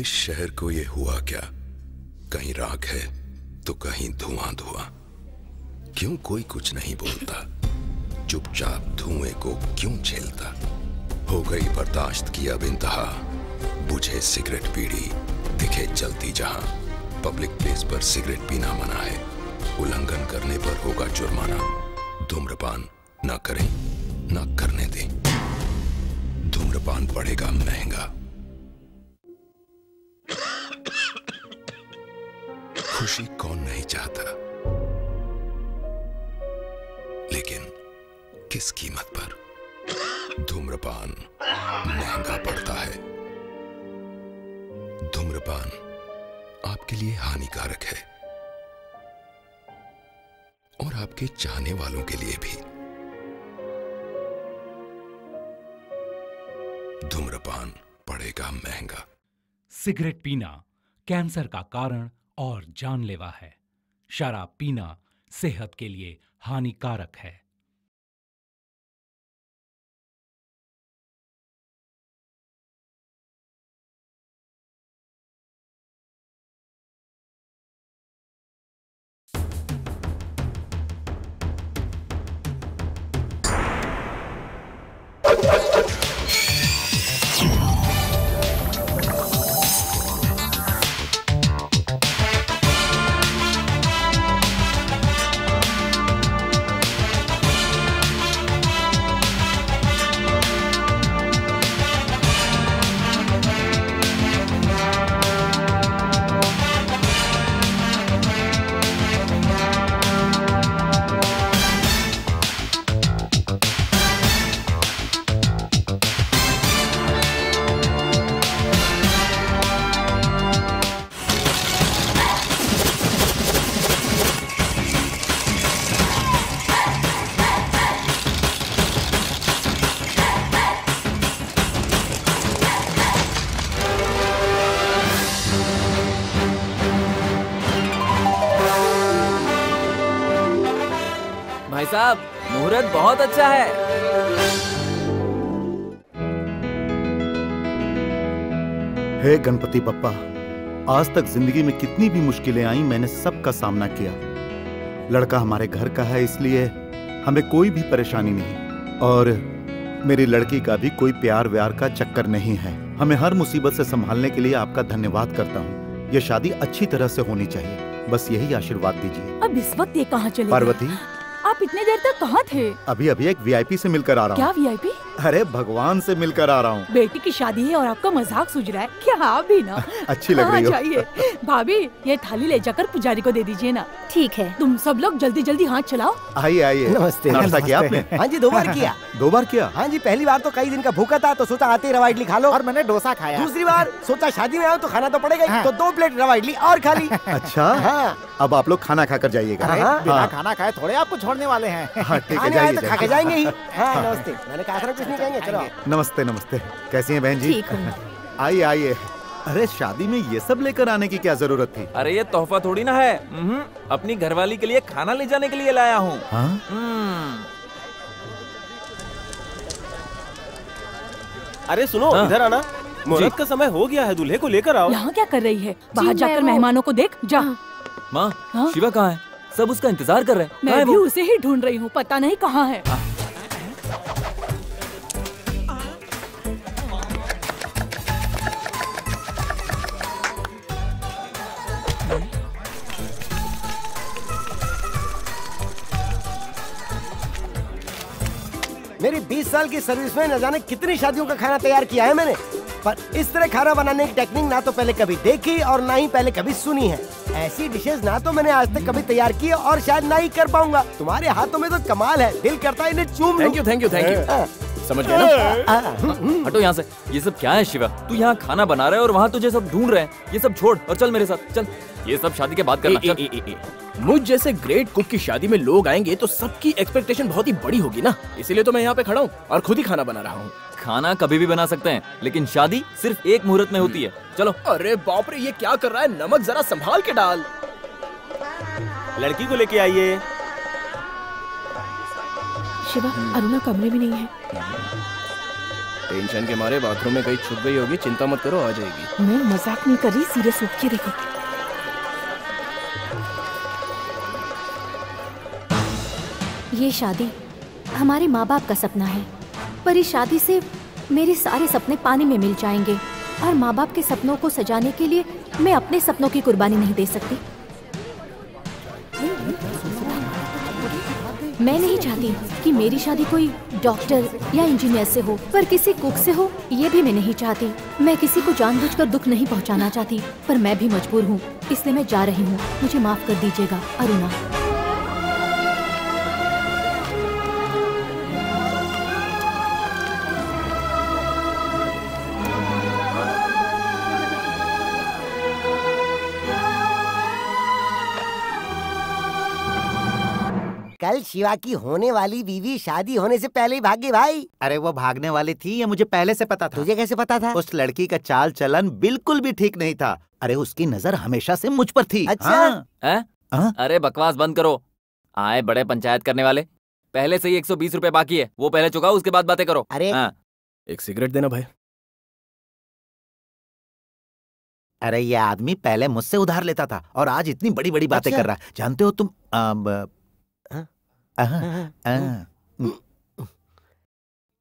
इस शहर को ये हुआ क्या? कहीं राख है तो कहीं धुआँ धुआँ क्यों कोई कुछ नहीं बोलता? चुपचाप धुएँ को क्यों झेलता? हो गई बर्दाश्त की अब इंतहा। बुझे सिगरेट पीड़ी दिखे चलती जहाँ। पब्लिक प्लेस पर सिगरेट पीना मना है। उल्लंघन करने पर होगा जुर्माना। धूम्रपान ना करें, ना करने दें। धूम्रपान पड़ेगा महँगा। खुशी कौन नहीं चाहता। लेकिन किस कीमत पर? धूम्रपान महँगा पड़ता है। धूम्रपान आपके लिए हानिकारक है। और आपके चाहने वालों के लिए भी। धूम्रपान पड़ेगा महँगा। सिगरेट पीना कैंसर का कारण और जानलेवा है। शराब पीना सेहत के लिए हानिकारक है। मुहूर्त बहुत अच्छा है। हे गणपति बप्पा आज तक ज़िंदगी में कितनी भी मुश्किलें आई मैंने सबका सामना किया। लड़का हमारे घर का है इसलिए हमें कोई भी परेशानी नहीं। और मेरी लड़की का भी कोई प्यार व्यार का चक्कर नहीं है। हमें हर मुसीबत से संभालने के लिए आपका धन्यवाद करता हूँ। ये शादी अच्छी तरह से होनी चाहिए। बस यही आशीर्वाद दीजिए। अब इस वक्त ये कहाँ चले? पार्वती आप इतने देर तक कहाँ थे? अभी अभी एक वीआईपी से मिलकर आ रहा हूँ। क्या वीआईपी अरे भगवान से मिलकर आ रहा हूँ। बेटी की शादी है और आपका मज़ाक सूझ रहा है। क्या आप भी ना? अच्छी लग रही हो। हाँ, जाइए भाभी ये थाली ले जाकर पुजारी को दे दीजिए ना। ठीक है। तुम सब लोग जल्दी जल्दी हाथ चलाओ। आइए आइए। नमस्ते नाश्ता किया आपने? हाँ जी दो बार किया। दो बार किया? हाँ जी पहली बार तो कई दिन का भूखा था तो सोचा आते ही रवा इडली खा लो। और मैंने डोसा खाया। दूसरी बार सोचा शादी में आओ तो खाना तो पड़ेगा ही हाँ। तो दो प्लेट रवा इडली और खा ली। अच्छा। हाँ। अब आप लोग खाना खाकर जाइएगा। हाँ, बिना हाँ। खाना खाए थोड़े आपको छोड़ने वाले हैं। हाँ खाने आए तो खा के जाएँगे ही। हाँ। नमस्ते। मैंने कहा कुछ नहीं कहेंगे चलो। नमस्ते नमस्ते। कैसी हैं बहन जी? ठीक आइए आइए। अरे शादी में ये सब लेकर आने की क्या ज़रूरत थी? अरे ये तोहफा थोड़ी ना है। अपनी घरवाली के लिए खाना ले जाने के लिए लाया हूँ। हाँ? हम्म, अरे सुनो हाँ। इधर आना। मुहूर्त का समय हो गया है दूल्हे को लेकर आओ। यहाँ क्या कर रही है? बाहर जाकर मेहमानों को देख जा। माँ हाँ? शिवा कहाँ है? सब उसका इंतज़ार कर रहे हैं। मैं भी उसे ही ढूंढ रही हूँ पता नहीं कहाँ है। मेरी 20 साल की सर्विस में न जाने कितनी शादियों का खाना तैयार किया है मैंने। पर इस तरह खाना बनाने की टेक्निक ना तो पहले कभी देखी और ना ही पहले कभी सुनी है। ऐसी डिशेज ना तो मैंने आज तक कभी तैयार की और शायद ना ही कर पाऊँगा। तुम्हारे हाथों में तो कमाल है दिल करता है इन्हें चूम thank you thank you thank you समझ गए ना? हाँ, हटो यहाँ से। ये सब क्या है शिवा? तू यहाँ खाना बना रहा है और वहाँ तुझे सब ढूंढ रहे हैं। ये सब छोड़ और चल मेरे साथ। चल। ये सब शादी के बाद करना। ए, ए, ए, ए, ए। मुझ जैसे ग्रेट कुक की शादी में लोग आएँगे तो सबकी एक्सपेक्टेशन बहुत ही बड़ी होगी ना। इसीलिए तो मैं यहाँ पे खड़ा हूँ और खुद ही खाना बना रहा हूँ। खाना कभी भी बना सकते हैं लेकिन शादी सिर्फ़ एक मुहूर्त में होती है। चलो। अरे बाप रे ये क्या कर रहा है? नमक जरा संभाल के डाल। लड़की को लेके आइए। शिवा अरुणा कमरे में नहीं है। टेंशन के मारे बाथरूम में कहीं छुप गई होगी चिंता मत करो आ जाएगी। मैं मज़ाक नहीं कर रही सीरियस होके देखो। ये शादी हमारे माँ बाप का सपना है पर इस शादी से मेरे सारे सपने पानी में मिल जाएँगे और माँ बाप के सपनों को सजाने के लिए मैं अपने सपनों की कुर्बानी नहीं दे सकती। मैं नहीं चाहती कि मेरी शादी कोई डॉक्टर या इंजीनियर से हो, पर किसी कुक से हो, ये भी मैं नहीं चाहती। मैं किसी को जानबूझकर दुख नहीं पहुंचाना चाहती, पर मैं भी मजबूर हूँ, इसलिए मैं जा रही हूँ। मुझे माफ़ कर दीजिएगा, अरुणा। कल शिवा की होने वाली बीवी शादी होने से पहले ही भागी भाई अरे वो भागने वाली थी ये मुझे पहले से पता था तुझे कैसे पता था उस लड़की का चाल चलन बिल्कुल भी ठीक नहीं था अरे उसकी नज़र हमेशा से मुझ पर थी अच्छा। हाँ। हैं? हाँ? अरे बकवास बंद करो आए बड़े पंचायत करने वाले पहले से ही एक सौ बीस रूपए बाकी है वो पहले चुकाओ उसके बाद बातें करो अरे हाँ, एक सिगरेट देना भाई अरे ये आदमी पहले मुझसे उधार लेता था और आज इतनी बड़ी बड़ी बातें अच्छा। कर रहा है जानते हो तुम आ, ब-। आ,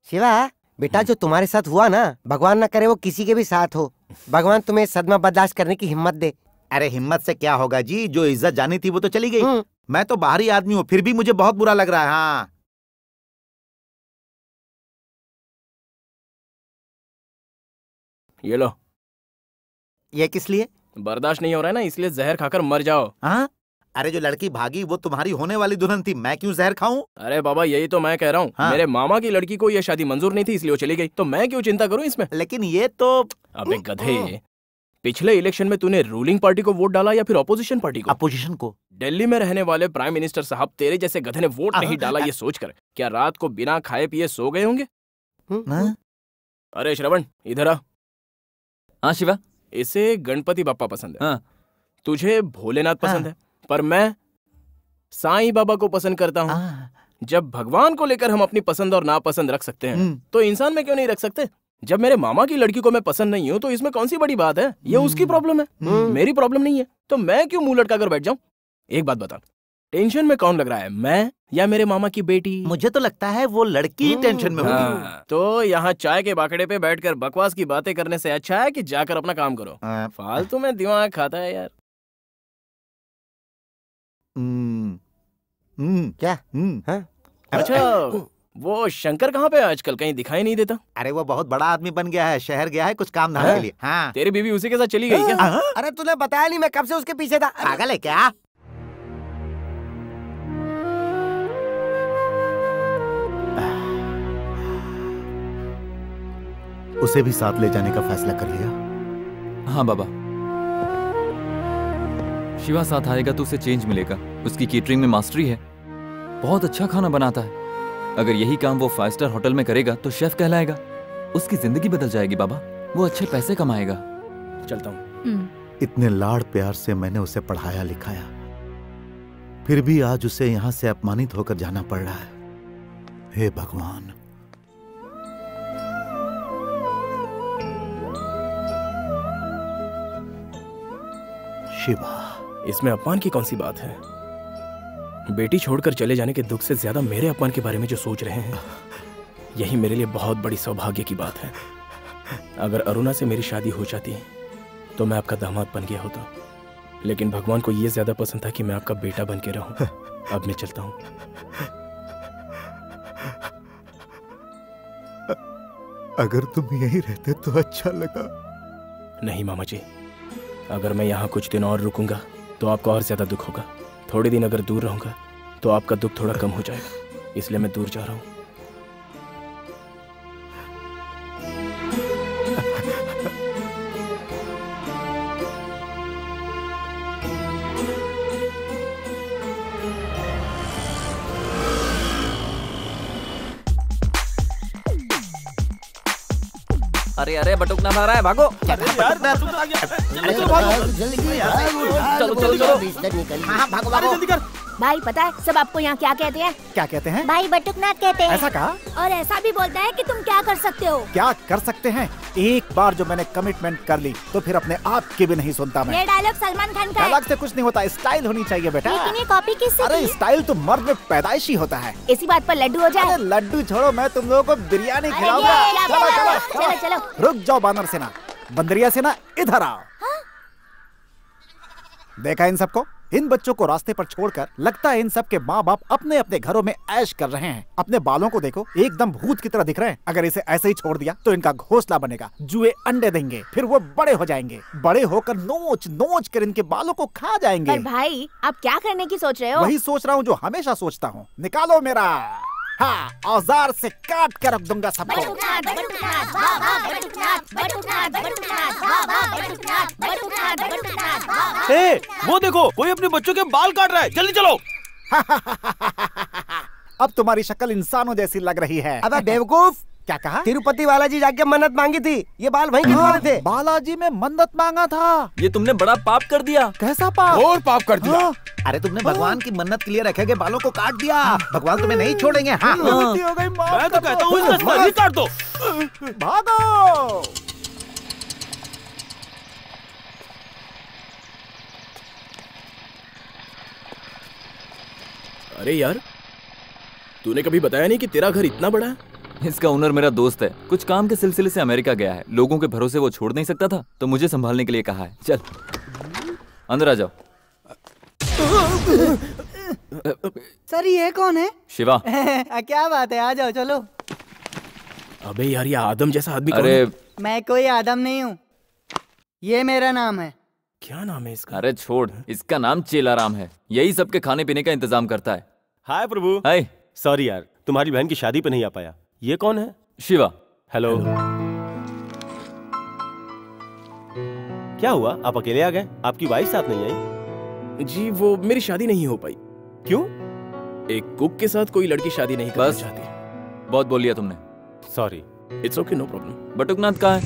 शिवा बेटा जो तुम्हारे साथ हुआ ना भगवान ना करे वो किसी के भी साथ हो। भगवान तुम्हें सदमा बर्दाश्त करने की हिम्मत दे। अरे हिम्मत से क्या होगा जी? जो इज़्ज़त जानी थी वो तो चली गई। हम्म, मैं तो बाहरी आदमी हूँ फिर भी मुझे बहुत बुरा लग रहा है हाँ। ये लो। ये किस लिए? बर्दाश्त नहीं हो रहा है ना इसलिए जहर खाकर मर जाओ। हाँ? अरे जो लड़की भागी वो तुम्हारी होने वाली दुल्हन थी मैं क्यों जहर खाऊं? अरे बाबा यही तो मैं कह रहा हूँ। हाँ। मेरे मामा की लड़की को ये शादी मंजूर नहीं थी इसलिए वो चली गई। तो मैं क्यों चिंता करूँ इसमें? लेकिन ये तो अबे गधे पिछले इलेक्शन में तूने रूलिंग पार्टी को वोट डाला या फिर ऑपोजिशन पार्टी को? अपोजिशन को। दिल्ली में रहने वाले प्राइम मिनिस्टर साहब तेरे जैसे गधे ने वोट नहीं डाला ये सोचकर। क्या रात को बिना खाए पिए सो गए होंगे? हम्म, हाँ? अरे श्रवण इधर आ। हाँ शिवा। इसे गणपति बापा पसंद है। हाँ। तुझे भोलेनाथ पसंद हाँ। है। पर मैं साईं बाबा को पसंद करता हूँ। हाँ, जब भगवान को लेकर हम अपनी पसंद और नापसंद रख सकते हैं हम्म, तो इंसान में क्यों नहीं रख सकते? जब मेरे मामा की लड़की को मैं पसंद नहीं हूँ तो इसमें कौन सी बड़ी बात है? ये उसकी प्रॉब्लम है। हम्म। मेरी प्रॉब्लम नहीं है। तो मैं क्यों मुँह लटका कर बैठ जाऊँ? एक बात बता टेंशन में कौन लग रहा है मैं या मेरे मामा की बेटी? मुझे तो लगता है वो लड़की टेंशन में होगी। हाँ, तो यहाँ चाय के बाकड़े पे बैठकर बकवास की बातें करने से अच्छा है कि जाकर अपना काम करो। हाँ, फालतू में दिमाग खाता है यार। हम्म, हम्म, क्या? हम्म। हाँ? अच्छा वो शंकर कहाँ पे है आजकल कहीं दिखाई नहीं देता अरे वो बहुत बड़ा आदमी बन गया है शहर गया है कुछ काम धाम हाँ? के लिए हाँ तेरी बीवी उसी के साथ चली गई क्या हाँ? अरे तूने बताया नहीं मैं कब से उसके पीछे था पागल है क्या उसे भी साथ ले जाने का फैसला कर लिया हाँ बाबा शिवा साथ आएगा तो उसे चेंज मिलेगा। उसकी केटरिंग में मास्टरी है। बहुत अच्छा खाना बनाता है। अगर यही काम वो फाइव स्टार होटल में करेगा तो शेफ कहलाएगा। उसकी ज़िंदगी बदल जाएगी बाबा। वो अच्छे पैसे कमाएगा। चलता हूँ। हम्म, इतने लाड़ प्यार से मैंने उसे पढ़ाया लिखाया। फिर भी आज उसे यहाँ से अपमानित होकर जाना पड़ रहा है। हे भगवान। शिवा। इसमें अपमान की कौन सी बात है? बेटी छोड़कर चले जाने के दुख से ज़्यादा मेरे अपमान के बारे में जो सोच रहे हैं यही मेरे लिए बहुत बड़ी सौभाग्य की बात है। अगर अरुणा से मेरी शादी हो जाती तो मैं आपका दामाद बन गया होता। लेकिन भगवान को यह ज़्यादा पसंद था कि मैं आपका बेटा बन के रहूँ। अब मैं चलता हूँ। अगर तुम यहीं रहते तो अच्छा लगा। नहीं मामा जी अगर मैं यहाँ कुछ दिन और रुकूँगा तो आपको और ज़्यादा दुख होगा। थोड़े दिन अगर दूर रहूँगा तो आपका दुख थोड़ा कम हो जाएगा, इसलिए मैं दूर जा रहा हूँ। अरे अरे बटुक ना रहा है भागो। अरे जल्दी चलो, चलो, चलो। बिस्तर निकल। हाँ, भागो, भागो। हाँ, जल्दी कर। भाई पता है सब आपको यहाँ क्या कहते हैं? क्या कहते हैं? भाई बटुकनाथ कहते हैं। ऐसा कहा? और ऐसा भी बोलता है कि तुम क्या कर सकते हो? क्या कर सकते हैं? एक बार जो मैंने कमिटमेंट कर ली तो फिर अपने आप की भी नहीं सुनता मैं। ये डायलॉग सलमान खान का है। अलग से कुछ नहीं होता स्टाइल होनी चाहिए बेटा। लेकिन ये कॉपी किससे अरे? स्टाइल तो मर्द में पैदाइशी होता है। इसी बात पर लड्डू हो जाए। लड्डू छोड़ो मैं तुम लोगों को बिरयानी खिलाऊँगा। चलो चलो। हो? चलो चलो। रुक जाओ बानर सेना। बंदरिया सेना इधर आओ। देखा इन सबको? इन बच्चों को रास्ते पर छोड़कर लगता है इन सब के माँ बाप अपने अपने घरों में ऐश कर रहे हैं। अपने बालों को देखो एकदम भूत की तरह दिख रहे हैं। अगर इसे ऐसे ही छोड़ दिया तो इनका घोसला बनेगा जुए अंडे देंगे फिर वो बड़े हो जाएँगे। बड़े होकर नोच नोच कर इनके बालों को खा जाएँगे। पर भाई आप क्या करने की सोच रहे हो? वही सोच रहा हूँ जो हमेशा सोचता हूँ। निकालो मेरा! हाँ औज़ार से काट कर रख दूँगा सबको। बटुकनाथ, बटुकनाथ, वाह, वाह, बटुकनाथ, बटुकनाथ, बटुकनाथ, वाह, वाह, बटुकनाथ, बटुकनाथ, बटुकनाथ, वाह, वाह। ए, वो देखो कोई अपने बच्चों के बाल काट रहा है। जल्दी चलो। अब तुम्हारी शक्ल इंसानों जैसी लग रही है। अबे बेवकूफ़ क्या कहा? तिरुपति बालाजी जाके मन्नत मांगी थी। ये बाल वहीं कटवाने थे। बालाजी में मन्नत मांगा था। ये तुमने बड़ा पाप कर दिया। कैसा पाप? और पाप कर दिया। हाँ, अरे तुमने भगवान की मन्नत के लिए रखे गए बालों को काट दिया। भगवान तुम्हें नहीं छोड़ेंगे हाँ। हो। मैं तो कहता हूँ इसका सर ही काट दो। भागो। अरे यार तूने कभी बताया नहीं कि तेरा घर इतना बड़ा है? इसका ओनर मेरा दोस्त है। कुछ काम के सिलसिले से अमेरिका गया है। लोगों के भरोसे वो छोड़ नहीं सकता था। तो मुझे संभालने के लिए कहा है। चल। अंदर आ जाओ। सर ये कौन है? शिवा। क्या बात है? आ जाओ चलो। अबे यार ये आदम जैसा आदमी अरे। मैं कोई आदम नहीं हूँ। ये मेरा नाम है। क्या नाम है इसका? अरे छोड़। इसका नाम चेलाराम है। यही सबके खाने पीने का इंतज़ाम करता है। हाय प्रभु। हाय। सॉरी यार तुम्हारी बहन की शादी पे नहीं आ पाया। ये कौन है? शिवा। हेलो क्या हुआ? आप अकेले आ गए? आपकी वाइफ साथ नहीं आई? जी वो मेरी शादी नहीं हो पाई। क्यों? एक कुक के साथ कोई लड़की शादी नहीं करना चाहती। बहुत बोल लिया तुमने। Sorry it's okay no problem Batuknath कहाँ है?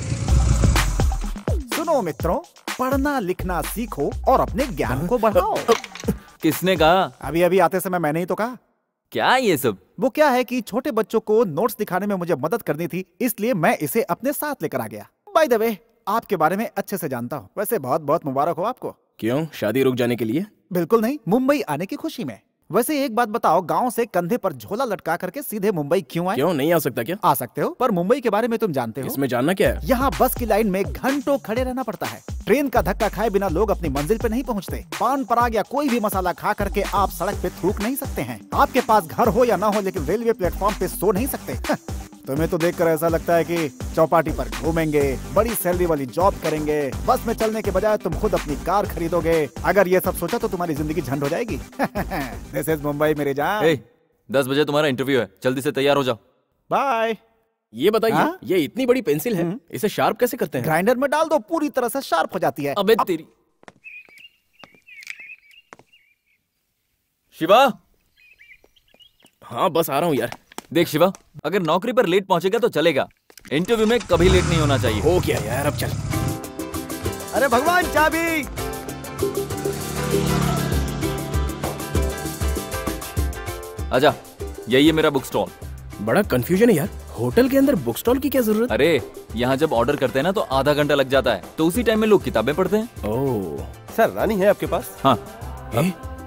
सुनो मित्रों पढ़ना लिखना सीखो और अपने ज्ञान को बढ़ाओ। किसने कहा? अभी अभी आते समय मैंने ही तो कहा। क्या ये सब? वो क्या है कि छोटे बच्चों को नोट्स दिखाने में मुझे मदद करनी थी इसलिए मैं इसे अपने साथ लेकर आ गया। बाय द वे आपके बारे में अच्छे से जानता हूँ। वैसे बहुत बहुत मुबारक हो आपको। क्यों? शादी रुक जाने के लिए? बिल्कुल नहीं मुंबई आने की खुशी में। वैसे एक बात बताओ गाँव से कंधे पर झोला लटका करके सीधे मुंबई क्यों आए? क्यों? नहीं आ सकता क्या? आ सकते हो पर मुंबई के बारे में तुम जानते हो। इसमें जानना क्या है? यहाँ बस की लाइन में घंटों खड़े रहना पड़ता है। ट्रेन का धक्का खाए बिना लोग अपनी मंजिल पे नहीं पहुँचते। पान पराग या कोई भी मसाला खा करके आप सड़क पे थूक नहीं सकते हैं। आपके पास घर हो या न हो लेकिन रेलवे प्लेटफॉर्म पे सो नहीं सकते। तुम्हें तो देखकर ऐसा लगता है कि चौपाटी पर घूमेंगे बड़ी सैलरी वाली जॉब करेंगे बस में चलने के बजाय तुम खुद अपनी कार खरीदोगे। अगर ये सब सोचा तो तुम्हारी ज़िंदगी झंड हो जाएगी। दिस इज़ मुंबई मेरे जान। ए, दस बजे तुम्हारा इंटरव्यू है। जल्दी से तैयार हो जाओ। बाय ये बताइए हाँ? ये इतनी बड़ी पेंसिल है इसे शार्प कैसे करते हैं? ग्राइंडर में डाल दो पूरी तरह से शार्प हो जाती है। अबे तेरी शिवा? हाँ बस आ रहा हूँ यार। देख शिवा अगर नौकरी पर लेट पहुंचेगा तो चलेगा। इंटरव्यू में कभी लेट नहीं होना चाहिए। हो गया यार अब चल। अरे भगवान चाबी! आजा यही है मेरा बुक स्टॉल बड़ा कंफ्यूजन है यार। होटल के अंदर बुक स्टॉल की क्या ज़रूरत? अरे यहाँ जब ऑर्डर करते हैं ना तो आधा घंटा लग जाता है। तो उसी टाइम में लोग किताबें पढ़ते हैं। ओह। सर रानी है आपके पास? हाँ।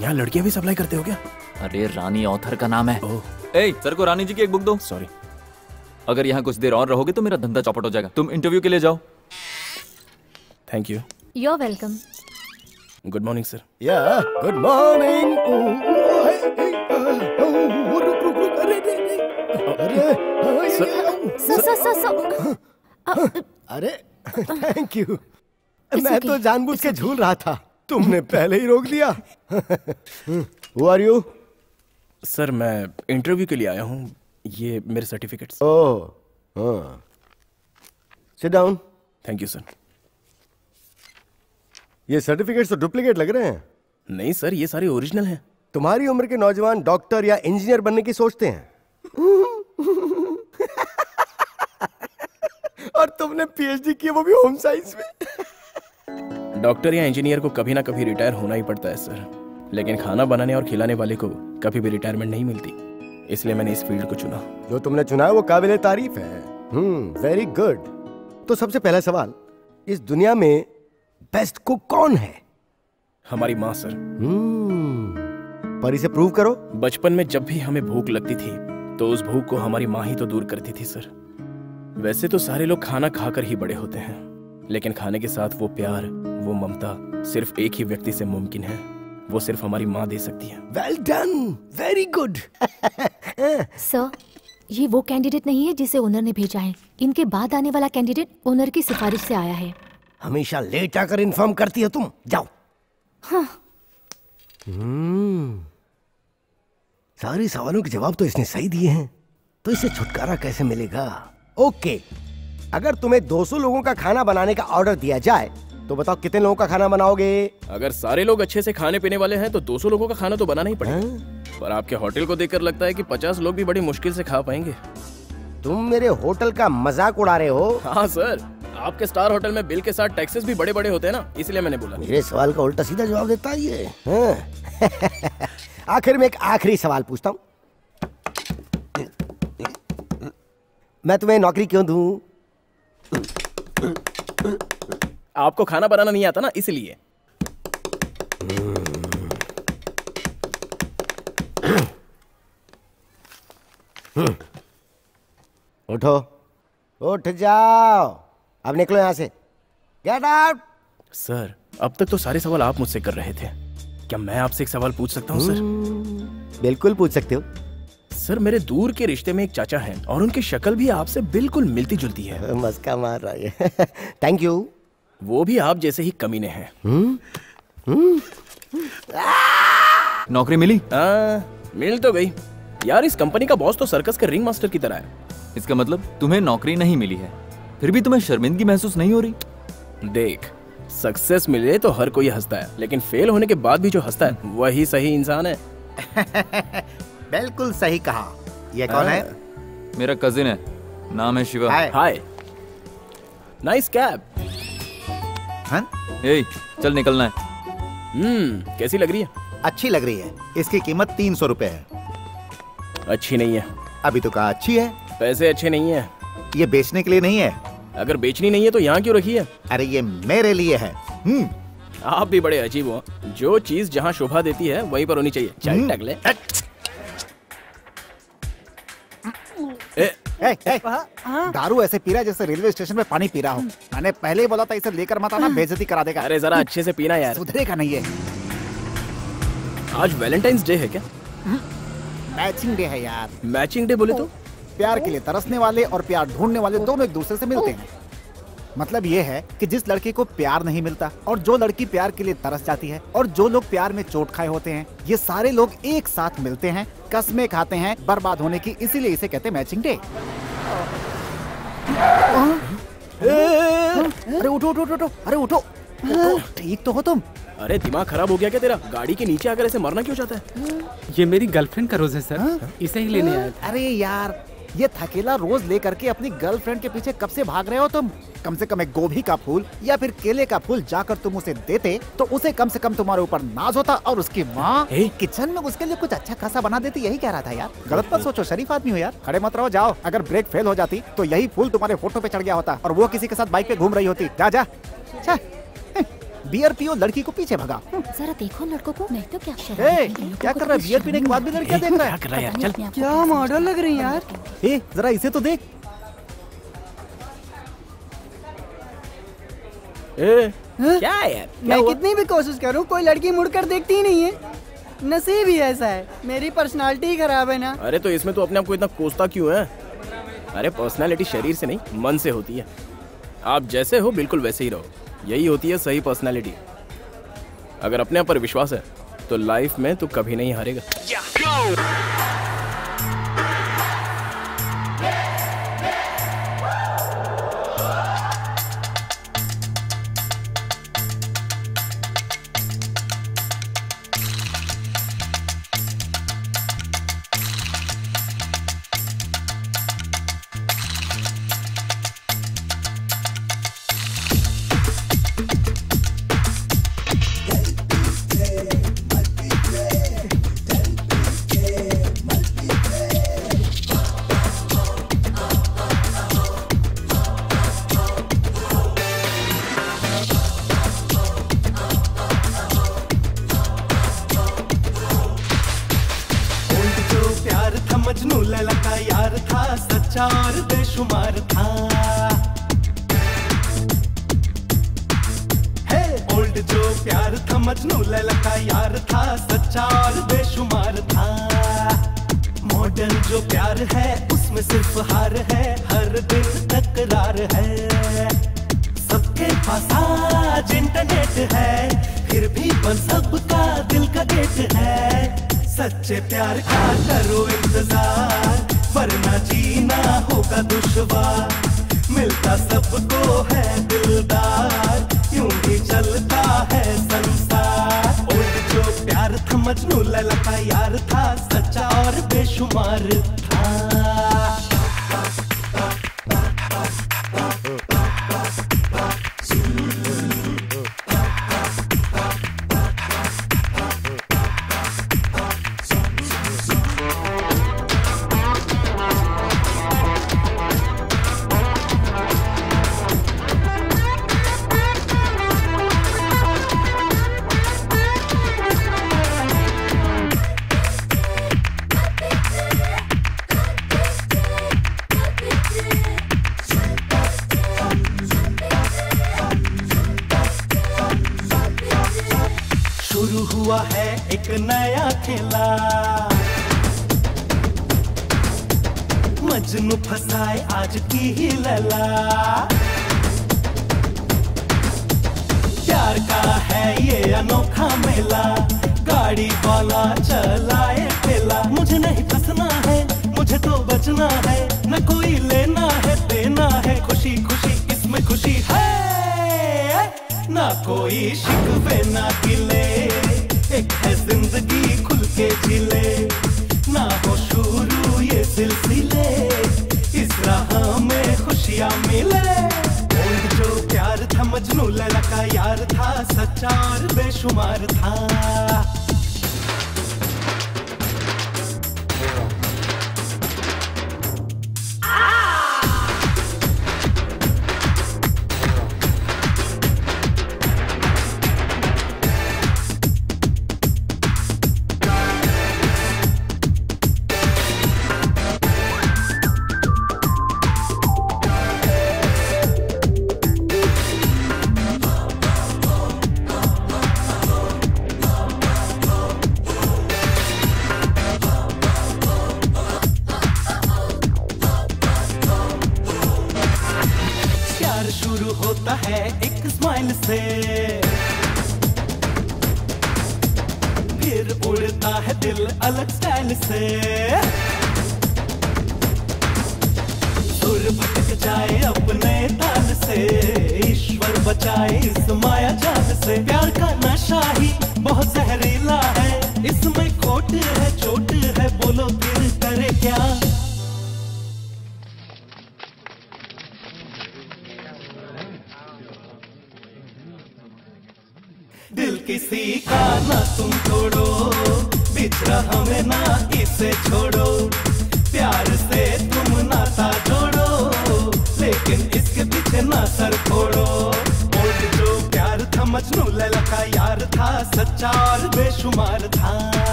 यहाँ लड़कियाँ भी सप्लाई करते हो क्या? अरे रानी ऑथर का नाम है। ए सर को रानी जी की एक बुक दो। सॉरी अगर यहाँ कुछ देर और रहोगे तो मेरा धंधा चौपट हो जाएगा। तुम इंटरव्यू के लिए जाओ। Thank you your welcome good morning sir या good morning so so so so अरे थैंक यू मैं तो जानबूझ के झूल रहा था। तुमने पहले ही रोक दिया। हु आर यू सर मैं इंटरव्यू के लिए आया हूँ। ये मेरे सर्टिफिकेट्स ओह हाँ। Sit down thank you sir ये सर्टिफिकेट्स तो डुप्लीकेट लग रहे हैं। नहीं सर ये सारे ओरिजिनल हैं। तुम्हारी उम्र के नौजवान डॉक्टर या इंजीनियर बनने की सोचते हैं। और तुमने पीएचडी की वो भी होम साइंस में। डॉक्टर या इंजीनियर को कभी ना कभी रिटायर होना ही पड़ता है सर लेकिन खाना बनाने और खिलाने वाले को कभी भी रिटायरमेंट नहीं मिलती। इसलिए मैंने इस फ़ील्ड को चुना। जो तुमने चुना है वो काबिल तारीफ़ है। हम्म वेरी गुड तो सबसे पहला सवाल इस दुनिया में बेस्ट कुक कौन है? हमारी माँ सर हम्म पर इसे प्रूव करो। बचपन में जब भी हमें भूख लगती थी तो उस भूख को हमारी माँ ही तो दूर करती थी सर वैसे तो सारे लोग खाना खाकर ही बड़े होते हैं लेकिन खाने के साथ वो प्यार वो ममता सिर्फ़ एक ही व्यक्ति से मुमकिन है। वो सिर्फ़ हमारी माँ दे सकती है। Well done very good sir ये वो कैंडिडेट नहीं है जिसे ओनर ने भेजा है। इनके बाद आने वाला कैंडिडेट ओनर की सिफारिश से आया है। हमेशा लेट आकर इन्फॉर्म करती हो तुम। जाओ। हाँ। हम्म। सारे सवालों के जवाब तो इसने सही दिए हैं। तो इसे छुटकारा कैसे मिलेगा? ओके अगर तुम्हें 200 लोगों का खाना बनाने का ऑर्डर दिया जाए तो बताओ कितने लोगों का खाना बनाओगे? अगर सारे लोग अच्छे से खाने पीने वाले हैं तो 200 लोगों का खाना तो बनाना ही पड़ेगा। पर आपके होटल को देखकर लगता है कि 50 लोग भी बड़ी मुश्किल से खा पाएँगे। तुम मेरे होटल का मज़ाक उड़ा रहे हो? हाँ सर। आपके स्टार होटल में बिल के साथ टैक्सेस भी बड़े बड़े होते हैं ना इसलिए मैंने बोला। मेरे सवाल का उल्टा सीधा जवाब देता है ये। हाँ। आखिर में एक आखिरी सवाल पूछता हूँ। मैं तुम्हें नौकरी क्यों दूँ? आपको खाना बनाना नहीं आता ना इसलिए। उठो। उठ जाओ। अब निकलो यहाँ से। गेट आउट सर अब तक तो सारे सवाल आप मुझसे कर रहे थे। क्या मैं आपसे एक सवाल पूछ सकता हूँ सर? बिल्कुल पूछ सकते हो। सर मेरे दूर के रिश्ते में एक चाचा हैं और उनकी शक्ल भी आपसे बिल्कुल मिलती जुलती है। मस्का मार रहा है। थैंक यू वो भी आप जैसे ही कमीने हैं। नौकरी मिली? आ, मिल तो गई। यार इस कंपनी का बॉस तो सर्कस के रिंग मास्टर की तरह है। इसका मतलब तुम्हें नौकरी नहीं मिली है। फिर भी तुम्हें शर्मिंदगी महसूस नहीं हो रही? देख सक्सेस मिले तो हर कोई हंसता है लेकिन फेल होने के बाद भी जो हंसता है वही सही इंसान है। बिल्कुल सही कहा। ये कौन है? मेरा कजिन है नाम है Shiva. Hi. Hi. Nice cab. हाँ? ए चल निकलना है। हम्म कैसी लग रही है? अच्छी लग रही है। इसकी कीमत तीन सौ रूपए है। अच्छी नहीं है। अभी तो कहा अच्छी है। पैसे अच्छे नहीं है। ये बेचने के लिए नहीं है। अगर बेचनी नहीं है तो यहाँ क्यों रखी है? अरे ये मेरे लिए है। हम्म। आप भी बड़े अजीब हो। जो चीज़ जहाँ शोभा देती है वहीं पर होनी चाहिए। चल टकले। ए, ए, ए, दारू ऐसे पी रहा है जैसे रेलवे स्टेशन में पानी पी रहा हूँ। मैंने पहले ही बोला था इसे लेकर मत आना बेजती करा देगा। अरे जरा अच्छे से पीना यार। सुधरेगा नहीं है। आज वैलेंटाइंस डे है क्या? मैचिंग डे है यार। मैचिंग डे बोले तो? प्यार के लिए तरसने वाले और प्यार ढूँढने वाले दोनों एक दूसरे से मिलते हैं। मतलब ये है कि जिस लड़के को प्यार नहीं मिलता और जो लड़की प्यार के लिए तरस जाती है और जो लोग प्यार में चोट खाए होते हैं ये सारे लोग एक साथ मिलते हैं कस्में खाते हैं बर्बाद होने की इसीलिए इसे कहते हैं मैचिंग डे अरे उठो उठो उठो, अरे उठो। उठो, ठीक तो हो तुम। अरे दिमाग खराब हो गया क्या तेरा? गाड़ी के नीचे आकर ऐसे मरना क्यों चाहता है? ये मेरी गर्लफ्रेंड का रोज है सर इसे ही लेने आया अरे यार ये थकेला रोज लेकर के अपनी गर्लफ्रेंड के पीछे कब से भाग रहे हो तुम? कम से कम एक गोभी का फूल या फिर केले का फूल जाकर तुम उसे देते तो उसे कम से कम तुम्हारे ऊपर नाज होता और उसकी माँ किचन में उसके लिए कुछ अच्छा खासा बना देती यही कह रहा था यार। गलत मत सोचो शरीफ आदमी हो यार। खड़े मत रहो जाओ। अगर ब्रेक फेल हो जाती तो यही फूल तुम्हारे फ़ोटो पे चढ़ गया होता और वो किसी के साथ बाइक पे घूम रही होती। जा जा। पियो लड़की को पीछे भगा। जरा देखो लड़कों को मैं तो क्या ए, नहीं, क्या कर रहा है? तो बियर पीने के बाद भी लड़कियाँ देख रहा है। क्या यार चल नहीं मॉडल लग रही है यार? ए, जरा इसे तो देख। ए, हाँ? क्या है यार? क्या मैं कितनी भी कोशिश करूँ कोई लड़की मुड़कर देखती ही नहीं है। नसीब ही ऐसा है। मेरी पर्सनालिटी खराब है ना। अरे तो इसमें तो अपने आप को इतना कोसता क्यों है? अरे पर्सनालिटी शरीर से नहीं मन से होती है। आप जैसे हो बिल्कुल वैसे ही रहो। यही होती है सही पर्सनैलिटी अगर अपने आप पर विश्वास है तो लाइफ में तो कभी नहीं हारेगा। यार खेला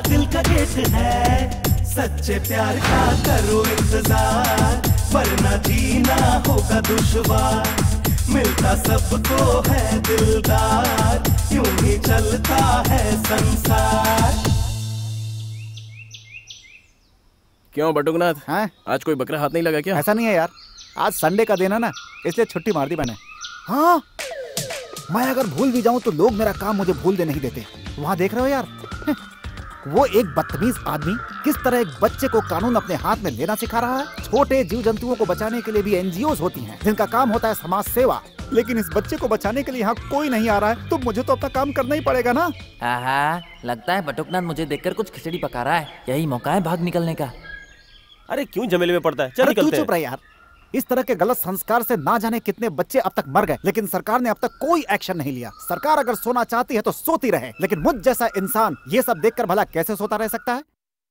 दिल का गेट है। सच्चे प्यार का करो इंतज़ार वरना जीना होगा दुश्वार। मिलता सबको है दिलदार यूँ ही चलता है संसार। क्यों बटुकनाथ? हाँ? आज कोई बकरा हाथ नहीं लगा क्या? ऐसा नहीं है यार। आज संडे का दिन है ना इसलिए छुट्टी मार दी मैंने। हाँ? मैं अगर भूल भी जाऊँ तो लोग मेरा काम मुझे भूल दे नहीं देते। वहाँ देख रहे हो यार? वो एक बदतमीज आदमी किस तरह एक बच्चे को कानून अपने हाथ में लेना सिखा रहा है? छोटे जीव जंतुओं को बचाने के लिए भी एनजीओ होती हैं। जिनका काम होता है समाज सेवा। लेकिन इस बच्चे को बचाने के लिए यहाँ कोई नहीं आ रहा है तो मुझे तो अपना काम करना ही पड़ेगा ना? आहा लगता है बटुकनाथ मुझे देखकर कुछ खिचड़ी पका रहा है। यही मौका है भाग निकलने का। अरे क्यों झमेले में पड़ता है? चल चुप रह यार। इस तरह के गलत संस्कार से ना जाने कितने बच्चे अब तक मर गए। लेकिन सरकार ने अब तक कोई एक्शन नहीं लिया। सरकार अगर सोना चाहती है तो सोती रहे। लेकिन मुझ जैसा इंसान ये सब देखकर भला कैसे सोता रह सकता है?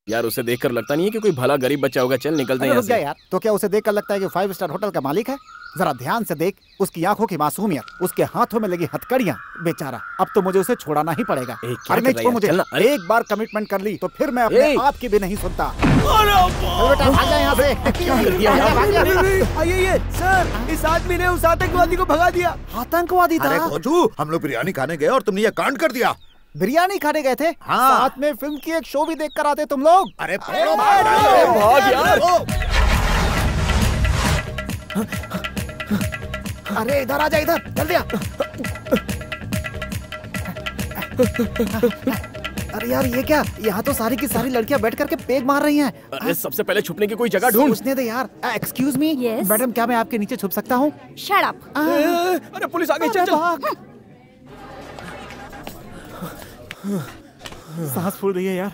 यार उसे देखकर लगता नहीं है कि कोई भला गरीब बच्चा होगा। चल निकलते हैं अरे से। यार। तो क्या उसे देखकर लगता है कि फाइव स्टार होटल का मालिक है? जरा ध्यान से देख उसकी आँखों की मासूमियत उसके हाथों में लगी हथकड़ियाँ। बेचारा अब तो मुझे उसे छोड़ाना ही पड़ेगा। अरे छोड़ मुझे। चलना, एक बार कमिटमेंट कर ली तो फिर मैं अपने! आप की भी नहीं सुनता। अरे अरे। अरे, अरे, सर इस आदमी ने उस आतंकवादी को भगा दिया। आतंकवादी था? हम लोग बिरयानी खाने गए और तुमने ये कांड कर दिया। बिरयानी खाने गए थे? हाँ। साथ में फ़िल्म की एक शो भी देख कर आते तुम लोग। अरे यार। अरे इधर आ जा इधर जल्दी आ। अरे यार ये क्या? यहाँ तो सारी की सारी लड़कियाँ बैठ करके पेग मार रही हैं। अरे सबसे पहले छुपने की कोई जगह ढूंढ। उसने दे यार। एक्सक्यूज मी मैडम क्या मैं आपके नीचे छुप सकता हूँ? अरे पुलिस आ गई चल चल। सांस फूल रही है यार।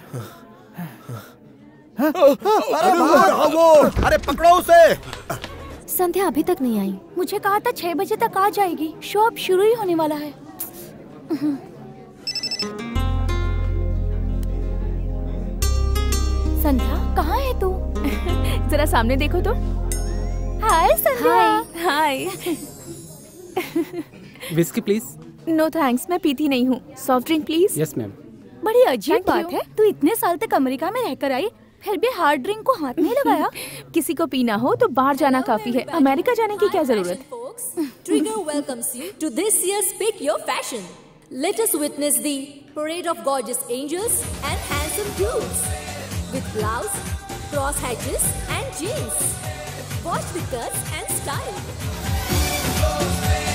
अरे भागो अरे पकड़ो उसे। संध्या अभी तक नहीं आई। मुझे कहा था छह बजे तक आ जाएगी। शो अब शुरू ही होने वाला है। संध्या कहाँ है तू? जरा सामने देखो तो। Hi Sandhya. Hi. Whisky please. No thanks मैं पीती नहीं हूँ। Soft drink please yes ma'am बड़ी अजीब बात है। तू इतने साल तक अमेरिका में रहकर आई फिर भी हार्ड ड्रिंक को हाथ नहीं लगाया? किसी को पीना हो तो बाहर जाना काफ़ी है। अमेरिका जाने की क्या ज़रूरत? Watch.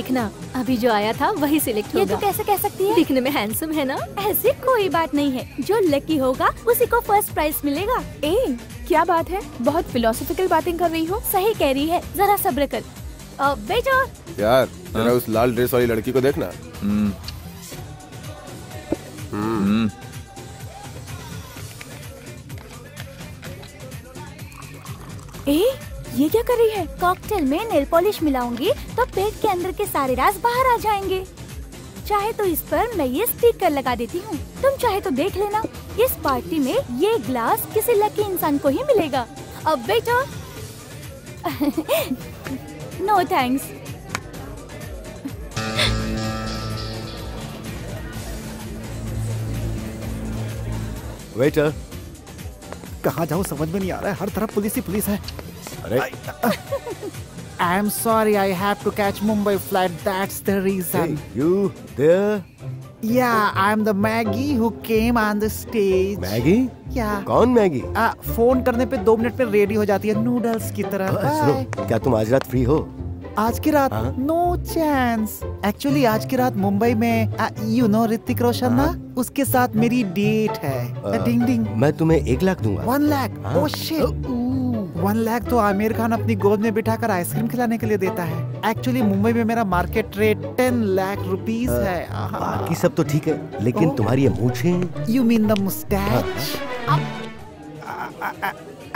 देखना। अभी जो आया था वही सिलेक्ट होगा ये तू कैसे कह सकती है? दिखने में हैंडसम है ना? ऐसी कोई बात नहीं है। जो लकी होगा उसी को फ़र्स्ट प्राइज मिलेगा। ए क्या बात है? बहुत फिलोसफिकल बातें कर रही हो। सही कह रही है। जरा सब्र कर। बेटा यार जरा उस लाल ड्रेस वाली लड़की को देखना। हम्म। हम्म। ए ये क्या कर रही है? कॉकटेल में नेल पॉलिश मिलाऊँगी तो पेट के अंदर के सारे राज बाहर आ जाएँगे। चाहे तो इस पर मैं ये स्टिकर लगा देती हूँ। तुम चाहे तो देख लेना। इस पार्टी में ये ग्लास किसी लकी इंसान को ही मिलेगा। अब बेटा नो थैंक्स वेटर कहाँ जाऊँ समझ में नहीं आ रहा है। हर तरफ़ पुलिस ही पुलिस है। अरे। I am sorry I have to catch Mumbai flight that's the reason you there yeah I am the Maggie who came on the stage Maggie या कौन मैगी फ़ोन करने पे दो मिनट में रेडी हो जाती है नूडल्स की तरह। सुनो क्या तुम आज रात फ्री हो? आज की रात हाँ? नो चांस एक्चुअली आज की रात मुंबई में यू नो ऋतिक रोशन ना? उसके साथ मेरी डेट है। डिंग डिंग मैं तुम्हें एक लाख दूँगा। वन लाख हाँ? ओ शिट वन लाख तो आमिर खान अपनी गोद में बिठाकर आइसक्रीम खिलाने के लिए देता है। एक्चुअली मुंबई में मेरा market rate ten lakh rupees है। बाकी सब तो ठीक है लेकिन। तुम्हारी ये मूछें? You mean the mustache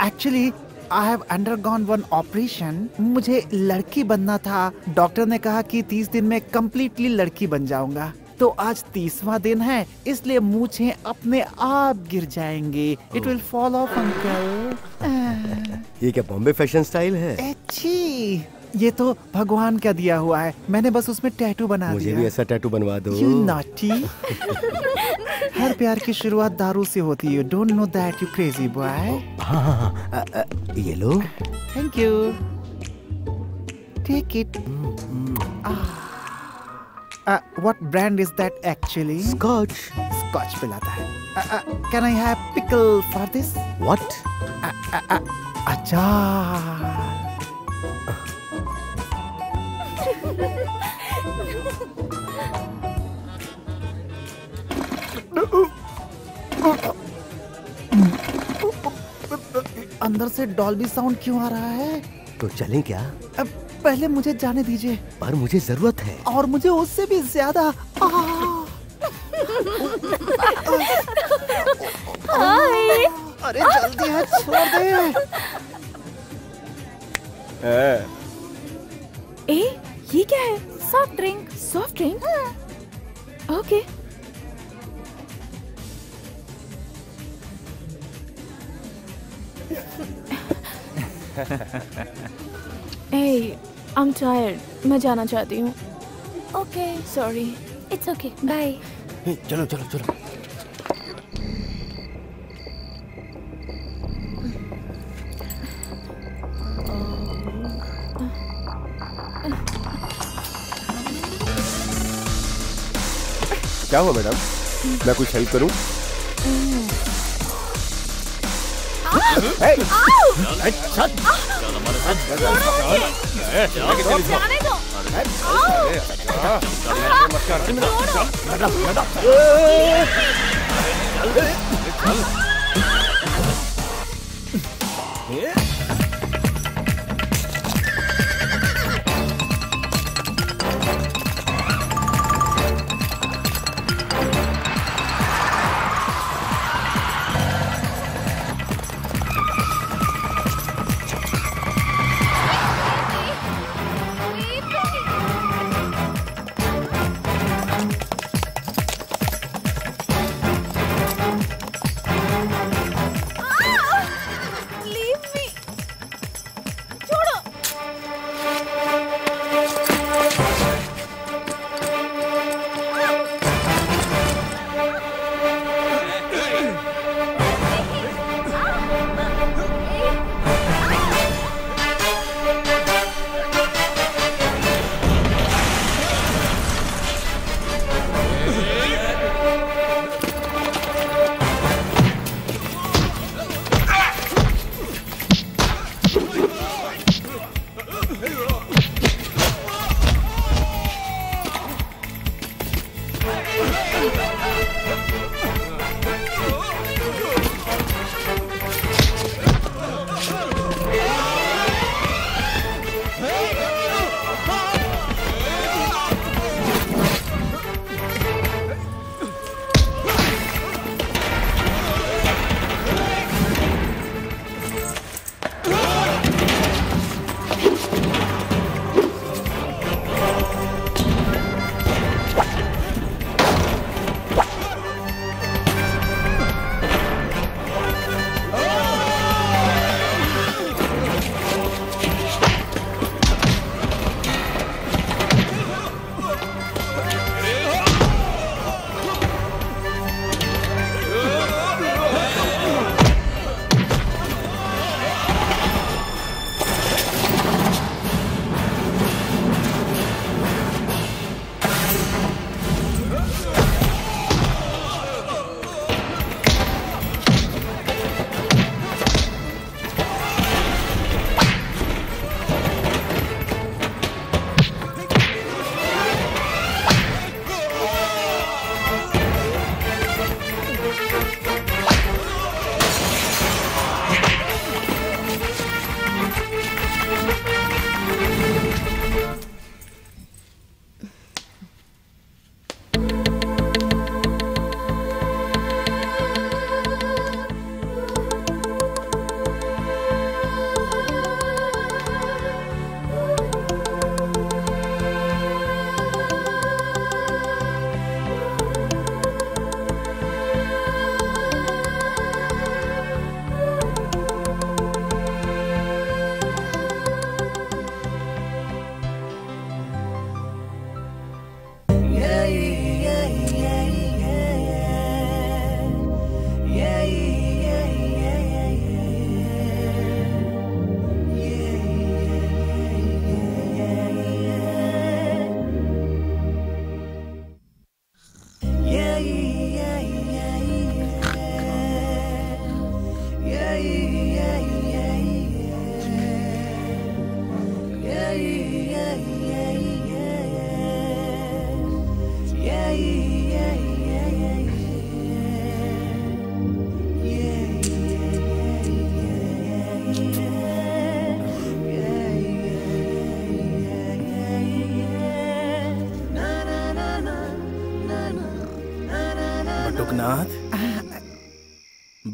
actually I have undergone one operation मुझे लड़की बनना था। डॉक्टर ने कहा कि तीस दिन में कम्प्लीटली लड़की बन जाऊँगा। तो आज तीसवा दिन है इसलिए मूछें अपने आप गिर जाएँगे। It will fall off uncle ये क्या बॉम्बे फ़ैशन स्टाइल है? अच्छी ये तो भगवान का दिया हुआ है। मैंने बस उसमें टैटू बना मुझे दिया। भी ऐसा टैटू बनवा दो। Naughty. हर प्यार की शुरुआत दारू से होती है। Don't know that you crazy boy ये लो। Thank you take it what brand is that actually scotch scotch पिलाता है। Can I have pickle for this what अचार अंदर से डॉल्बी साउंड क्यों आ रहा है? तो चलें क्या? अब पहले मुझे जाने दीजिए। पर मुझे ज़रूरत है। और मुझे उससे भी ज़्यादा। अरे जल्दी हाथ छोड़ दे। ए। ये क्या है? Soft drink soft drink okay A I am tired मैं जाना चाहती हूँ। Okay sorry it's okay bye चलो चलो चलो। क्या हुआ मैडम? मैं कुछ हेल्प करूँ? Yeah.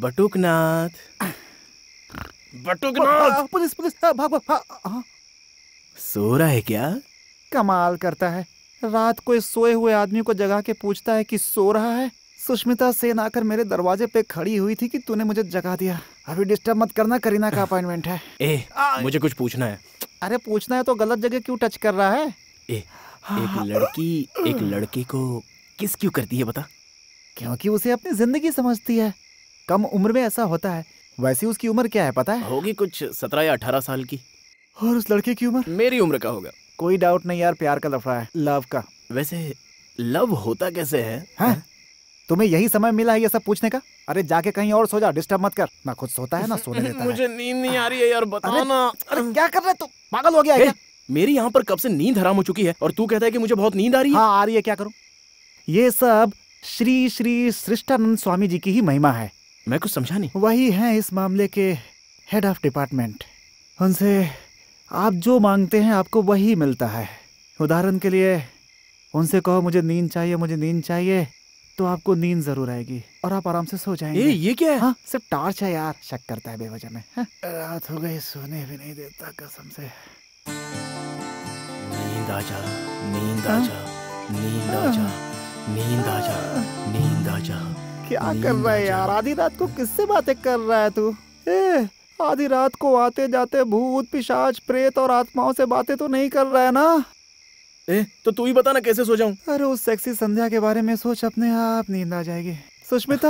Batuknath. Batuknath! Police police भाग भाग भाग सो रहा है क्या? कमाल करता है। रात को इस सोए हुए आदमी को जगा के पूछता है कि सो रहा है। सुष्मिता सेन आकर मेरे दरवाजे पे खड़ी हुई थी कि तूने मुझे जगा दिया। अभी डिस्टर्ब मत करना करीना का अपॉइंटमेंट है। ए मुझे कुछ पूछना है। अरे पूछना है तो गलत जगह क्यों टच कर रहा है? ए एक लड़की एक लड़के को किस क्यों करती है बता? क्योंकि उसे अपनी ज़िंदगी समझती है। कम उम्र में ऐसा होता है। वैसे उसकी उम्र क्या है पता है? होगी कुछ सत्रह या अठारह साल की। और उस लड़के की उम्र? मेरी उम्र का होगा। कोई डाउट नहीं यार प्यार का लफड़ा है लव का। वैसे लव होता कैसे है हाँ? तुम्हें यही समय मिला है ये सब पूछने का? अरे जाके कहीं और सो जा डिस्टर्ब मत कर। ना खुद सोता है ना सोने देता मुझे नींद नहीं आ रही है यार बता ना। अरे क्या कर रहे तू पागल हो गया है मेरी यहाँ पर कब से नींद हराम हो चुकी है और तू कहता है कि मुझे बहुत नींद आ रही है? हाँ आ रही है क्या करूँ? ये सब श्री श्री सृष्टानंद स्वामी जी की ही महिमा है। मैं कुछ समझा नहीं। वही हैं इस मामले के हेड ऑफ़ डिपार्टमेंट उनसे आप जो मांगते हैं आपको वही मिलता है। उदाहरण के लिए उनसे कहो मुझे नींद चाहिए मुझे नींद चाहिए। तो आपको नींद ज़रूर आएगी और आप आराम से सो जाएँगे। ए, ये क्या है? हाँ सिर्फ़ टार्च है यार शक करता है बेवजह में। हाँ? रात हो गई सोने भी नहीं देता कसम से। नींद आ जा नींद आ जा नींद आ जा नींद आ जा नींद आ जा। क्या कर रहा है यार? आधी रात को किससे बातें कर रहा है तू? ए आधी रात को आते जाते भूत पिशाच प्रेत और आत्माओं से बातें तो नहीं कर रहा है ना? ए तो तू ही बता ना कैसे सो जाऊँ? अरे उस सेक्सी संध्या के बारे में सोच अपने आप नींद आ जाएगी। सुष्मिता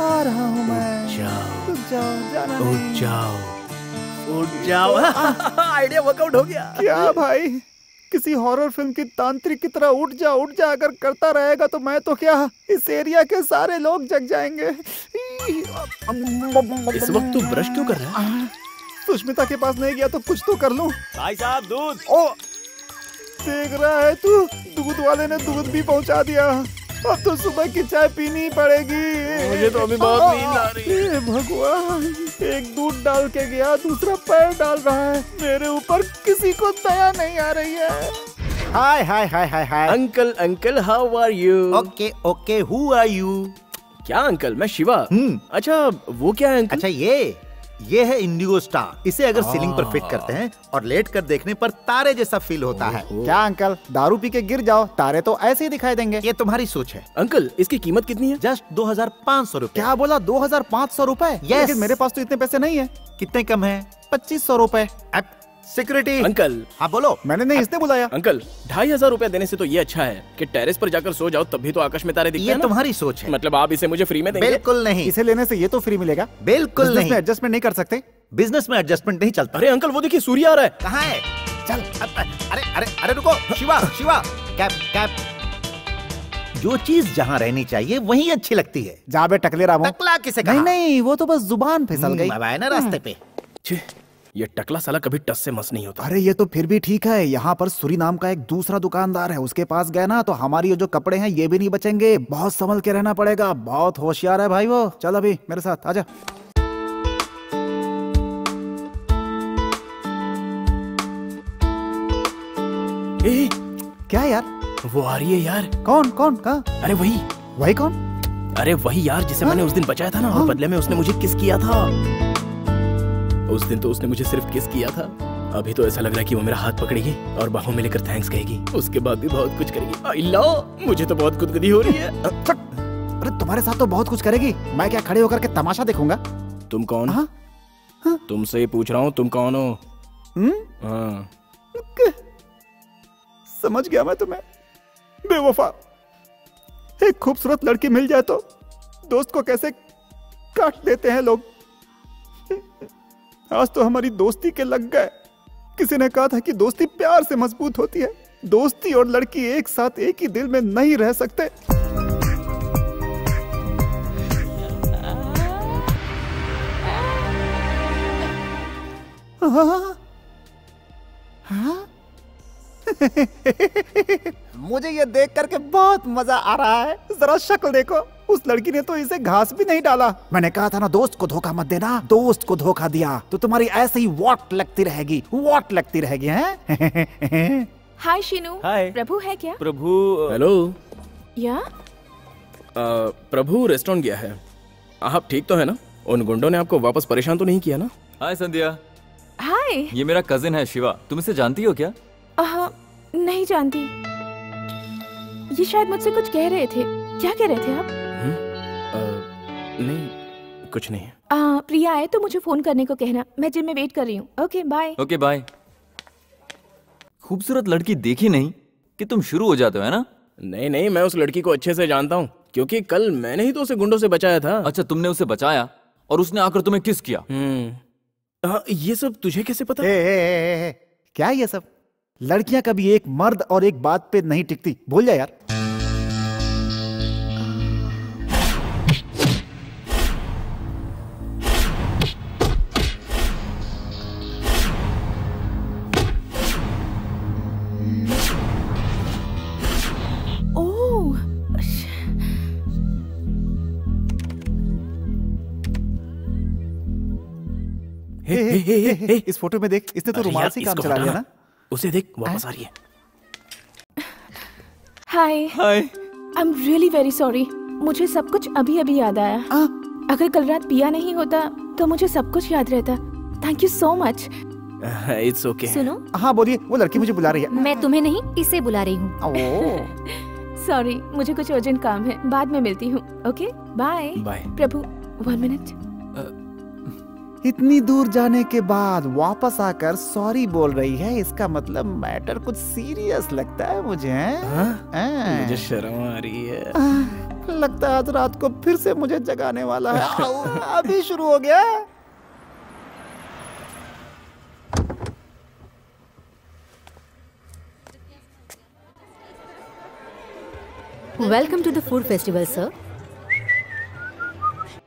आ रहा हूँ मैं। जाओ। जाओ जाना उठ जाओ। उठ जाओ। आइडिया वर्कआउट हो गया। क्या भाई? किसी हॉरर फ़िल्म की तांत्रिक की तरह उठ जा उठ जा अगर करता रहेगा तो मैं तो क्या इस एरिया के सारे लोग जग जाएँगे। इस वक्त तू ब्रश क्यों कर रहा है? सुष्मिता के पास नहीं गया तो कुछ तो कर लूँ। भाई साहब दूध। ओ देख रहा है तू। दूध वाले ने दूध भी पहुँचा दिया। अब तो सुबह की चाय पीनी ही पड़ेगी। मुझे तो अभी बहुत नींद आ रही है। भगवान एक दूध डाल के गया दूसरा पैर डाल रहा है। मेरे ऊपर किसी को दया नहीं आ रही है। Hi hi hi hi hi. Uncle uncle how are you okay okay who are you क्या अंकल? मैं शिवा। अच्छा वो क्या है अंकल? अच्छा ये। ये है इंडिगो स्टार। इसे अगर सीलिंग पर फिट करते हैं और लेट कर देखने पर तारे जैसा फील होता है। क्या अंकल दारू पी के गिर जाओ तारे तो ऐसे ही दिखाई देंगे। ये तुम्हारी सोच है। अंकल इसकी कीमत कितनी है? जस्ट दो हज़ार पाँच सौ रूपए। क्या बोला दो हज़ार पाँच सौ रूपए? मेरे पास तो इतने पैसे नहीं है। कितने कम है? पच्चीस सौ रूपए। सिक्योरिटी। अंकल। हाँ बोलो। मैंने नहीं इसने बुलाया। अंकल ढाई हज़ार रूपए देने से तो ये अच्छा है कि टेरेस पर जाकर सो जाओ तब भी तो आकाश में तारे दिखते ये हैं तुम्हारी सोच है। मतलब आप इसे मुझे फ्री में देंगे? बिल्कुल नहीं। इसे लेने से ये तो फ्री मिलेगा। बिल्कुल नहीं। एडजस्टमेंट नहीं कर सकते। बिज़नेस में एडजस्टमेंट नहीं चलता। अरे अंकल वो देखिए सूर्य आ रहा है। कहाँ है? चल अरे अरे अरे रुको। शिवा शिवा। Cap cap. जो चीज़ जहाँ रहनी चाहिए वही अच्छी लगती है। जा बे टकले रामो टकला किसे नहीं कहा? नहीं वो तो बस ज़ुबान फिसल गई। ना रास्ते पे। छे, ये टकला साला कभी टस से मस नहीं होता। अरे ये तो फिर भी ठीक है। यहाँ पर सूरी नाम का एक दूसरा दुकानदार है उसके पास गए ना तो हमारी जो कपड़े हैं ये भी नहीं बचेंगे। बहुत संभल के रहना पड़ेगा। बहुत होशियार है भाई वो। चल अभी मेरे साथ आजा। ए, क्या यार? वो आ रही है यार। कौन कौन कहा? अरे वही। वही कौन? अरे वही यार जिसे हा? मैंने उस दिन बचाया था ना और बदले में उसने मुझे किस किया था? उस दिन तो उसने मुझे सिर्फ़ किस किया था। अभी तो ऐसा लग रहा है कि वो मेरा हाथ पकड़ेगी और बाहों में लेकर थैंक्स कहेगी। उसके बाद भी बहुत कुछ करेगी। आई लो मुझे तो बहुत गुदगुदी हो रही है। अरे तुम्हारे साथ तो बहुत कुछ करेगी। मैं क्या खड़े होकर के तमाशा देखूँगा? तुम कौन? हाँ? तुमसे ही पूछ रहा हूँ तुम कौन हो? हम्म? हाँ। समझ गया मैं तुम्हें। बेवफा। एक खूबसूरत लड़की मिल जाए तो दोस्त को कैसे काट देते हैं लोग? आज तो हमारी दोस्ती के लग गए किसी ने कहा था कि दोस्ती प्यार से मज़बूत होती है दोस्ती और लड़की एक साथ एक ही दिल में नहीं रह सकते हाँ? हाँ? मुझे ये देख करके बहुत मज़ा आ रहा है। जरा शक्ल देखो। उस लड़की ने तो इसे घास भी नहीं डाला। मैंने कहा था ना दोस्त को धोखा मत देना। दोस्त को धोखा दिया। तो तुम्हारी ऐसे ही वॉट लगती रहेगी। वॉट लगती रहेगी हैं? हाय शिनू। हाय। प्रभु है क्या? प्रभु हेलो। या? आ, प्रभु रेस्टोरेंट गया है। आप ठीक तो है ना? उन गुंडों ने आपको वापस परेशान तो नहीं किया ना? हाय संध्या। हाय। ये मेरा कजिन है शिवा। तुम इसे जानती हो क्या? आह, नहीं जानती। ये शायद मुझसे कुछ कह रहे थे। क्या कह रहे थे आप? अ, नहीं कुछ नहीं। आ, प्रिया आए तो मुझे फ़ोन करने को कहना। मैं जिम में वेट कर रही हूँ। Okay bye. Okay bye. खूबसूरत लड़की देखी नहीं कि तुम शुरू हो जाते हो है ना? नहीं नहीं मैं उस लड़की को अच्छे से जानता हूँ क्योंकि कल मैंने ही तो उसे गुंडों से बचाया था। अच्छा तुमने उसे बचाया और उसने आकर तुम्हें किस किया? हाँ, ये सब तुझे कैसे पता? ए, ए, ए, ए, क्या ये सब? लड़कियाँ कभी एक मर्द और एक बात पे नहीं टिकती। भूल जा यार। हे, हे, हे, हे, हे, इस फ़ोटो में देख इसने तो रुमाल से काम चला लिया ना। उसे देख वापस आ रही है। Hi hi I am really very sorry मुझे सब कुछ अभी अभी याद आया। आ? अगर कल रात पिया नहीं होता तो मुझे सब कुछ याद रहता। Thank you so much it's okay सुनो। हाँ बोलिए वो लड़की मुझे बुला रही है। मैं तुम्हें नहीं इसे बुला रही हूँ। सॉरी मुझे कुछ अर्जेंट काम है। बाद में मिलती हूँ okay bye bye Prabhu one minute इतनी दूर जाने के बाद वापस आकर सॉरी बोल रही है इसका मतलब मैटर कुछ सीरियस लगता है मुझे हैं? हैं? मुझे शर्म आ रही है। आह, लगता है आज रात को फिर से मुझे जगाने वाला है। अभी शुरू हो गया। Welcome to the food festival sir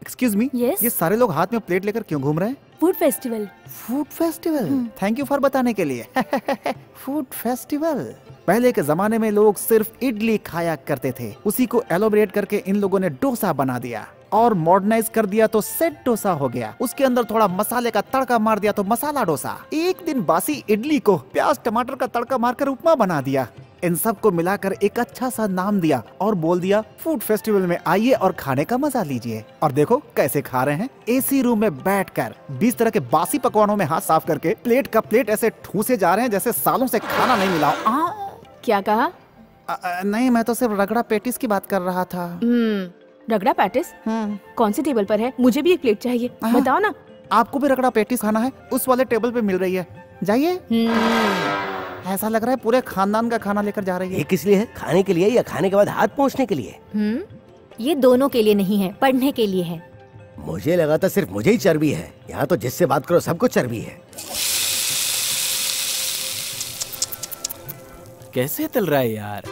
excuse me Yes? ये सारे लोग हाथ में प्लेट लेकर क्यों घूम रहे हैं? Food festival food festival thank you for बताने के लिए। फ़ूड फेस्टिवल पहले के जमाने में लोग सिर्फ़ इडली खाया करते थे। उसी को एलोबरेट करके इन लोगों ने डोसा बना दिया। और मॉडर्नाइज कर दिया तो सेट डोसा हो गया। उसके अंदर थोड़ा मसाले का तड़का मार दिया तो मसाला डोसा। एक दिन बासी इडली को प्याज टमाटर का तड़का मारकर उपमा बना दिया। इन सबको मिलाकर एक अच्छा सा नाम दिया और बोल दिया फ़ूड फेस्टिवल में आइए और खाने का मज़ा लीजिए। और देखो कैसे खा रहे हैं। एसी रूम में बैठकर 20 तरह के बासी पकवानों में हाथ साफ़ करके प्लेट का प्लेट ऐसे ठूसे जा रहे हैं जैसे सालों से खाना नहीं मिला। आ, क्या कहा? अ, नहीं मैं तो सिर्फ़ रगड़ा पेटिस की बात कर रहा था। हम्म रगड़ा पैटिस? कौन सी टेबल पर है? मुझे भी एक प्लेट चाहिए। बताओ ना। आपको भी रगड़ा पेटिस खाना है? उस वाले टेबल पे मिल रही है। जाइए। ऐसा लग रहा है पूरे खानदान का खाना लेकर जा रही है। ये किस लिए है? खाने के लिए या खाने के बाद हाथ पहुँचने के लिए? हम्म ये दोनों के लिए नहीं है पढ़ने के लिए है। मुझे लगा था सिर्फ़ मुझे ही चर्बी है। यहाँ तो जिससे बात करो सबको चर्बी है। कैसे तल रहा है यार?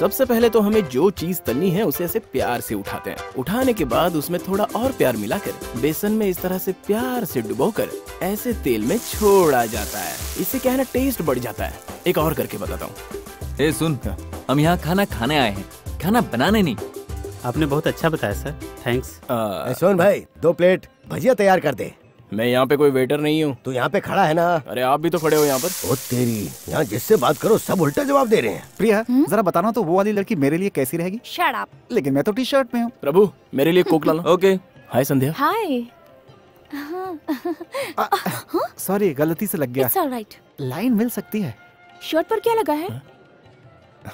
सबसे पहले तो हमें जो चीज़ तलनी है उसे ऐसे प्यार से उठाते हैं। उठाने के बाद उसमें थोड़ा और प्यार मिलाकर बेसन में इस तरह से प्यार से डुबोकर ऐसे तेल में छोड़ा जाता है। इससे क्या है ना टेस्ट बढ़ जाता है। एक और करके बताता हूँ। सुन हम यहाँ खाना खाने आए हैं। खाना बनाने नहीं। आपने बहुत अच्छा बताया सर। थैंक्स सोन भाई दो प्लेट भजिया तैयार कर दे। मैं यहाँ पे कोई वेटर नहीं हूँ। तू यहाँ पे खड़ा है ना? अरे आप भी तो खड़े हो यहाँ पर। ओ तेरी यहाँ जिससे बात करो सब उल्टा जवाब दे रहे हैं। प्रिया जरा बताना तो वो वाली लड़की मेरे लिए कैसी रहेगी? शट अप लेकिन मैं तो टी शर्ट में हूँ। प्रभु मेरे लिए कोक लाना okay. Hi Sandhya. Hi sorry गलती से लग गया। इट्स ऑलराइट लाइन मिल सकती है। शर्ट पर क्या लगा है?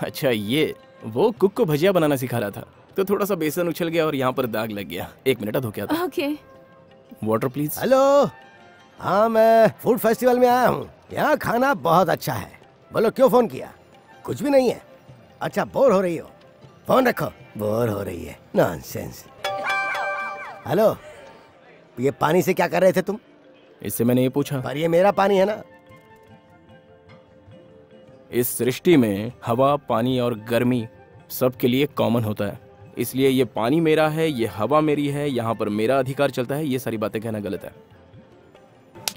अच्छा ये वो कुक को भजिया बनाना सिखा रहा था। तो थोड़ा सा बेसन उछल गया और यहाँ पर दाग लग गया। एक मिनट धो था ओके वाटर प्लीज़ हेलो हाँ मैं फ़ूड फेस्टिवल में आया हूँ। यहाँ खाना बहुत अच्छा है। बोलो क्यों फ़ोन किया? कुछ भी नहीं है। अच्छा बोर हो रही हो। फ़ोन रखो। बोर हो रही है। नॉनसेंस हेलो ये पानी से क्या कर रहे थे तुम? इससे मैंने ये पूछा। पर ये मेरा पानी है ना? इस सृष्टि में हवा पानी और गर्मी सबके लिए कॉमन होता है। इसलिए ये पानी मेरा है ये हवा मेरी है यहाँ पर मेरा अधिकार चलता है ये सारी बातें कहना गलत है।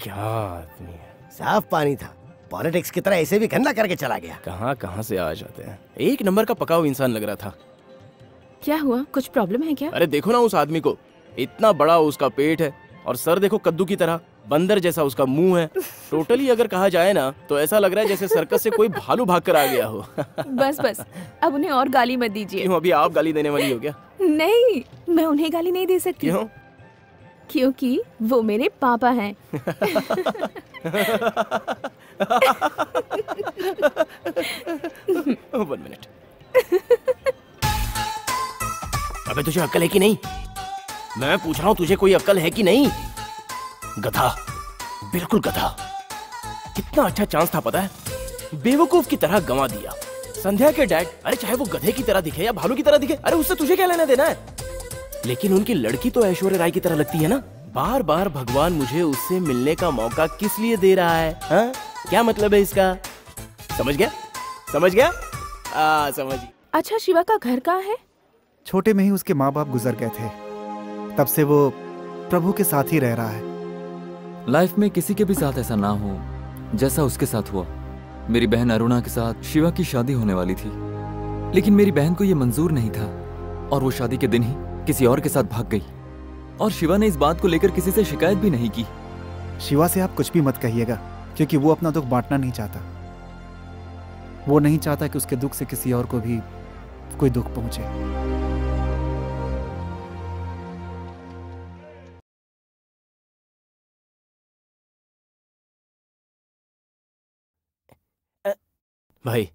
क्या आदमी है? साफ़ पानी था। पॉलिटिक्स की तरह ऐसे भी गंदा करके चला गया। कहाँ कहाँ से आ जाते हैं? एक नंबर का पका हुआ इंसान लग रहा था। क्या हुआ? कुछ प्रॉब्लम है क्या? अरे देखो ना उस आदमी को। इतना बड़ा उसका पेट है और सर देखो कद्दू की तरह। बंदर जैसा उसका मुँह है। टोटली अगर कहा जाए ना तो ऐसा लग रहा है जैसे सर्कस से कोई भालू भाग कर आ गया हो। बस बस। अब उन्हें और गाली मत दीजिए। क्यों अभी आप गाली देने वाली हो क्या? नहीं मैं उन्हें गाली नहीं दे सकती। क्यों? क्योंकि वो मेरे पापा हैं। वन मिनट अबे तुझे अक्ल है कि नहीं? मैं पूछ रहा हूँ तुझे कोई अक्ल है कि नहीं? गधा। बिल्कुल गधा। कितना अच्छा चांस था पता है? बेवकूफ़ की तरह गंवा दिया। संध्या के डैड अरे चाहे वो गधे की तरह दिखे या भालू की तरह दिखे अरे उससे तुझे क्या लेना देना है? लेकिन उनकी लड़की तो ऐश्वर्या राय की तरह लगती है ना? बार बार भगवान मुझे उससे मिलने का मौका किस लिए दे रहा है हा? क्या मतलब है इसका? समझ गया? समझ गया? आ, समझ अच्छा शिवा का घर कहाँ है? छोटे में ही उसके माँ बाप गुजर गए थे। तब से वो प्रभु के साथ ही रह रहा है। लाइफ में किसी के भी साथ ऐसा ना हो, जैसा उसके साथ हुआ। मेरी बहन अरुणा के साथ शिवा की शादी होने वाली थी। लेकिन मेरी बहन को यह मंजूर नहीं था, और वो शादी के दिन ही किसी और के साथ भाग गई। और शिवा ने इस बात को लेकर किसी से शिकायत भी नहीं की। शिवा से आप कुछ भी मत कहिएगा, क्योंकि वो अपना दुख बांटना नहीं चाहता। वो नहीं चाहता कि उसके दुख से किसी और को भी कोई दुख पहुँचे। भाई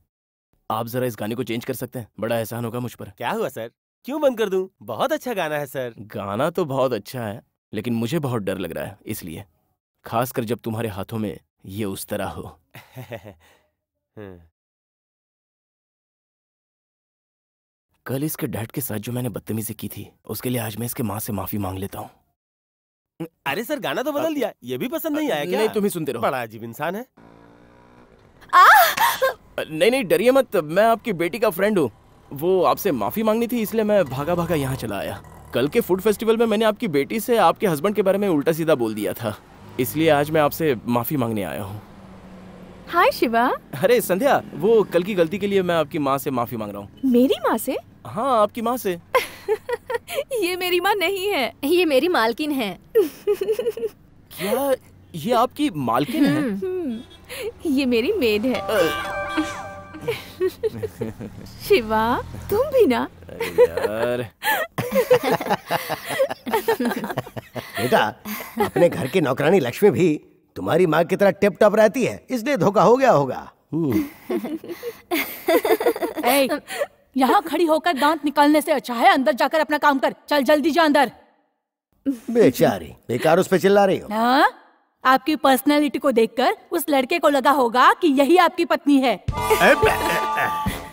आप जरा इस गाने को चेंज कर सकते हैं। बड़ा एहसान होगा मुझ पर। क्या हुआ सर? क्यों बंद कर दूँ? बहुत अच्छा गाना है सर। गाना तो बहुत अच्छा है लेकिन मुझे बहुत डर लग रहा है इसलिए। खासकर जब तुम्हारे हाथों में ये उस तरह हो। हम्म, कल इसके डैड के साथ जो मैंने बदतमीजी की थी उसके लिए आज मैं इसके माँ से माफ़ी मांग लेता हूँ। अरे सर गाना तो बदल दिया। ये भी पसंद नहीं आया क्या? नहीं तुम ही सुनते रहो। बड़ा अजीब इंसान है। नहीं नहीं डरिए मत। मैं आपकी बेटी का फ्रेंड हूँ। वो आपसे माफ़ी मांगनी थी इसलिए मैं भागा भागा यहाँ चला आया। कल के फ़ूड फेस्टिवल में मैंने आपकी बेटी से आपके हस्बैंड के बारे में उल्टा सीधा बोल दिया था। इसलिए आज मैं आपसे माफ़ी मांगने आया हूँ। हाय शिवा। अरे संध्या वो कल की गलती के लिए मैं आपकी माँ से माफ़ी मांग रहा हूँ। मेरी माँ से? हाँ आपकी माँ से। ये मेरी माँ नहीं है। ये मेरी मालकिन है। क्या ये आपकी मालकिन है? हम्म, ये मेरी मेड है। शिवा तुम भी ना? यार। बेटा अपने घर की नौकरानी लक्ष्मी भी तुम्हारी माँ की तरह टिप टॉप रहती है इसलिए धोखा हो गया होगा। हम्म, ए, यहाँ खड़ी होकर दांत निकालने से अच्छा है अंदर जाकर अपना काम कर। चल जल्दी जा अंदर। बेचारी बेकार उस पे चिल्ला रही हो। हाँ? आपकी पर्सनालिटी को देखकर उस लड़के को लगा होगा कि यही आपकी पत्नी है।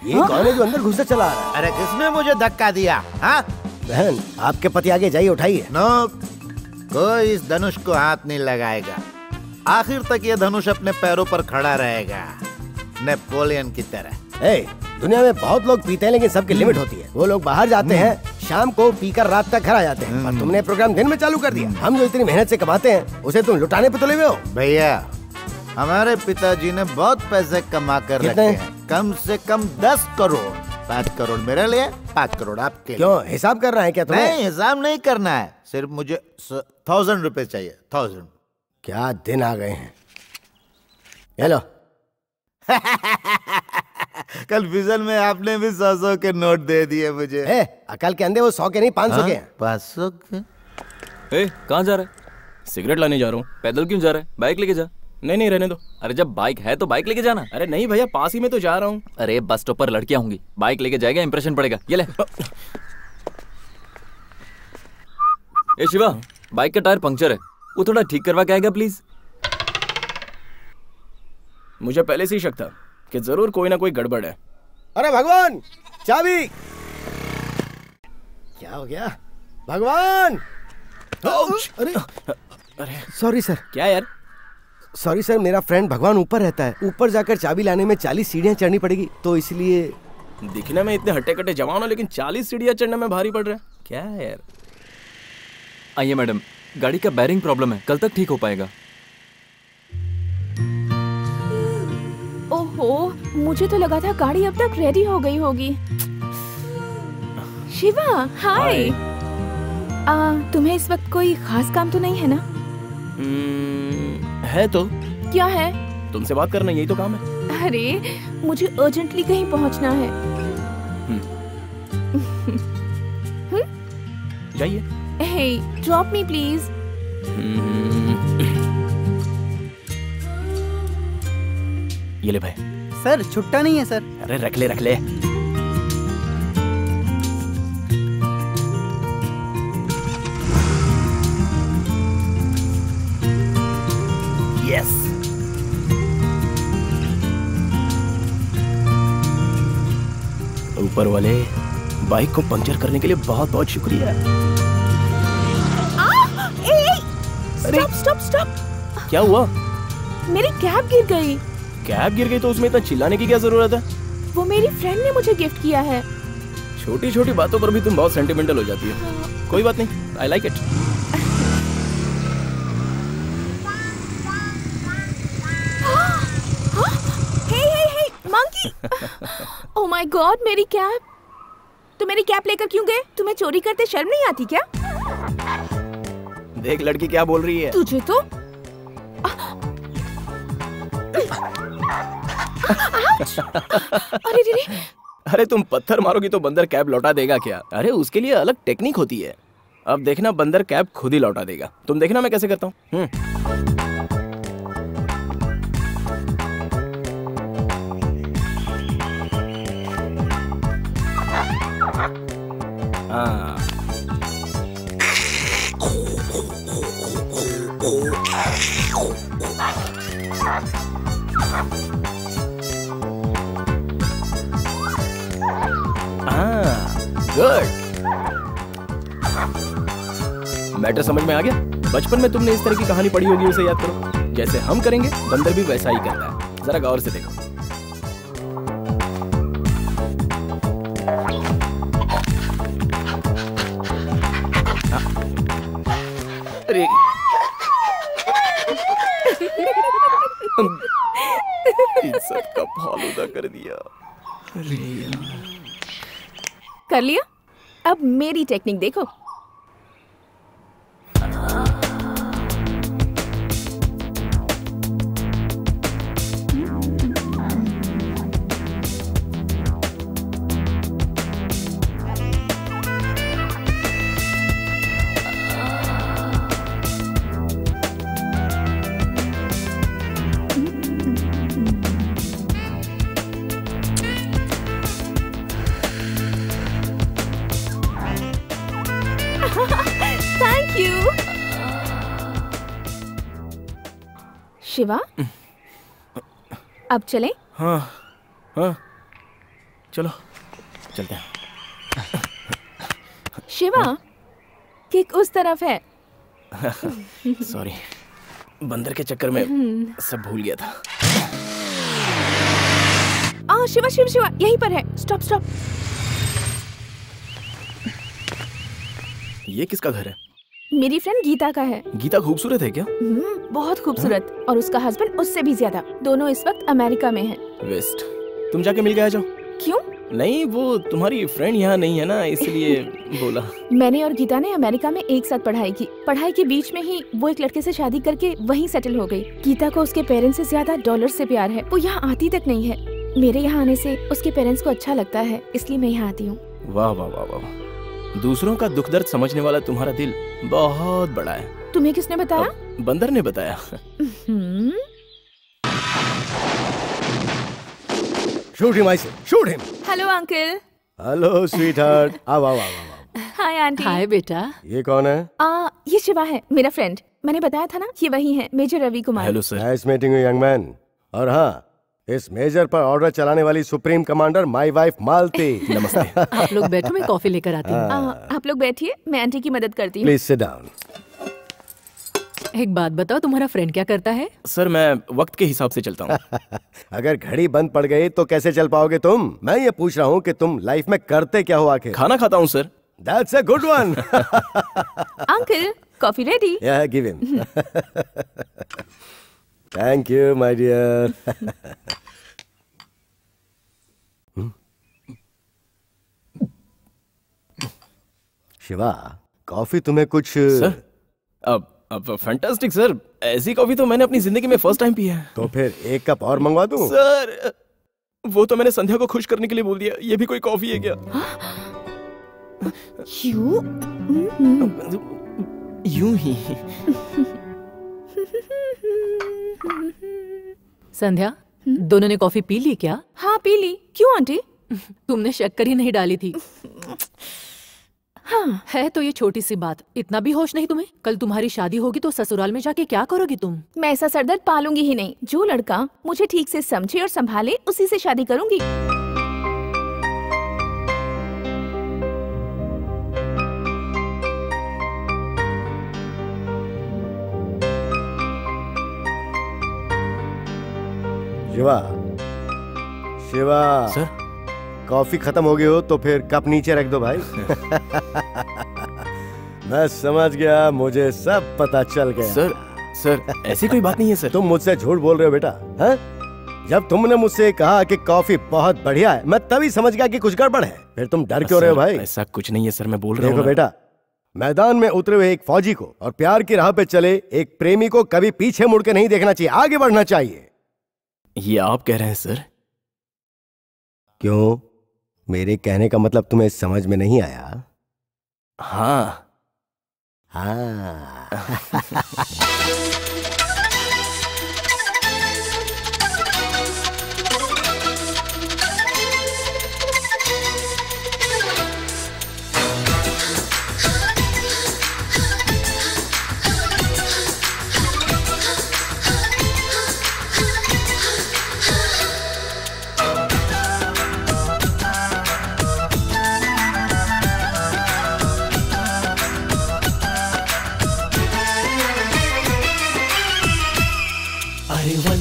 ये कौन है जो अंदर घुसता चला आ रहा है। अरे किसने मुझे धक्का दिया हाँ? बहन आपके पति आगे जाइए उठाइए। नो कोई इस धनुष को हाथ नहीं लगाएगा। आखिर तक ये धनुष अपने पैरों पर खड़ा रहेगा। नेपोलियन की तरह। ए, दुनिया में बहुत लोग पीते हैं लेकिन सबकी लिमिट होती है। वो लोग बाहर जाते हैं शाम को पीकर रात तक घर आ जाते हैं। पर तुमने प्रोग्राम दिन में चालू कर दिया। हम जो इतनी मेहनत से कमाते हैं उसे तुम लुटाने पे तुले हुए हो। भैया हमारे पिताजी ने बहुत पैसे कमा कर रखे हैं। कम से कम दस करोड़। पाँच करोड़ मेरे लिए पाँच करोड़ आपके क्यों हिसाब कर रहा है क्या तुम्हें? नहीं हिसाब नहीं करना है। सिर्फ़ मुझे थाउज़ेंड रुपए चाहिए थाउज़ेंड क्या दिन आ गए हैं। हेलो कन्फ्यूज़न में आपने भी सौ सौ के नोट दे दिए मुझे। ए, अकल के अंधे वो सौ के नहीं पाँच सौ के हैं पाँच सौ के? ए कहाँ जा रहा? है सिगरेट लाने जा रहा हूँ। पैदल क्यों जा रहा? है बाइक लेके जा। नहीं नहीं रहने दो। अरे जब बाइक है तो बाइक लेके जाना। अरे नहीं भैया पास ही में तो जा रहा हूँ। अरे बस स्टॉप पर लड़कियाँ होंगी। बाइक लेके जाएगा इंप्रेशन पड़ेगा। ये ले। ए शिवा बाइक का टायर पंक्चर है। वो थोड़ा ठीक करवा के आएगा प्लीज़ मुझे पहले से ही शक था। कि ज़रूर कोई ना कोई गड़बड़ है। अरे भगवान चाबी। क्या हो गया? भगवान! अरे अरे सॉरी सर क्या यार? सॉरी सर मेरा फ्रेंड भगवान ऊपर रहता है। ऊपर जाकर चाबी लाने में चालीस सीढ़ियाँ चढ़नी पड़ेगी तो इसलिए दिखने में इतने हट्टे कट्टे जवान हो लेकिन चालीस सीढ़ियाँ चढ़ने में भारी पड़ रहा है। क्या है यार? आइए मैडम गाड़ी का बैरिंग प्रॉब्लम है कल तक ठीक हो पाएगा। ओहो मुझे तो लगा था गाड़ी अब तक रेडी हो गई होगी। शिवा हाय आ, तुम्हें इस वक्त कोई खास काम तो नहीं है ना? हम्म, है तो। क्या है? तुमसे बात करना यही तो काम है। अरे मुझे अर्जेंटली कहीं पहुँचना है। हम्म, जाइए। हे ड्रॉप मी प्लीज़ ये ले भाई। सर छुट्टा नहीं है सर। अरे रख ले रख ले। यस ऊपर वाले बाइक को पंचर करने के लिए बहुत बहुत शुक्रिया। स्टॉप स्टॉप स्टॉप क्या हुआ? मेरी कैब गिर गई। कैब गिर गई तो उसमें इतना चिल्लाने की क्या ज़रूरत है? वो मेरी फ्रेंड ने मुझे गिफ्ट किया है। छोटी छोटी बातों पर भी तुम बहुत सेंटिमेंटल हो जाती हो। कोई बात नहीं I like it hey hey. Hey oh my god मेरी कैब तू मेरी कैब लेकर क्यों गए? तुम्हें चोरी करते शर्म नहीं आती क्या? देख लड़की क्या बोल रही है? तुझे तो अरे रे अरे। तुम पत्थर मारोगी तो बंदर कैब लौटा देगा क्या? अरे, उसके लिए अलग टेक्निक होती है। अब देखना बंदर कैब खुद ही लौटा देगा। तुम देखना मैं कैसे करता हूँ। हाँ। गुड मैटर समझ में आ गया? बचपन में तुमने इस तरह की कहानी पढ़ी होगी उसे याद करो। जैसे हम करेंगे, बंदर भी वैसा ही करता है। जरा गौर से देखो। अरे। इज़्ज़त का फालूदा कर दिया। अरे यार। कर लिया? अब मेरी टेक्निक देखो। शिवा? अब चलें? हाँ हाँ। चलो चलते हैं। शिवा किक उस तरफ़ है। सॉरी बंदर के चक्कर में। सब भूल गया था। आ शिवा शिवा शिवा यहीं पर है। स्टॉप स्टॉप ये किसका घर है? मेरी फ्रेंड गीता का है। गीता खूबसूरत है क्या? हम्म, बहुत खूबसूरत। और उसका हस्बैंड उससे भी ज़्यादा। दोनों इस वक्त अमेरिका में हैं। वेस्ट तुम जाके मिल के आ जाओ। क्यों? नहीं वो तुम्हारी फ्रेंड यहाँ नहीं है ना इसलिए बोला। मैंने और गीता ने अमेरिका में एक साथ पढ़ाई की। पढ़ाई के बीच में ही वो एक लड़के से शादी करके वहीं सेटल हो गई। गीता को उसके पेरेंट्स से ज़्यादा डॉलर से प्यार है। वो यहाँ आती तक नहीं है। मेरे यहाँ आने से उसके पेरेंट्स को अच्छा लगता है इसलिए मैं यहाँ आती हूँ। वाह वाह वाह वाह। दूसरों का दुख दर्द समझने वाला तुम्हारा दिल बहुत बड़ा है। तुम्हें किसने बताया? बंदर ने बताया। हम्म, shoot him I say shoot him hello uncle hello sweetheart आओ आओ आओ आओ हाय आंटी हाय बेटा. ये कौन है? आ, ये शिवा है मेरा फ्रेंड मैंने बताया था ना ये वही है major Ravi Kumar hello sir nice meeting you young man और हाँ इस मेजर पर ऑर्डर चलाने वाली supreme commander my wife Malti. नमस्ते। आप लोग बैठो मैं कॉफ़ी लेकर आती हूँ। आप लोग बैठिए मैं आंटी की मदद करती हूँ। प्लीज़ सिट डाउन एक बात बताओ तुम्हारा फ्रेंड क्या करता है? सर मैं वक्त के हिसाब से चलता हूँ। अगर घड़ी बंद पड़ गई तो कैसे चल पाओगे तुम? मैं ये पूछ रहा हूँ कि तुम लाइफ में करते क्या हो आखिर? खाना खाता हूँ sir. That's a good one uncle coffee ready yeah give him thank you my dear Shiva coffee तुम्हें कुछ सर अब अब फैंटास्टिक सर ऐसी कॉफ़ी तो मैंने अपनी ज़िंदगी में फ़र्स्ट टाइम पी है। तो फिर एक कप और मंगवा दूँ? सर वो तो मैंने संध्या को खुश करने के लिए बोल दिया। ये भी कोई कॉफ़ी है क्या? यू यूँ ही। संध्या दोनों ने कॉफ़ी पी ली क्या? हाँ पी ली। क्यों आंटी? तुमने शक्कर ही नहीं डाली थी। हाँ। है तो ये छोटी सी बात। इतना भी होश नहीं तुम्हें? कल तुम्हारी शादी होगी तो ससुराल में जाके क्या करोगी तुम? मैं ऐसा सरदर्द पालूँगी ही नहीं। जो लड़का मुझे ठीक से समझे और संभाले उसी से शादी करूँगी। शिवा। शिवा। सर? कॉफ़ी खत्म हो गई हो तो फिर कप नीचे रख दो भाई। मैं समझ गया मुझे सब पता चल गया। सर सर ऐसी कोई बात नहीं है सर। तुम मुझसे झूठ बोल रहे हो बेटा हैं? जब तुमने मुझसे कहा कि कॉफ़ी बहुत बढ़िया है मैं तभी समझ गया कि कुछ गड़बड़ है। फिर तुम डर क्यों रहे हो भाई? ऐसा कुछ नहीं है सर मैं बोल रहा हूँ बेटा मैदान में उतरे हुए एक फौजी को और प्यार की राह पे चले एक प्रेमी को कभी पीछे मुड़ के नहीं देखना चाहिए आगे बढ़ना चाहिए। ये आप कह रहे हैं सर? क्यों? मेरे कहने का मतलब तुम्हें समझ में नहीं आया? हाँ। हाँ।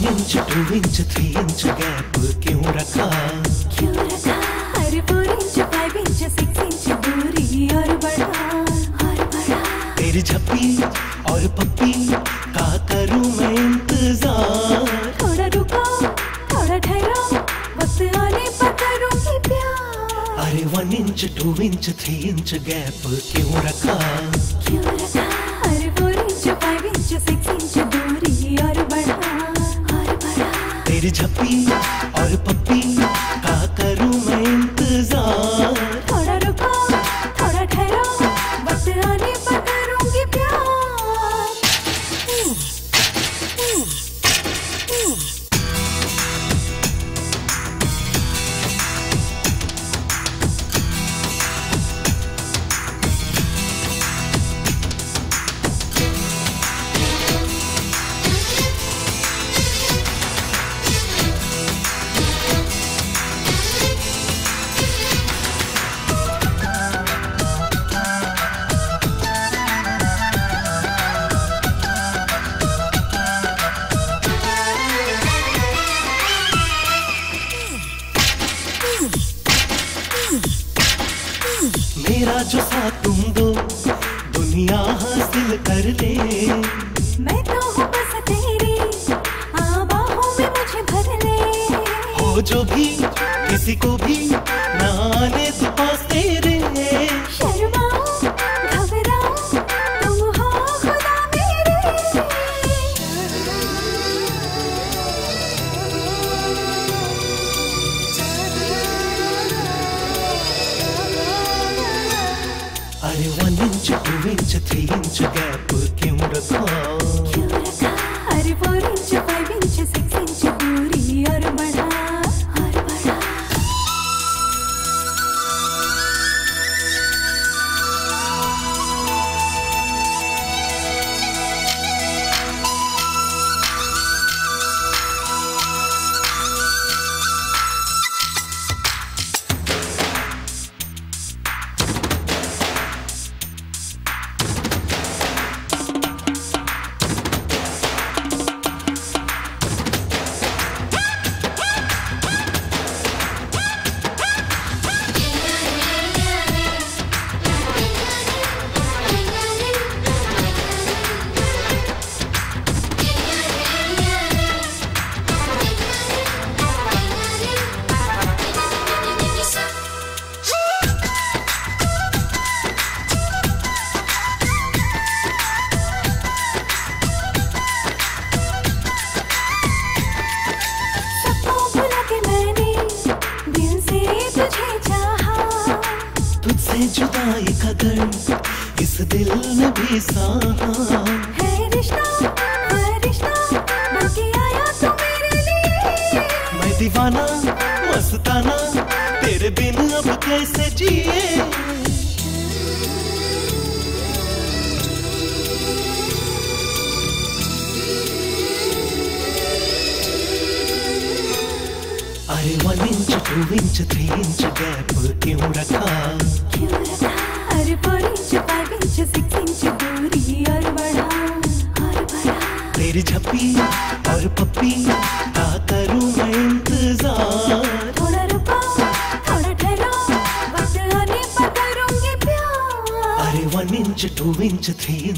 Inch two inch three inch gap क्यों रखा? क्यों रखा? अरे four inch five inch six inch दूरी और बढ़ा और बढ़ा। तेरी झप्पी और पप्पी का करूँ मैं इंतज़ार? थोड़ा रुको थोड़ा ठहरो वक्त आने पर करूँगी प्यार। अरे one inch two inch three inch gap क्यों रखा? क्यों रखा? अरे four inch five inch six inch झप्पी और पप्पी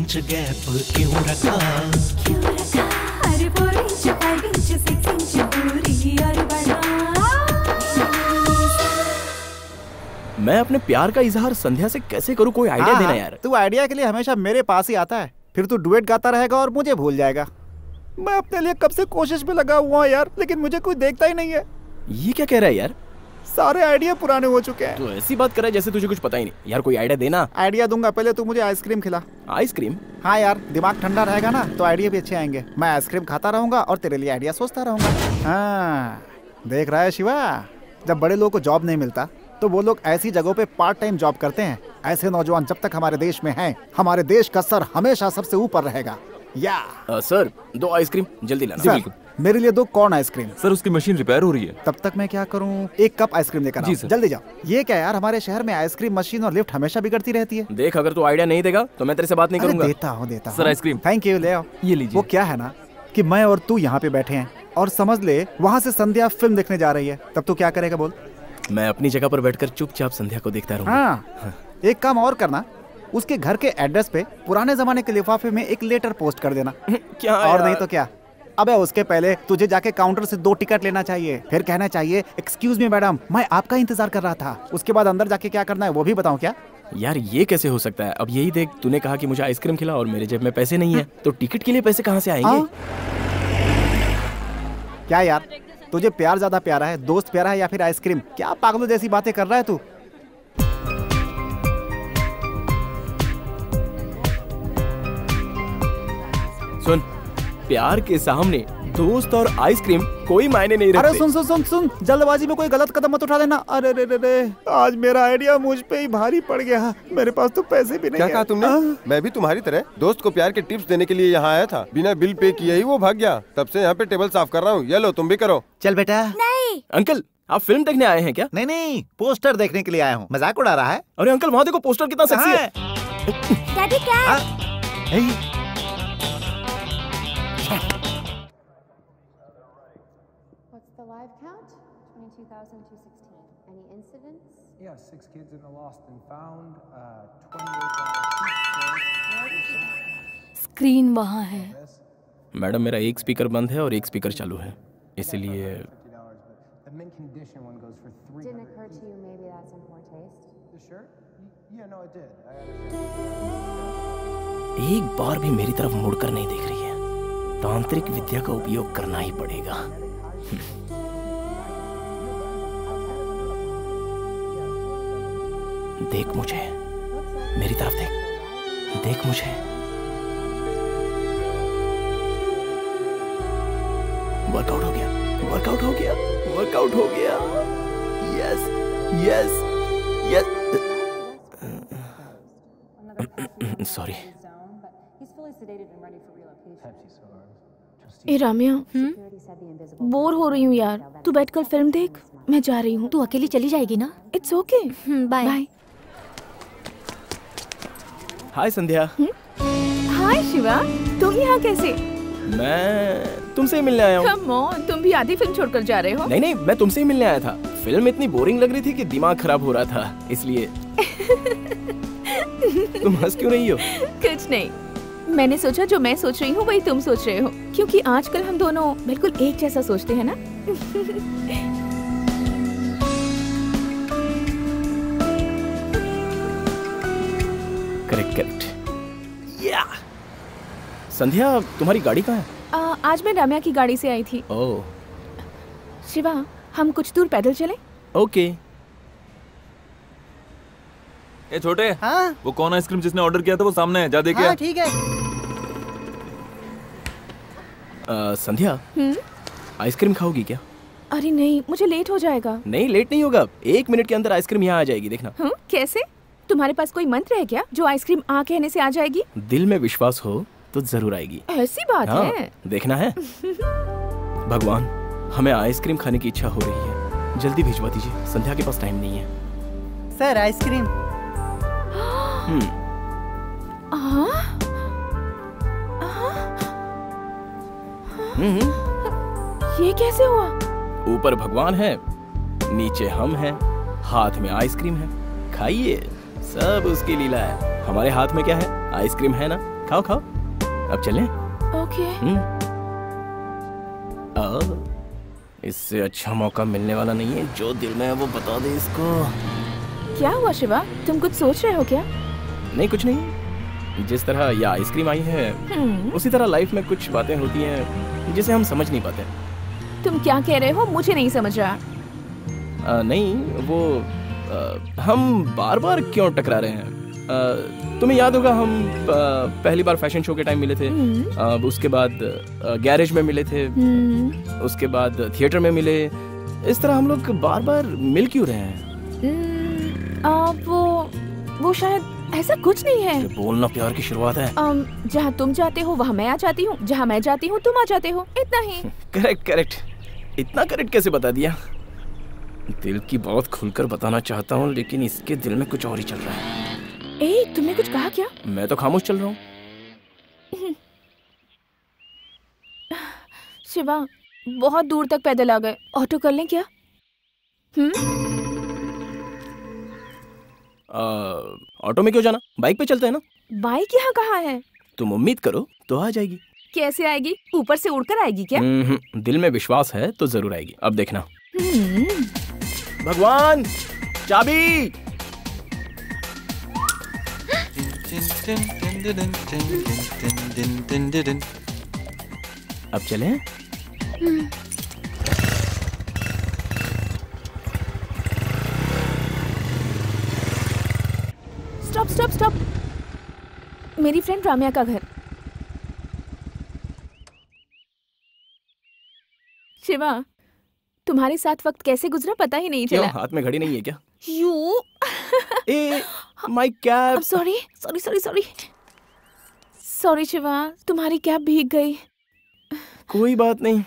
इंच गैप क्यों रखा क्यों रखा अरे four inch five inch six inch दूरी और बढ़ा मैं अपने प्यार का इजहार संध्या से कैसे करूँ? कोई आइडिया हाँ, देना हाँ, यार। तू आइडिया के लिए हमेशा मेरे पास ही आता है। फिर तू डुएट गाता रहेगा और मुझे भूल जाएगा। मैं अपने लिए कब से कोशिश में लगा हुआ यार लेकिन मुझे कोई देखता ही नहीं है। ये क्या कह रहा है यार? सारे आइडिया पुराने हो चुके हैं। तो ऐसी बात कर रहा है जैसे तुझे कुछ पता ही नहीं। यार कोई आइडिया देना? आइडिया दूँगा पहले तू मुझे आइसक्रीम खिला। आइसक्रीम? हाँ यार दिमाग ठंडा रहेगा ना तो आइडिया भी अच्छे आएँगे। मैं आइसक्रीम खाता रहूँगा और तेरे लिए आइडिया सोचता रहूँगा। हाँ देख रहा है शिवा जब बड़े लोगों को जॉब नहीं मिलता तो वो लोग ऐसी जगहों पे पार्ट टाइम जॉब करते हैं। ऐसे नौजवान जब तक हमारे देश में हैं हमारे देश का सर हमेशा सबसे ऊपर रहेगा। या आ, सर दो आइसक्रीम जल्दी लाना। मेरे लिए दो कॉर्न आइसक्रीम। सर उसकी मशीन रिपेयर हो रही है। तब तक मैं क्या करूँ? एक कप आइसक्रीम लेकर जी, सर। जल्दी जाओ। ये क्या यार हमारे शहर में आइसक्रीम मशीन और लिफ्ट हमेशा बिगड़ती रहती है। देख अगर तू आइडिया नहीं देगा तो मैं तेरे से बात नहीं करूँगा। देता हूँ देता सर, आइसक्रीम। थैंक यू ले आओ। ये लीजिए। वो क्या है ना कि मैं और तू यहाँ पे बैठे हैं और समझ ले वहाँ से संध्या फ़िल्म देखने जा रही है। तब तू क्या करेगा बोल? मैं अपनी जगह पर बैठकर चुपचाप संध्या को देखता रहूँगा। हाँ। एक काम और करना उसके घर के एड्रेस पे पुराने जमाने के लिफाफे में एक लेटर पोस्ट कर देना। क्या और नहीं तो क्या? अबे उसके पहले तुझे जाके काउंटर से दो टिकट लेना चाहिए। फिर कहना चाहिए एक्सक्यूज मी मैडम मैं आपका इंतज़ार कर रहा था। उसके बाद अंदर जाके क्या करना है वो भी बताऊँ क्या? यार ये कैसे हो सकता है? अब यही देख तूने कहा कि मुझे आइसक्रीम खिला और मेरे जेब में पैसे नहीं है। तो टिकट के लिए पैसे कहाँ से आएँगे? क्या यार तुझे प्यार ज़्यादा प्यारा है दोस्त प्यारा है या फिर आइसक्रीम? क्या पागलों जैसी बातें कर रहा है तू? सुन प्यार के सामने दोस्त और आइसक्रीम कोई मायने नहीं रखते। अरे सुन सुन सुन सुन जल्दबाजी में कोई गलत कदम मत उठा देना। अरे रे रे रे। आज मेरा आइडिया मुझ पे ही भारी पड़ गया। मेरे पास तो पैसे भी नहीं क्या कहा तुमने? आ? मैं भी तुम्हारी तरह दोस्त को प्यार के टिप्स देने के लिए यहाँ आया था। बिना बिल पे किए ही वो भाग गया। तब से यहाँ पे टेबल साफ़ कर रहा हूँ। ये लो तुम भी करो। चल बेटा। नहीं। अंकल आप फ़िल्म देखने आए हैं क्या? नहीं नहीं पोस्टर देखने के लिए आया हूँ। मज़ाक उड़ा रहा है। अरे अंकल वहाँ देखो पोस्टर कितना सेक्सी है। डैडी क्या? What's the live count? 22,216. Any incidents? Yeah, six kids in the lost and found. Uh, screen वहाँ है मैडम मेरा एक स्पीकर बंद है और एक स्पीकर चालू है इसलिए. एक बार भी मेरी तरफ़ मुड़कर नहीं देख रही है तांत्रिक विद्या का उपयोग करना ही पड़ेगा। देख मुझे। मेरी तरफ़ देख। देख मुझे। वर्कआउट हो गया। वर्कआउट हो गया। वर्कआउट हो गया। Yes yes yes sorry He's fully sedated and ready for relocation. ए रामिया। बोर हो रही हूँ यार। तू बैठकर फ़िल्म देख। मैं जा रही हूँ। तू अकेली चली जाएगी ना? It's okay bye bye hi Sandhya. Hi Shiva. तुम यहाँ कैसे? मैं तुमसे ही मिलने आया हूँ। तुम भी आधी फ़िल्म छोड़कर जा रहे हो? नहीं नहीं मैं तुमसे ही मिलने आया था। फ़िल्म इतनी बोरिंग लग रही थी कि दिमाग खराब हो रहा था इसलिए। तुम हंस क्यों रही हो? कुछ नहीं। मैंने सोचा जो मैं सोच रही हूँ वही तुम सोच रहे हो। क्योंकि आजकल हम दोनों बिल्कुल एक जैसा सोचते हैं ना? करेक्ट करेक्ट या संध्या तुम्हारी गाड़ी कहाँ है? आ, आज मैं राम्या की गाड़ी से आई थी। ओह शिवा हम कुछ दूर पैदल चले? ओके ए छोटे हाँ? वो कौन आइसक्रीम जिसने ऑर्डर किया था वो सामने है जा देखे हाँ ठीक है। अ, संध्या? हम्म? आइसक्रीम खाओगी क्या? अरे नहीं मुझे लेट हो जाएगा। नहीं लेट नहीं होगा। एक मिनट के अंदर आइसक्रीम यहाँ आ जाएगी देखना। हम्म कैसे? तुम्हारे पास कोई मंत्र है क्या जो आइसक्रीम आ कहने से आ जाएगी? दिल में विश्वास हो तो ज़रूर आएगी। ऐसी बात हाँ, है? देखना है। भगवान हमें आइसक्रीम खाने की इच्छा हो रही है। जल्दी भिजवा दीजिए संध्या के पास टाइम नहीं है। Sir ice cream. ये कैसे हुआ? ऊपर भगवान है नीचे हम हैं हाथ में आइसक्रीम है। खाइए सब उसकी लीला है। हमारे हाथ में क्या है? आइसक्रीम है ना? खाओ खाओ। अब चलें। ओके। हम्म। इससे अच्छा मौका मिलने वाला नहीं है। जो दिल में है वो बता दे इसको। क्या हुआ शिवा? तुम कुछ सोच रहे हो क्या? नहीं कुछ नहीं। जिस तरह यह आइसक्रीम आई है हम्म। उसी तरह लाइफ में कुछ बातें होती हैं जिसे हम समझ नहीं पाते। तुम क्या कह रहे हो? मुझे नहीं समझ रहा। आ, नहीं वो आ, हम बार बार क्यों टकरा रहे हैं? आ, तुम्हें याद होगा हम आ, पहली बार फ़ैशन शो के टाइम मिले थे। हम्म। आ, उसके बाद गैरेज में मिले थे। हम्म, उसके बाद थिएटर में मिले। इस तरह हम लोग बार बार मिल क्यों रहे हैं? हम्म, आ, वो वो शायद ऐसा कुछ नहीं है। बोलना प्यार की शुरुआत है। जहाँ तुम जाते हो वहाँ मैं आ जाती हूँ। जहाँ मैं जाती हूँ तुम आ जाते हो। इतना ही। Correct correct. इतना करेक्ट कैसे बता दिया? दिल की बात खुलकर बताना चाहता हूँ लेकिन इसके दिल में कुछ और ही चल रहा है। ए तुमने कुछ कहा क्या? मैं तो खामोश चल रहा हूँ। शिवा बहुत दूर तक पैदल आ गए। ऑटो कर लें क्या? हम्म? आ, ऑटो में क्यों जाना? बाइक पे चलते हैं ना? बाइक यहाँ कहाँ है? तुम उम्मीद करो तो आ जाएगी। कैसे आएगी? ऊपर से उड़कर आएगी क्या? हम्म, दिल में विश्वास है तो ज़रूर आएगी। अब देखना। हम्म, भगवान! चाबी! अब चलें? स्टॉप स्टॉप स्टॉप मेरी फ्रेंड राम्या का घर। शिवा तुम्हारे साथ वक्त कैसे गुजरा पता ही नहीं चला। हाथ में घड़ी नहीं है क्या? You. A my cab sorry sorry sorry sorry sorry Shiva तुम्हारी कैब भीग गई। कोई बात नहीं।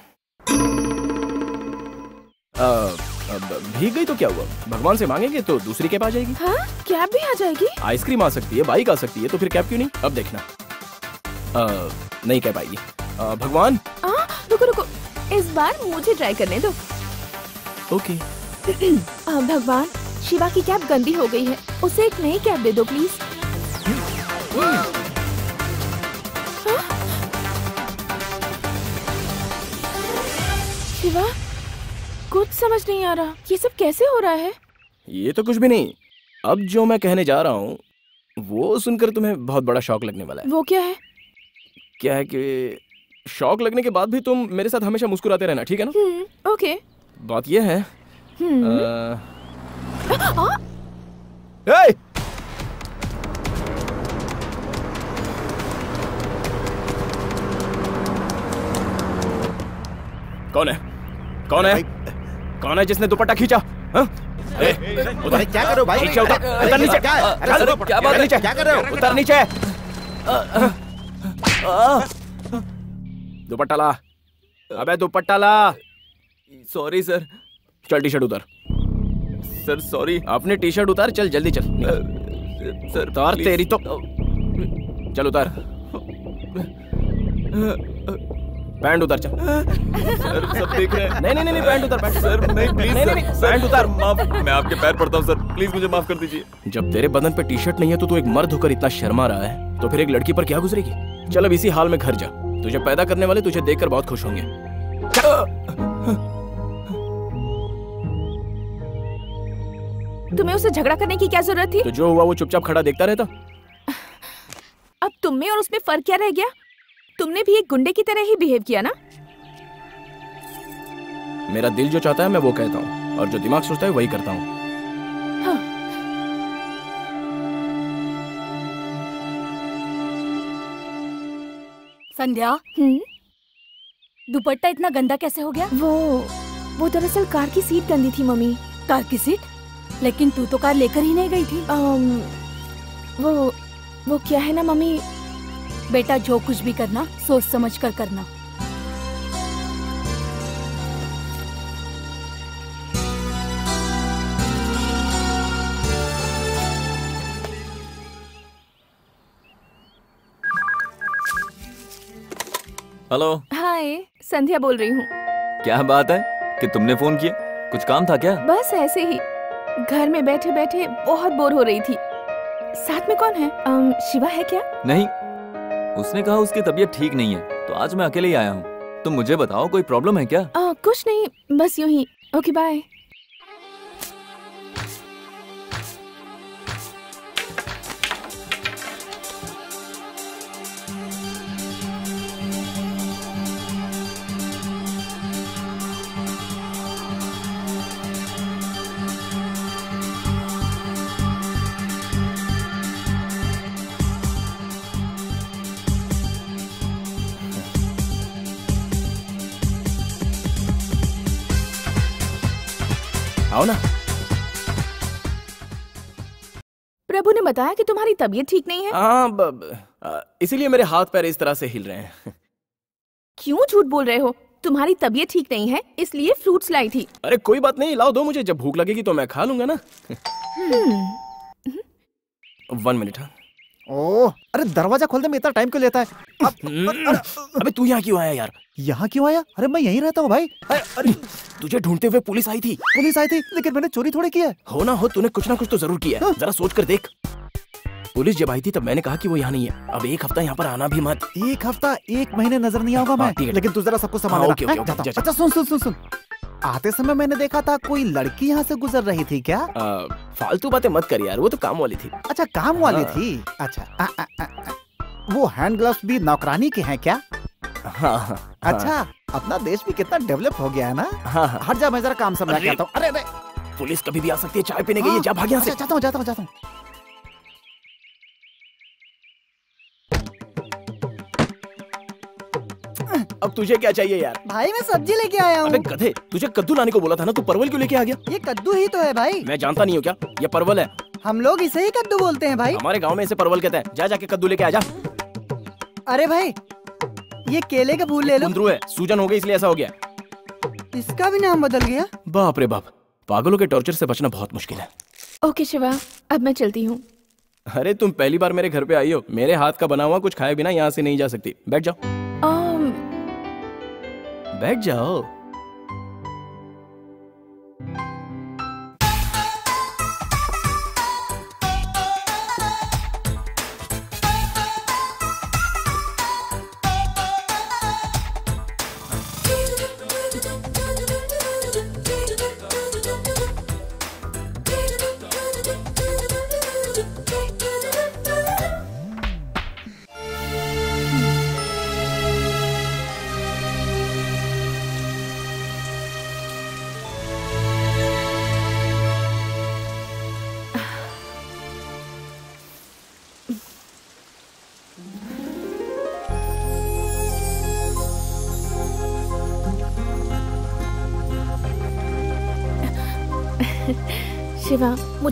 अब भीग गई तो क्या हुआ? भगवान से मांगेंगे तो दूसरी कैब आ जाएगी। हाँ कैब भी आ जाएगी? आइसक्रीम आ सकती है बाइक आ सकती है तो फिर कैब क्यों नहीं? अब देखना। आ, नहीं कैब आएगी। आ, भगवान? हाँ रुको रुको। इस बार मुझे ट्राई करने दो। ओके। आ, भगवान शिवा की कैब गंदी हो गई है। उसे एक नई कैब दे दो प्लीज़? शिवा? कुछ समझ नहीं आ रहा। ये सब कैसे हो रहा है? ये तो कुछ भी नहीं। अब जो मैं कहने जा रहा हूँ वो सुनकर तुम्हें बहुत बड़ा शौक लगने वाला है। वो क्या है? क्या है कि शौक लगने के बाद भी तुम मेरे साथ हमेशा मुस्कुराते रहना ठीक है ना? Hmm, okay. बात ये है हम्म। आ, ए! कौन है? कौन है? कौन है जिसने दुपट्टा खींचा? हाँ? अरे क्या कर भाई? नीचे उतर उतर नीचे। क्या है? बात नीचे। क्या कर रहे हो? उतर नीचे। दुपट्टा ला। अबे दुपट्टा ला। सॉरी सर चल टी शर्ट उतार। सर सॉरी अपने टी शर्ट उतार चल जल्दी चल। सर उतार तेरी तो। चल उतार। पैंट उतार चल। सर सब देख रहे हैं। नहीं नहीं नहीं पैंट उतार पैंट सर नहीं प्लीज़ नहीं, नहीं, पैंट उतार माफ़ मैं आपके पैर पड़ता हूँ सर प्लीज़ मुझे माफ़ कर दीजिए। जब तेरे बदन पे टी शर्ट नहीं है तो तू एक मर्द होकर इतना शर्मा रहा है तो फिर एक लड़की पर क्या गुजरेगी? चल अब इसी हाल में घर जा। तुझे पैदा करने वाले तुझे देखकर बहुत खुश होंगे। तुम्हें उसे झगड़ा करने की क्या ज़रूरत थी? तो जो हुआ वो चुपचाप खड़ा देखता रहता। अब तुम में और उसमें फ़र्क क्या रह गया? तुमने भी एक गुंडे की तरह ही बिहेव किया ना? मेरा दिल जो चाहता है मैं वो कहता हूँ। और जो दिमाग सोचता है वही करता हूँ। हाँ। संध्या? हम्म? दुपट्टा इतना गंदा कैसे हो गया? वो वो दरअसल कार की सीट गंदी थी मम्मी। कार की सीट? लेकिन तू तो कार लेकर ही नहीं गई थी। आम, वो वो क्या है ना मम्मी? बेटा जो कुछ भी करना सोच समझ कर करना। हेलो। हाय संध्या बोल रही हूँ। क्या बात है? कि तुमने फ़ोन किया? कुछ काम था क्या? बस ऐसे ही। घर में बैठे बैठे बहुत बोर हो रही थी। साथ में कौन है? अम, शिवा है क्या? नहीं उसने कहा उसकी तबीयत ठीक नहीं है तो आज मैं अकेले ही आया हूँ। तुम मुझे बताओ कोई प्रॉब्लम है क्या? आ, कुछ नहीं बस यू ही। ओके बाय आओ ना। प्रभु ने बताया कि तुम्हारी तबीयत ठीक नहीं है? हाँ इसीलिए मेरे हाथ पैर इस तरह से हिल रहे हैं। क्यों झूठ बोल रहे हो? तुम्हारी तबीयत ठीक नहीं है इसलिए फ्रूट्स लाई थी। अरे कोई बात नहीं लाओ दो मुझे जब भूख लगेगी तो मैं खा लूँगा ना। वन मिनट हाँ। ओह अरे दरवाज़ा खोलने में इतना टाइम क्यों लेता है? हम्म, अबे तू यहाँ क्यों आया यार? यहाँ क्यों आया? अरे मैं यहीं रहता हूँ भाई। अरे अरे। तुझे ढूंढते हुए पुलिस आई थी। पुलिस आई थी लेकिन मैंने चोरी थोड़ी की है। हो ना हो तूने कुछ ना कुछ तो ज़रूर किया है। जरा सोच कर देख। पुलिस जब आई थी तब मैंने कहा कि वो यहाँ नहीं है। अब एक हफ़्ता यहाँ पर आना भी मत। एक हफ़्ता एक महीने नज़र नहीं आऊँगा हाँ, मैं लेकिन तू जरा सबको हाँ, संभाल जा। अच्छा सुन सुन सुन सुन। आते समय मैंने देखा था कोई लड़की यहाँ से गुजर रही थी क्या? फालतू बातें मत कर यार वो तो काम वाली थी। अच्छा काम वाली हाँ। थी? अच्छा आ, आ, आ, आ, वो हैंड ग्लव्स भी नौकरानी के हैं क्या? हाँ हाँ अच्छा अपना देश भी कितना डेवलप हो गया है ना? हाँ हाँ। हट जा मैं जरा काम समझा के अरे, आता हूँ। अरे अरे। पुलिस कभी भी आ सकती है चाय पीने के लिए जा भाग यहाँ से। अच्छा, जाता हूँ जाता हूँ जाता हूँ। अब तुझे क्या चाहिए यार? भाई मैं सब्ज़ी लेके आया हूँ। गधे तुझे कद्दू लाने को बोला था ना तू परवल क्यों लेके आ गया? ये कद्दू ही तो है भाई। मैं जानता नहीं हूँ क्या? ये परवल है। हम लोग इसे ही कद्दू बोलते हैं भाई। हमारे गाँव में इसे परवल कहते हैं। जा जाके कद्दू लेके आ जा। अरे भाई ये केले का फूल ले लो। है सूजन हो गई इसलिए ऐसा हो गया। इसका भी नाम बदल गया। बाप रे बाप पागलों के टॉर्चर से बचना बहुत मुश्किल है। ओके शिवा अब मैं चलती हूँ। अरे तुम पहली बार मेरे घर पे आई हो। मेरे हाथ का बना हुआ कुछ खाए बिना यहाँ से नहीं जा सकती। बैठ जाओ। बैठ जाओ।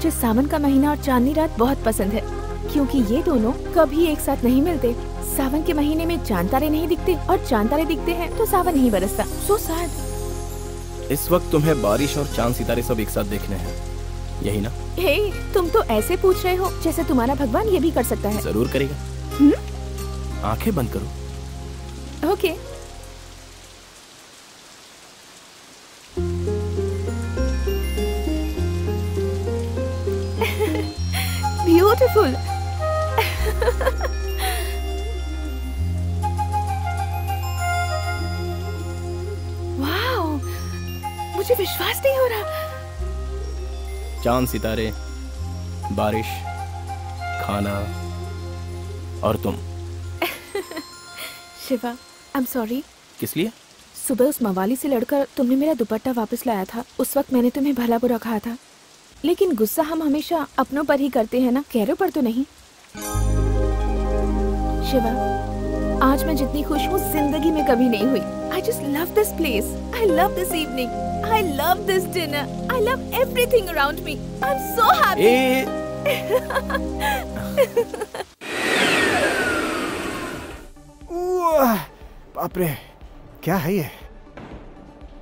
मुझे सावन का महीना और चांदनी रात बहुत पसंद है क्योंकि ये दोनों कभी एक साथ नहीं मिलते। सावन के महीने में चाँद तारे नहीं दिखते और चाँद तारे दिखते हैं तो सावन नहीं बरसता। सो सैड इस वक्त तुम्हें बारिश और चाँद सितारे सब एक साथ देखने हैं। यही ना? हे तुम तो ऐसे पूछ रहे हो जैसे तुम्हारा भगवान ये भी कर सकता है। ज़रूर करेगा? आँखें बंद करो। ओके ब्यूटीफुल वाओ मुझे विश्वास नहीं हो रहा। चाँद सितारे बारिश खाना और तुम? शिवा आई एम सॉरी किस लिए? सुबह उस मवाली से लड़कर तुमने मेरा दुपट्टा वापस लाया था। उस वक्त मैंने तुम्हें भला बुरा कहा था। लेकिन गुस्सा हम हमेशा अपनों पर ही करते हैं ना? गैरों पर तो नहीं। शिवा आज मैं जितनी खुश हूँ ज़िंदगी में कभी नहीं हुई। I just love this place I love this evening I love this dinner I love everything around me I am so happy uh, बाप रे क्या है ये?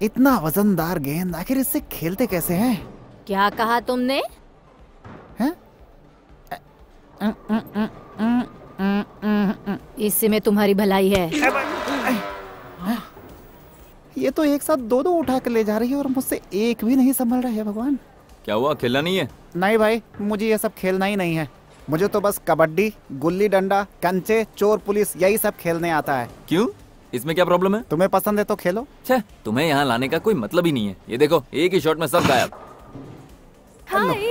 इतना वजनदार गेंद आखिर इससे खेलते कैसे हैं? क्या कहा तुमने? इससे में तुम्हारी भलाई है। ये तो एक साथ दो दो उठा कर ले जा रही है और मुझसे एक भी नहीं संभल रहा है भगवान। क्या हुआ? खेलना नहीं है? नहीं भाई मुझे ये सब खेलना ही नहीं है। मुझे तो बस कबड्डी गुल्ली डंडा कंचे चोर पुलिस यही सब खेलने आता है। क्यों? इसमें क्या प्रॉब्लम है? तुम्हें पसंद है तो खेलो। तुम्हें यहाँ लाने का कोई मतलब ही नहीं है। ये देखो एक ही शॉट में सब गायब। हाय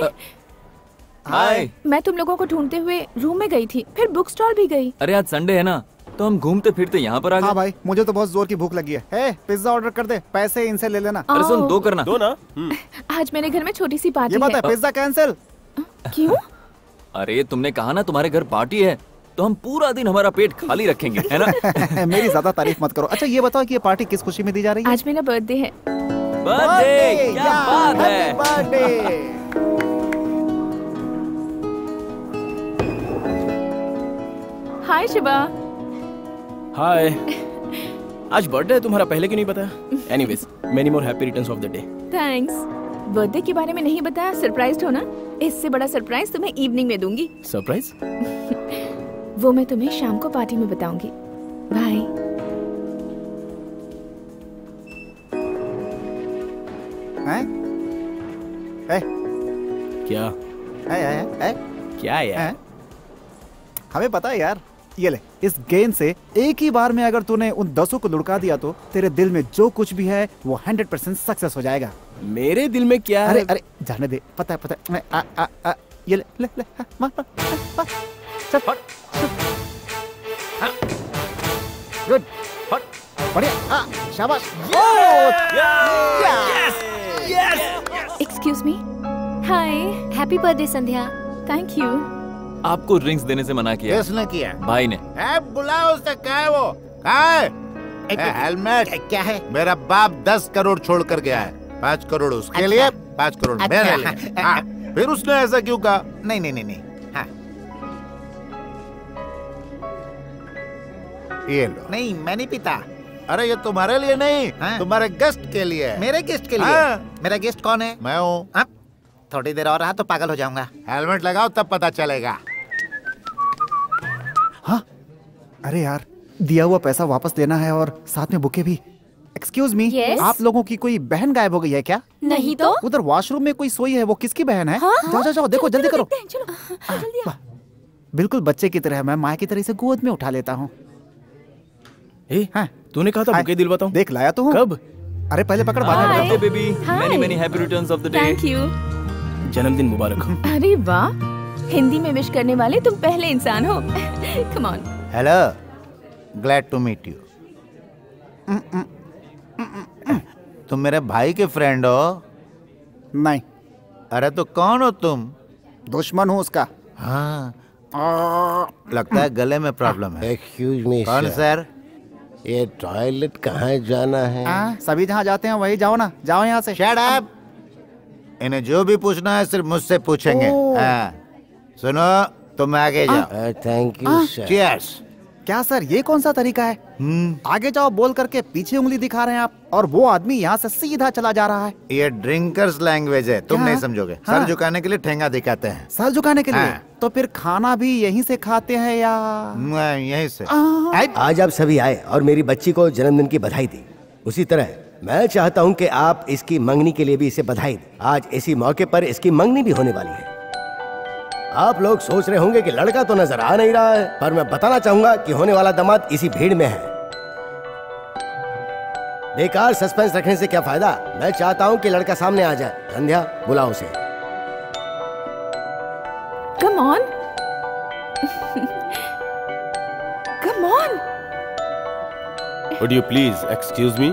हाय मैं तुम लोगों को ढूंढते हुए रूम में गई थी फिर बुक स्टॉल भी गई। अरे आज संडे है ना तो हम घूमते फिरते यहाँ पर आ गए। हाँ भाई मुझे तो बहुत ज़ोर की भूख लगी है। हे पिज्जा ऑर्डर कर दे पैसे इनसे ले लेना। अरे सुन दो करना। दो ना? आज मेरे घर में छोटी सी पार्टी ये बात है। है पिज्जा कैंसिल क्यों? अरे तुमने कहा ना तुम्हारे घर पार्टी है तो हम पूरा दिन हमारा पेट खाली रखेंगे है ना? मेरी ज़्यादा तारीफ़ मत करो। अच्छा ये बताओ कि ये पार्टी किस खुशी में दी जा रही है? आज मेरा बर्थडे है। बर्थडे क्या बात है। हाय शिवा हाय आज बर्थडे है तुम्हारा पहले क्यों नहीं बताया anyways many more happy returns of the day thanks birthday के बारे में नहीं बताया सरप्राइज़ हो ना इससे बड़ा सरप्राइज़ तुम्हें इवनिंग में दूँगी सरप्राइज़ वो मैं तुम्हें शाम को पार्टी में बताऊँगी बाय हैं ए क्या ए ए ए क्या यार हमें पता है यार ये ले इस गेंद से एक ही बार में अगर तूने उन दसों को लुढ़का दिया तो तेरे दिल में जो कुछ भी है वो हंड्रेड परसेंट सक्सेस हो जाएगा। मेरे दिल में क्या अरे है? अरे जाने दे पता है पता है मैं आ, आ, आ, ये ले ले ले हाँ, मार मार मार, मार चल गुड बढ़िया हाँ, शाबाश। Excuse me hi happy birthday Sandhya thank you आपको ड्रिंक्स देने से मना किया। किसने किया? भाई ने। है बुलाओ उसे कहा है वो? कहा है? हेलमेट। क्या है? मेरा बाप दस करोड़ छोड़ कर गया है। पाँच करोड़ उसके लिए पाँच करोड़ मेरे अच्छा। लिए। हाँ, फिर उसने ऐसा क्यों कहा? नहीं नहीं नहीं नहीं। हाँ। ये लो। नहीं मैं नहीं पीता। अरे ये तुम्हारे लिए नहीं हाँ? तुम्हारे गेस्ट के लिए। मेरे गेस्ट के लिए? हाँ। मेरा गेस्ट कौन है? मैं हूँ। हाँ, थोड़ी देर और रहा तो पागल हो जाऊँगा। हेलमेट लगाओ तब पता चलेगा। अरे यार दिया हुआ पैसा वापस देना है और साथ में बुके भी। Excuse me Yes? आप लोगों की कोई बहन गायब हो गई है क्या? नहीं तो? उधर वॉशरूम में कोई सोई है वो किसकी बहन है? हाँ, जाओ जाओ जाओ देखो जल्दी करो। जल्दी बिल्कुल बच्चे की तरह मैं माँ की तरह से गोद में उठा लेता हूँ। ए तूने कहा था बुके दिलवाता हूँ? देख लाया तो हूँ। कब? अरे पहले पकड़ बाद में Happy बताओ। baby, many many happy returns of the day. Thank you जन्मदिन मुबारक। अरे वाह। हिंदी में विश करने वाले तुम पहले इंसान हो। Come on hello glad to meet you तुम मेरे भाई के फ्रेंड हो? नहीं। अरे तो कौन हो तुम? दुश्मन हूँ उसका। हाँ। लगता है गले में प्रॉब्लम है। एक्सक्यूज मी कौन सर? ये टॉयलेट कहाँ जाना है? हाँ, सभी जहाँ जाते हैं वही जाओ ना। जाओ यहाँ से। शट अप इन्हें जो भी पूछना है सिर्फ़ मुझसे पूछेंगे। हाँ। सुनो तुम आगे जाओ। Thank you Cheers. क्या सर ये कौन सा तरीका है? आगे जाओ बोल करके पीछे उंगली दिखा रहे हैं आप और वो आदमी यहाँ से सीधा चला जा रहा है। ये ड्रिंकर्स लैंग्वेज है तुम क्या? नहीं समझोगे। हाँ। सर झुकाने के लिए ठेंगा दिखाते हैं। सर झुकाने के लिए? हाँ। तो फिर खाना भी यहीं से खाते हैं या? नहीं, यहीं से। आज आप सभी आए और मेरी बच्ची को जन्मदिन की बधाई दी। उसी तरह मैं चाहता हूँ कि आप इसकी मंगनी के लिए भी इसे बधाई दें। आज इसी मौके पर इसकी मंगनी भी होने वाली है। आप लोग सोच रहे होंगे कि लड़का तो नज़र आ नहीं रहा है पर मैं बताना चाहूँगा कि होने वाला दामाद इसी भीड़ में है। बेकार सस्पेंस रखने से क्या फ़ायदा? मैं चाहता हूँ कि लड़का सामने आ जाए। संध्या बुलाओ उसे। Come on come on Would you please excuse me?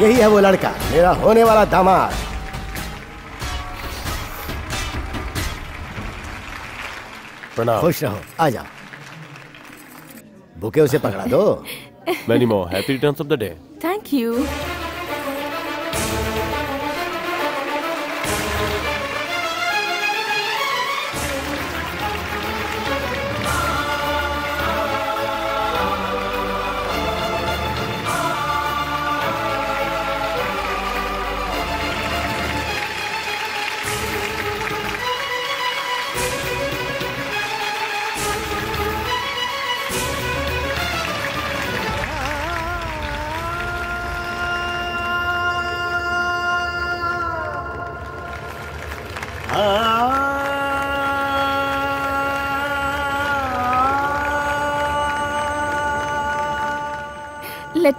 यही है वो लड़का मेरा होने वाला दामाद। प्रणाम। खुश रहो आ जाओ। बुके उसे पकड़ा दो। Many more happy returns of the day thank you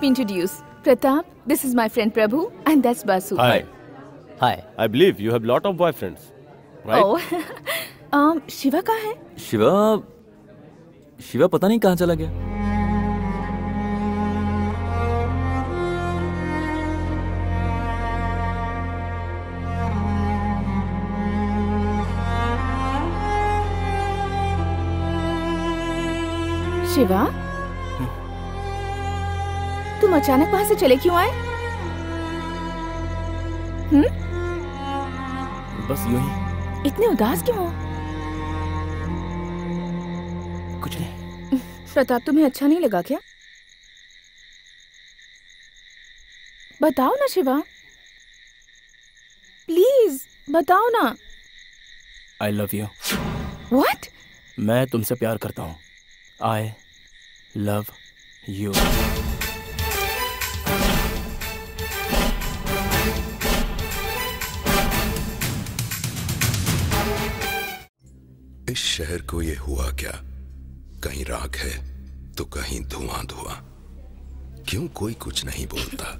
me introduce. Pratap, this is my friend Prabhu, and that's Basu. Hi. Hi. I believe you have lot of boyfriends, right? Oh. um, Shiva कहाँ है? शिवा शिवा पता नहीं कहाँ चला गया शिवा तुम अचानक वहाँ से चले क्यों आए? हम्म बस यूँ ही। इतने उदास क्यों हो? कुछ नहीं। प्रताप तुम्हें अच्छा नहीं लगा क्या? बताओ ना शिवा। प्लीज़ बताओ ना। आई लव यू व्हाट मैं तुमसे प्यार करता हूँ। आई लव यू इस शहर को ये हुआ क्या? कहीं राख है तो कहीं धुआँ धुआँ क्यों कोई कुछ नहीं बोलता?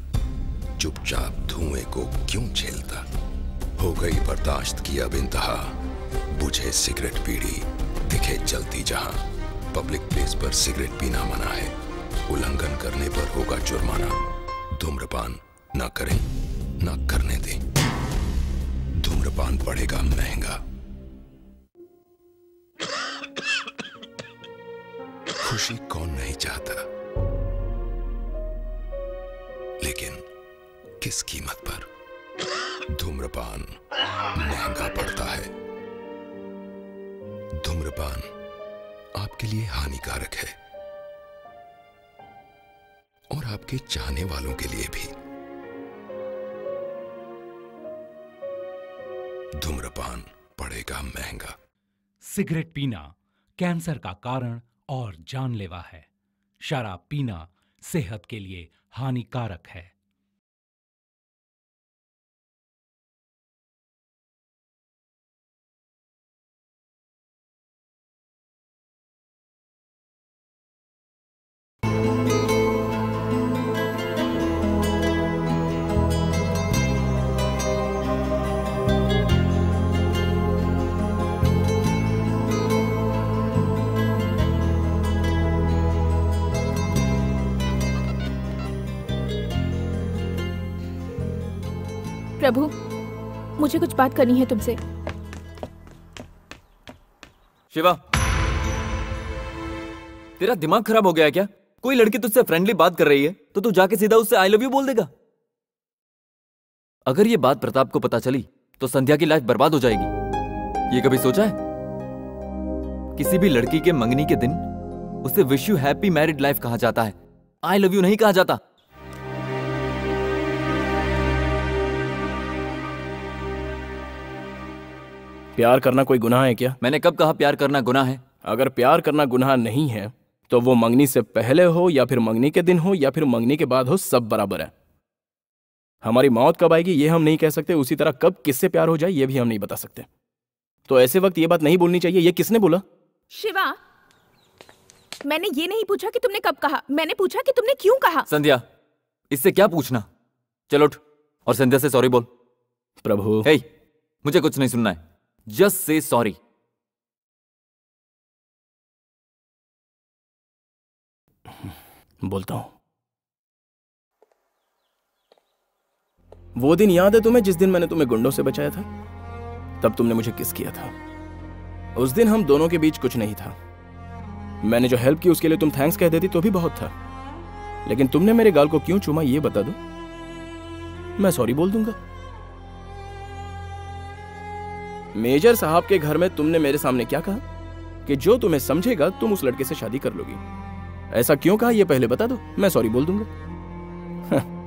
चुपचाप धुएँ को क्यों झेलता? हो गई बर्दाश्त की अब इंतहा। बुझे सिगरेट पीड़ी, दिखे जलती जहाँ। पब्लिक प्लेस पर सिगरेट पीना मना है। उल्लंघन करने पर होगा जुर्माना। धूम्रपान ना करें, ना करने दें। धूम्रपान पड़ेगा महँगा। खुशी कौन नहीं चाहता। लेकिन किस कीमत पर? धूम्रपान महँगा पड़ता है। धूम्रपान आपके लिए हानिकारक है। और आपके चाहने वालों के लिए भी। धूम्रपान पड़ेगा महँगा। सिगरेट पीना कैंसर का कारण और जानलेवा है। शराब पीना सेहत के लिए हानिकारक है। प्रभु, मुझे कुछ बात करनी है तुमसे। शिवा, तेरा दिमाग खराब हो गया क्या? कोई लड़की तुझसे फ्रेंडली बात कर रही है तो तू जाके सीधा उससे आई लव यू बोल देगा। अगर ये बात प्रताप को पता चली तो संध्या की लाइफ बर्बाद हो जाएगी। ये कभी सोचा है? किसी भी लड़की के मंगनी के दिन, उसे wish you happy married life कहा जाता है। आई लव यू नहीं कहा जाता। प्यार करना कोई गुनाह है क्या? मैंने कब कहा प्यार करना गुनाह है? अगर प्यार करना गुनाह नहीं है तो वो मंगनी से पहले हो या फिर मंगनी के दिन हो या फिर मंगनी के बाद हो सब बराबर है। हमारी मौत कब आएगी ये हम नहीं कह सकते। उसी तरह कब किससे प्यार हो जाए ये भी हम नहीं बता सकते। तो ऐसे वक्त ये बात नहीं बोलनी चाहिए। ये किसने बोला? शिवा मैंने ये नहीं पूछा कि तुमने कब कहा। मैंने पूछा कि तुमने क्यों कहा। संध्या इससे क्या पूछना? चलो उठ और संध्या से सॉरी बोल। प्रभु। हे मुझे कुछ नहीं सुनना है। Just say sorry. बोलता हूँ। वो दिन याद है तुम्हें जिस दिन मैंने तुम्हें गुंडों से बचाया था? तब तुमने मुझे किस किया था? उस दिन हम दोनों के बीच कुछ नहीं था। मैंने जो हेल्प की उसके लिए तुम थैंक्स कह देती तो भी बहुत था। लेकिन तुमने मेरे गाल को क्यों चूमा ये बता दो। मैं सॉरी बोल दूँगा। मेजर साहब के घर में तुमने मेरे सामने क्या कहा? कि जो तुम्हें समझेगा तुम उस लड़के से शादी कर लोगी। ऐसा क्यों कहा? ये पहले बता दो। मैं सॉरी बोल दूँगा। हाँ,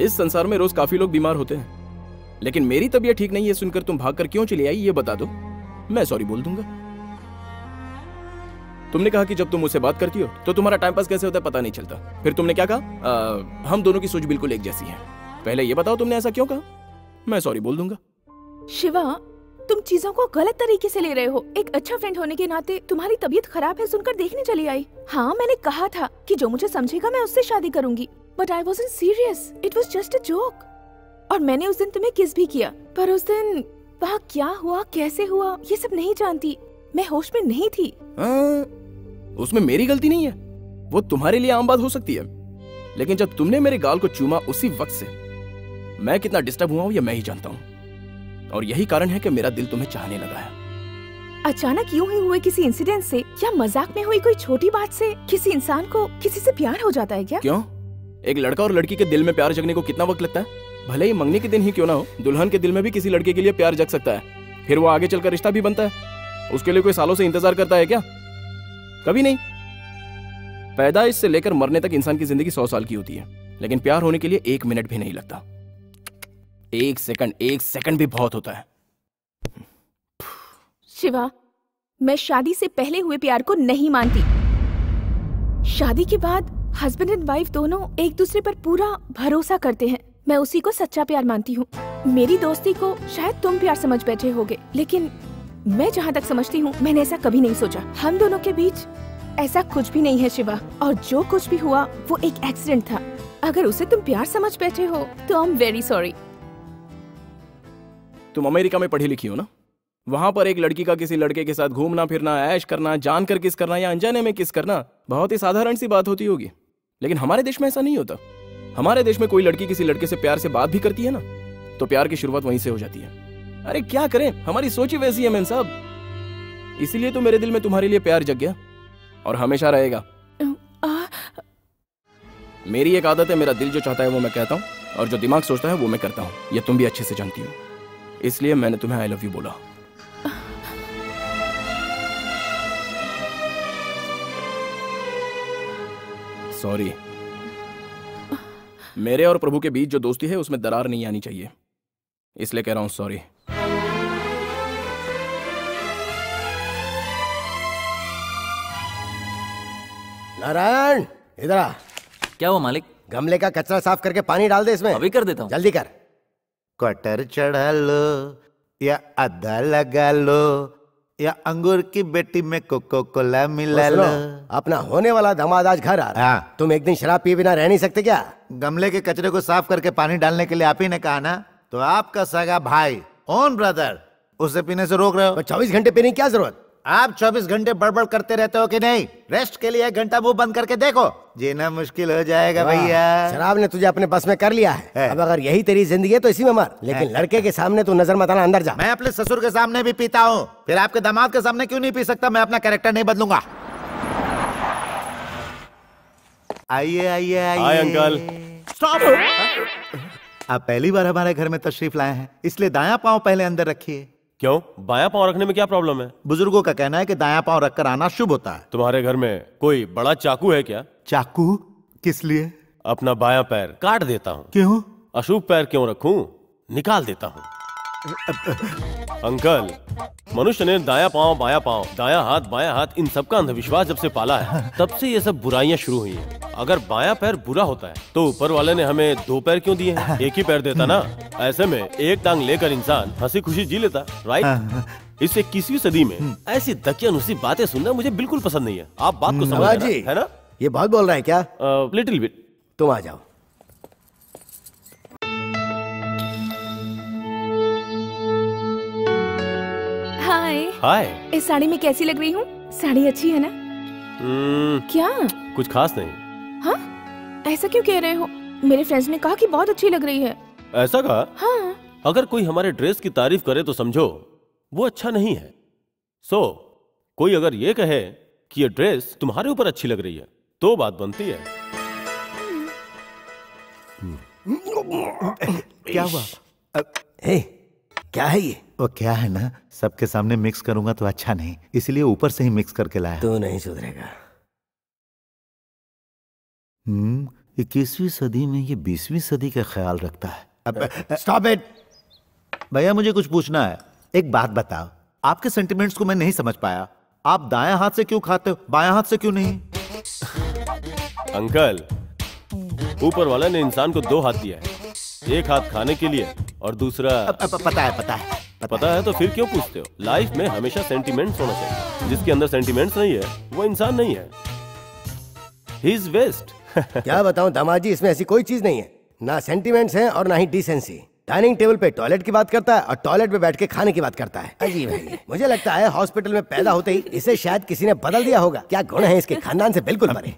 इस संसार में रोज काफ़ी लोग बीमार होते हैं। लेकिन मेरी तबीयत ठीक नहीं है सुनकर तुम भागकर क्यों चली आई? ये बता दो। मैं सॉरी बोल दूँगा। तुमने कहा कि जब तुम मुझसे बात करती हो तो तुम्हारा टाइम पास कैसे होता है पता नहीं चलता। फिर तुमने क्या कहा? "आ, हम दोनों की सोच बिल्कुल एक जैसी है। पहले ये बताओ तुमने ऐसा क्यों कहा? मैं सॉरी बोल दूँगा। शिवा तुम चीज़ों को गलत तरीके से ले रहे हो। एक अच्छा फ्रेंड होने के नाते तुम्हारी तबीयत खराब है सुनकर देखने चली आई। हाँ मैंने कहा था कि जो मुझे समझेगा मैं उससे शादी करूँगी। But I was serious it was just a joke और मैंने उस दिन तुम्हें किस भी किया। पर उस दिन वहाँ क्या हुआ कैसे हुआ ये सब नहीं जानती। मैं होश में नहीं थी। हाँ, उसमें मेरी गलती नहीं है। वो तुम्हारे लिए आम बात हो सकती है। लेकिन जब तुमने मेरे गाल को चूमा उसी वक्त से मैं कितना डिस्टर्ब हुआ हूँ ये मैं ही जानता हूँ। और यही कारण है कि मेरा दिल तुम्हें चाहने लगा है। अचानक यूँ ही हुए किसी इंसिडेंट से? या मज़ाक में हुई कोई छोटी बात से? किसी इंसान को किसी से प्यार हो जाता है क्या? क्यों? एक लड़का और लड़की के दिल में प्यार जगने को कितना वक्त लगता है? भले ही मंगने के दिन ही क्यों ना हो दुल्हन के दिल में भी किसी लड़के के लिए प्यार जग सकता है। फिर वो आगे चलकर रिश्ता भी बनता है। उसके लिए कोई सालों से इंतज़ार करता है क्या? कभी नहीं। पैदाइश से लेकर मरने तक इंसान की ज़िंदगी सौ साल की होती है लेकिन प्यार होने के लिए एक मिनट भी नहीं लगता। एक सेकंड एक सेकंड भी बहुत होता है। शिवा, मैं शादी से पहले हुए प्यार को नहीं मानती। शादी के बाद हस्बैंड एंड वाइफ दोनों एक दूसरे पर पूरा भरोसा करते हैं। मैं उसी को सच्चा प्यार मानती हूँ। मेरी दोस्ती को शायद तुम प्यार समझ बैठे होगे, लेकिन मैं जहाँ तक समझती हूँ, मैंने ऐसा कभी नहीं सोचा। हम दोनों के बीच ऐसा कुछ भी नहीं है शिवा, और जो कुछ भी हुआ, वो एक एक्सीडेंट था। अगर उसे तुम प्यार समझ बैठे हो तो आई एम वेरी सॉरी तुम अमेरिका में पढ़ी लिखी हो ना? वहाँ पर एक लड़की का किसी लड़के के साथ घूमना फिरना ऐश करना जानकर किस करना या अनजाने में किस करना बहुत ही साधारण सी बात होती होगी। लेकिन हमारे देश में ऐसा नहीं होता। हमारे देश में कोई लड़की किसी लड़के से प्यार से बात भी करती है ना तो प्यार की शुरुआत वहीं से हो जाती है। अरे क्या करें? हमारी सोच ही वैसी है मैन साहब। इसीलिए तो मेरे दिल में तुम्हारे लिए प्यार जग गया और हमेशा रहेगा। मेरी एक आदत है मेरा दिल जो चाहता है वो मैं कहता हूँ और जो दिमाग सोचता है वो मैं करता हूँ। ये तुम भी अच्छे से जानती हो। इसलिए मैंने तुम्हें आई लव यू बोला। सॉरी मेरे और प्रभु के बीच जो दोस्ती है उसमें दरार नहीं आनी चाहिए। इसलिए कह रहा हूँ सॉरी नारायण इधर आ। क्या हुआ मालिक? गमले का कचरा साफ़ करके पानी डाल दे इसमें। अभी कर देता हूँ। जल्दी कर। क्वार्टर चढ़ा लो या आधा लगा लो या अंगूर की बेटी में कोको कोला मिला लो अपना होने वाला दामाद आज घर आ रहा हाँ। तुम एक दिन शराब पिए बिना रह नहीं सकते क्या? गमले के कचरे को साफ़ करके पानी डालने के लिए आप ही ने कहा ना? तो आपका सगा भाई ओन ब्रदर उसे पीने से रोक रहे हो? चौबीस घंटे पीने की क्या ज़रूरत? आप 24 घंटे बड़बड़ करते रहते हो कि नहीं? रेस्ट के लिए एक घंटा मुँह बंद करके देखो। जीना मुश्किल हो जाएगा भैया। शराब ने तुझे अपने बस में कर लिया है। है। अब अगर यही तेरी ज़िंदगी है तो इसी में मर। लेकिन है। लड़के के सामने तू नज़र मत आना अंदर जा। मैं अपने ससुर के सामने भी पीता हूँ। फिर आपके दामाद के सामने क्यों नहीं पी सकता? मैं अपना कैरेक्टर नहीं बदलूँगा। आइए आइए आइए। अंकल। स्टॉप आप पहली बार हमारे घर में तशरीफ़ लाए हैं। इसलिए दाया पाँव पहले अंदर रखिए। क्यों? बाया पाँव रखने में क्या प्रॉब्लम है? बुज़ुर्गों का कहना है कि दाया पाँव रखकर आना शुभ होता है। तुम्हारे घर में कोई बड़ा चाकू है क्या? चाकू? किस लिए? अपना बाया पैर काट देता हूँ। क्यों? अशुभ पैर क्यों रखू? निकाल देता हूँ। अंकल मनुष्य ने दाया पाँव बाया पाँव दाया हाथ बाया हाथ इन सब का अंधविश्वास जब से पाला है तब से ये सब बुराइयाँ शुरू हुई हैं। अगर बाया पैर बुरा होता है तो ऊपर वाले ने हमें दो पैर क्यों दिए हैं? एक ही पैर देता ना? ऐसे में एक टांग लेकर इंसान हँसी खुशी जी लेता राइट इस इक्कीसवीं सदी में ऐसी दकियानुसी बातें सुनना मुझे बिल्कुल पसंद नहीं है। आप बात को समझ रहे हैं, है ना? ये बहुत बोल रहा है क्या? लिटिल बिट तुम आ जाओ। हाय। हाय। इस साड़ी में कैसी लग रही हूँ? साड़ी अच्छी है ना? हम्म, क्या? कुछ खास नहीं। हाँ? ऐसा क्यों कह रहे हो? मेरे फ्रेंड्स ने कहा कि बहुत अच्छी लग रही है। ऐसा कहा? हाँ। अगर कोई हमारे ड्रेस की तारीफ़ करे तो समझो वो अच्छा नहीं है। सो so, कोई अगर ये कहे कि ये ड्रेस तुम्हारे ऊपर अच्छी लग रही है तो बात बनती है। क्या हुआ? हे, क्या है ये? वो क्या है ना सबके सामने मिक्स करूँगा तो अच्छा नहीं इसलिए ऊपर से ही मिक्स करके लाया। तू नहीं सुधरेगा। हम्म इक्कीसवीं सदी में ये बीसवीं सदी का ख्याल रखता है। अब स्टॉप इट भैया मुझे कुछ पूछना है। एक बात बताओ आपके सेंटिमेंट्स को मैं नहीं समझ पाया। आप दाया हाथ से क्यों खाते हो बाया हाथ से क्यों नहीं? अंकल ऊपर वाला ने इंसान को दो हाथ दिया है। एक हाथ खाने के लिए और दूसरा पता है पता है पता है। तो फिर क्यों पूछते हो? लाइफ में हमेशा सेंटिमेंट्स होना चाहिए। जिसके अंदर सेंटिमेंट्स नहीं है वो इंसान नहीं है। ही इज़ वेस्ट क्या बताऊँ दामाजी इसमें ऐसी कोई चीज़ नहीं है। ना सेंटिमेंट्स हैं और ना ही डिसेंसी डाइनिंग टेबल पे टॉयलेट की बात करता है और टॉयलेट पे बैठ के खाने की बात करता है। अजीब है मुझे लगता है हॉस्पिटल में पैदा होते ही इसे शायद किसी ने बदल दिया होगा। क्या गुण है इसके? खानदान से बिल्कुल परे।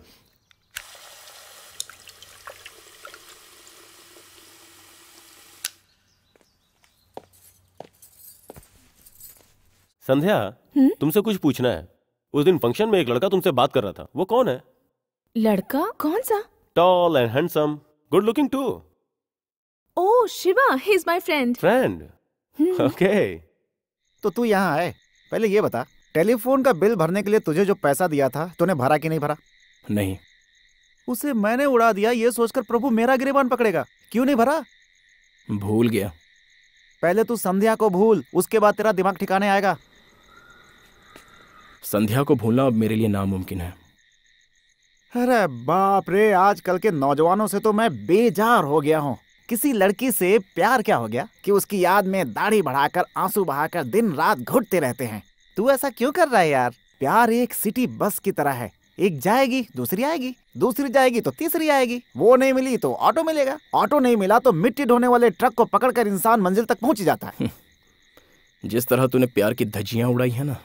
संध्या हम्म? तुमसे कुछ पूछना है। उस दिन फ़ंक्शन में एक लड़का तुमसे बात कर रहा था। वो कौन है? लड़का? कौन सा? Tall and handsome good looking too oh Shiva he is my friend friend okay तो तू यहाँ आए। पहले ये बता टेलीफोन का बिल भरने के लिए तुझे जो पैसा दिया था तूने भरा कि नहीं भरा? नहीं। उसे मैंने उड़ा दिया ये सोचकर प्रभु मेरा गिरेबान पकड़ेगा। क्यों नहीं भरा? भूल गया। पहले तू संध्या को भूल उसके बाद तेरा दिमाग ठिकाने आएगा। संध्या को भूलना अब मेरे लिए नामुमकिन है। अरे बाप रे आजकल के नौजवानों से तो मैं बेजार हो गया हूँ। किसी लड़की से प्यार क्या हो गया कि उसकी याद में दाढ़ी बढ़ाकर आँसू बहाकर दिन रात घुटते रहते हैं? तू ऐसा क्यों कर रहा है यार? प्यार एक सिटी बस की तरह है। एक जाएगी दूसरी आएगी दूसरी जाएगी तो तीसरी आएगी। वो नहीं मिली तो ऑटो मिलेगा। ऑटो नहीं मिला तो मिट्टी ढोने वाले ट्रक को पकड़कर इंसान मंजिल तक पहुँच जाता है। जिस तरह तूने प्यार की धज्जियाँ उड़ाई है ना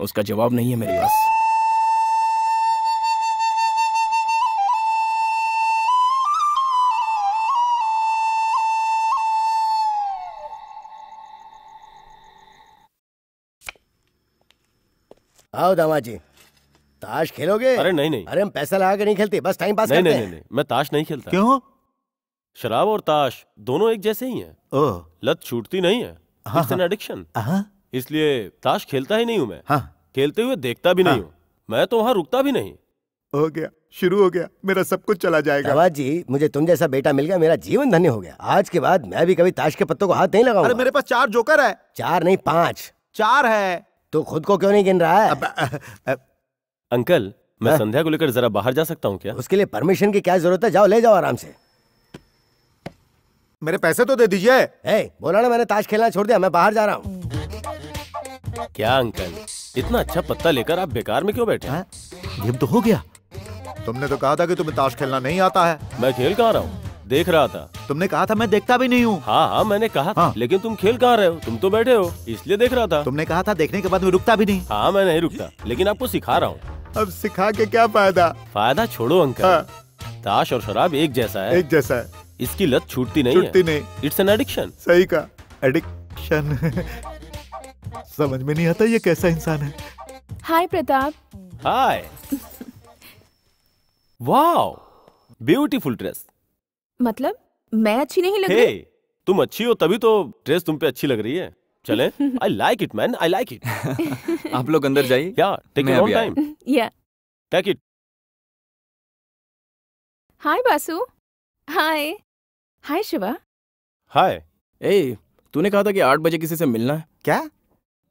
उसका जवाब नहीं है मेरे पास। आओ दामाजी ताश खेलोगे? अरे नहीं नहीं। अरे हम पैसा लगा के नहीं खेलते बस टाइम पास नहीं करते नहीं हैं। नहीं नहीं मैं ताश नहीं खेलता। क्यों? शराब और ताश दोनों एक जैसे ही हैं। ओह। लत छूटती नहीं हाँ। एडिक्शन हाँ। इसलिए ताश खेलता ही नहीं हूँ मैं। हाँ। खेलते हुए देखता भी हाँ। नहीं हूँ। मैं तो वहाँ रुकता भी नहीं। हो गया शुरू हो गया मेरा सब कुछ चला जाएगा। दामाजी मुझे तुम जैसा बेटा मिल गया मेरा जीवन धन्य हो गया। आज के बाद मैं भी कभी ताश के पत्तों को हाथ नहीं लगाऊँगा। अरे मेरे पास चार जोकर है। चार नहीं पाँच। चार है। तो खुद को क्यों नहीं गिन रहा है? अंकल मैं हाँ? संध्या को लेकर जरा बाहर जा सकता हूँ क्या? उसके लिए परमिशन की क्या ज़रूरत है? जाओ ले जाओ आराम से। मेरे पैसे तो दे दीजिए। बोला ना मैंने ताश खेलना छोड़ दिया मैं बाहर जा रहा हूँ। क्या अंकल? इतना अच्छा पत्ता लेकर आप बेकार में क्यों बैठे हैं? गेम तो हो गया। तुमने तो कहा था कि तुम्हें ताश खेलना नहीं आता है। मैं खेल कहाँ रहा हूँ? देख रहा था। तुमने कहा था मैं देखता भी नहीं हूँ। हाँ हाँ मैंने कहा था लेकिन तुम खेल कहाँ रहे हो? तुम तो बैठे हो इसलिए देख रहा था। तुमने कहा था देखने के बाद मैं रुकता भी नहीं। हाँ मैं नहीं रुकता लेकिन आपको सिखा रहा हूँ। अब सिखा के क्या फ़ायदा? फ़ायदा छोड़ो अंकल। ताश और शराब एक जैसा है। एक जैसा है। इसकी लत छूटती नहीं छूटती नहीं। इट्स एन एडिक्शन सही का एडिक्शन समझ में नहीं आता ये कैसा इंसान है। Hi Pratap. Hi. Wow beautiful dress. मतलब मैं अच्छी नहीं लग हे रही? तुम अच्छी हो तभी तो ड्रेस तुम पे अच्छी लग रही है। चले I like it man I like it आप लोग अंदर जाइए। या टेक योर टाइम या take it hi Basu. Hi hi Shiva. Hi ए तूने कहा था कि आठ बजे किसी से मिलना है। क्या?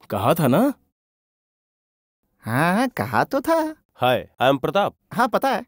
कहा था ना? हाँ कहा तो था। Hi I am Pratap. हाँ पता है।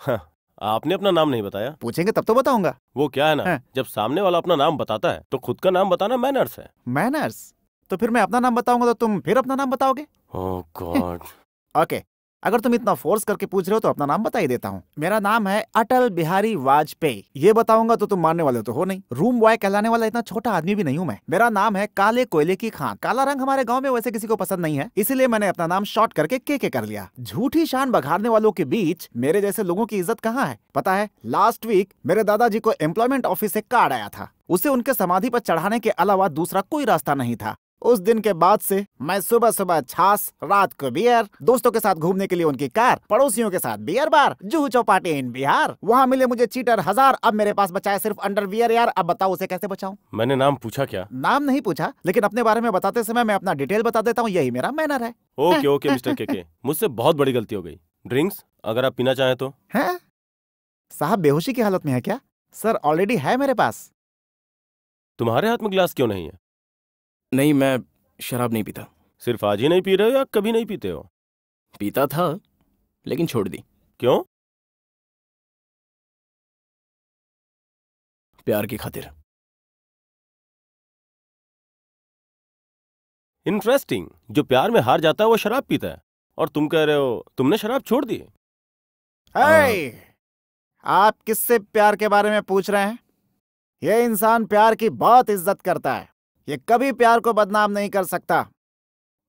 हाँ, आपने अपना नाम नहीं बताया? पूछेंगे तब तो बताऊँगा। वो क्या है ना हाँ। जब सामने वाला अपना नाम बताता है तो खुद का नाम बताना मैनर्स है। मैनर्स? तो फिर मैं अपना नाम बताऊँगा तो तुम फिर अपना नाम बताओगे? ओह गॉड। ओके अगर तुम इतना फोर्स करके पूछ रहे हो तो अपना नाम बता ही देता हूँ। मेरा नाम है अटल बिहारी वाजपेयी। ये बताऊँगा तो तुम मानने वाले तो हो नहीं। रूम बॉय कहलाने वाला इतना छोटा आदमी भी नहीं हूँ मैं। मेरा नाम है काले कोयले की खान काला रंग हमारे गाँव में वैसे किसी को पसंद नहीं है, इसीलिए मैंने अपना नाम शॉर्ट करके के के कर लिया। झूठी शान बघाड़ने वालों के बीच मेरे जैसे लोगों की इज़्ज़त कहाँ है? पता है लास्ट वीक मेरे दादाजी को एम्प्लॉयमेंट ऑफ़िस से कार्ड आया था। उसे उनके समाधि पर चढ़ाने के अलावा दूसरा कोई रास्ता नहीं था। उस दिन के बाद से मैं सुबह सुबह छाछ रात को बियर दोस्तों के साथ घूमने के लिए उनकी कार पड़ोसियों के साथ beer bar Juhu Chowpatty in Bihar. वहाँ मिले मुझे चीटर हज़ार अब मेरे पास बचा है सिर्फ़ अंडरवियर यार अब बताओ उसे कैसे बचाऊं? मैंने नाम पूछा क्या? नाम नहीं पूछा लेकिन अपने बारे में बताते समय मैं अपना डिटेल बता देता हूँ यही मेरा मैनर है। ओके ओके मिस्टर के मुझसे बहुत बड़ी गलती हो गई। ड्रिंक्स अगर आप पीना चाहें तो। है? साहब बेहोशी की हालत में है क्या? सर ऑलरेडी है मेरे पास। तुम्हारे हाथ में गिलास क्यों नहीं है? नहीं मैं शराब नहीं पीता। सिर्फ़ आज ही नहीं पी रहे हो या कभी नहीं पीते हो? पीता था लेकिन छोड़ दी। क्यों? प्यार की खातिर। इंटरेस्टिंग जो प्यार में हार जाता है वो शराब पीता है। और तुम कह रहे हो तुमने शराब छोड़ दी। Hey! आप किससे प्यार के बारे में पूछ रहे हैं? यह इंसान प्यार की बहुत इज़्ज़त करता है। ये कभी प्यार को बदनाम नहीं कर सकता।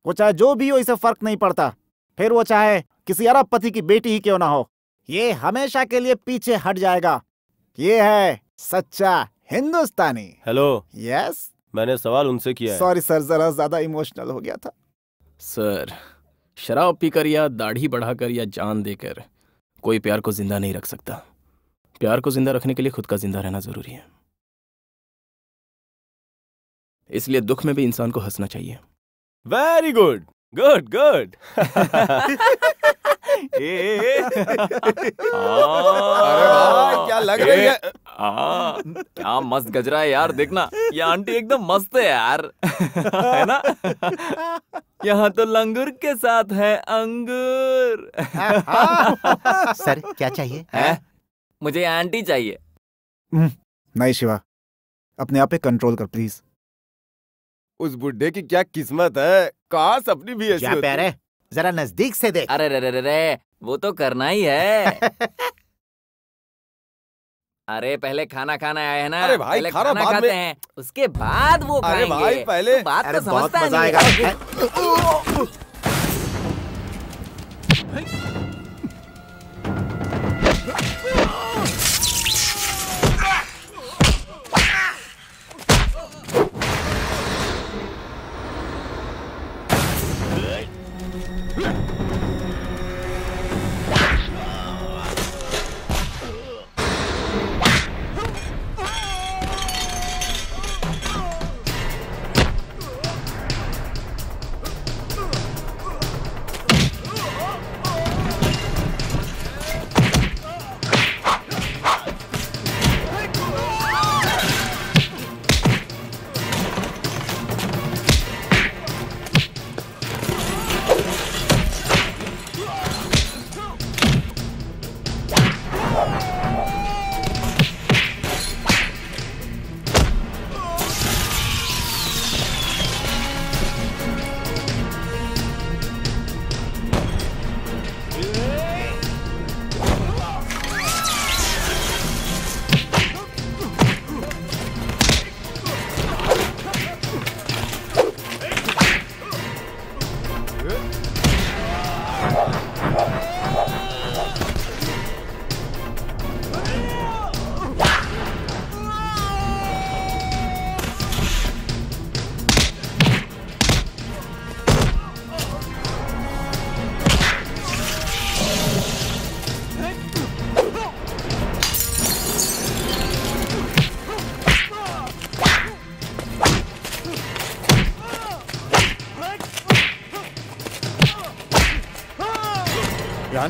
वो चाहे जो भी हो इसे फ़र्क नहीं पड़ता। फिर वो चाहे किसी अरब पति की बेटी ही क्यों ना हो। ये हमेशा के लिए पीछे हट जाएगा। ये है सच्चा हिंदुस्तानी। हेलो यस मैंने सवाल उनसे किया सॉरी सर जरा ज़्यादा इमोशनल हो गया था। सर शराब पीकर या दाढ़ी बढ़ाकर या जान देकर कोई प्यार को ज़िंदा नहीं रख सकता। प्यार को ज़िंदा रखने के लिए खुद का ज़िंदा रहना ज़रूरी है। इसलिए दुख में भी इंसान को हंसना चाहिए। वेरी गुड गुड गुड क्या लग रही है? क्या मस्त गजरा है यार देखना। ये आंटी एकदम मस्त है यार। है ना? यहाँ तो लंगूर के साथ है अंगूर। सर क्या चाहिए? है? मुझे आंटी चाहिए। नहीं शिवा। अपने आप पे कंट्रोल कर प्लीज़ उस बुढ़े की क्या किस्मत है? काश अपनी भी ऐसी होती। प्यारे जरा नज़दीक से देख। अरे रे रे रे रे वो तो करना ही है। अरे पहले खाना खाना आए है ना अरे भाई, पहले खाना खाना खाते में- हैं उसके बाद वो अरे खाएँगे। भाई, पहले- तो बात अरे तो बहुत समझता मज़ा नहीं आएगा।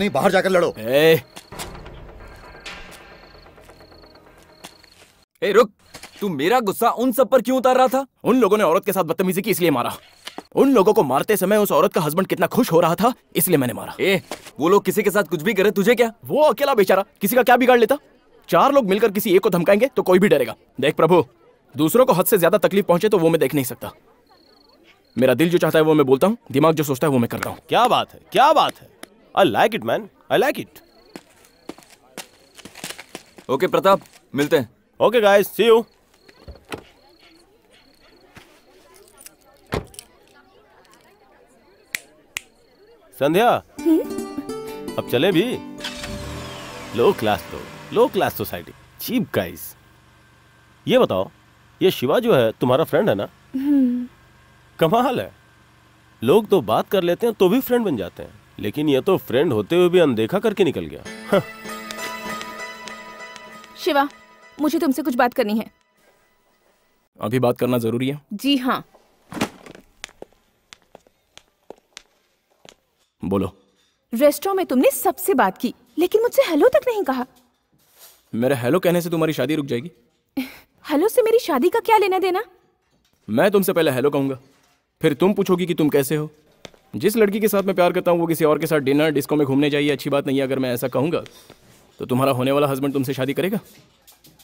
नहीं बाहर जाकर लड़ो। ए, ए रुक। तू मेरा गुस्सा उन सब पर क्यों उतार रहा था? उन लोगों ने औरत के साथ बदतमीजी की इसलिए मारा। उन लोगों को मारते समय उस औरत का हस्बैंड कितना खुश हो रहा था इसलिए मैंने मारा। ए वो लोग किसी के साथ कुछ भी करे तुझे क्या? वो अकेला बेचारा किसी का क्या बिगाड़ लेता? चार लोग मिलकर किसी एक को धमकाएँगे तो कोई भी डरेगा। देख प्रभु दूसरों को हद से ज़्यादा तकलीफ़ पहुँचे तो वो मैं देख नहीं सकता। मेरा दिल जो चाहता है वो मैं बोलता हूँ दिमाग जो सोचता है वो मैं करता हूँ। क्या बात है क्या बात है? I like it man I like it okay Pratap मिलते हैं. Okay guys see you Sandhya अब चले भी? लो क्लास तो low class society cheap guys ये बताओ ये शिवा जो है तुम्हारा फ्रेंड है ना? कमाल है। लोग तो बात कर लेते हैं तो भी फ्रेंड बन जाते हैं। लेकिन ये तो फ्रेंड होते हुए भी अनदेखा करके निकल गया। शिवा मुझे तुमसे कुछ बात करनी है। अभी बात करना ज़रूरी है? जी हाँ। बोलो। रेस्टोरेंट में तुमने सबसे बात की लेकिन मुझसे हेलो तक नहीं कहा। मेरे हेलो कहने से तुम्हारी शादी रुक जाएगी। हेलो से मेरी शादी का क्या लेना देना? मैं तुमसे पहले हेलो कहूँगा। फिर तुम पूछोगी कि तुम कैसे हो। जिस लड़की के साथ मैं प्यार करता हूँ वो किसी और के साथ डिनर डिस्को में घूमने जाइए अच्छी बात नहीं है अगर मैं ऐसा कहूँगा तो तुम्हारा होने वाला हस्बैंड तुमसे शादी करेगा।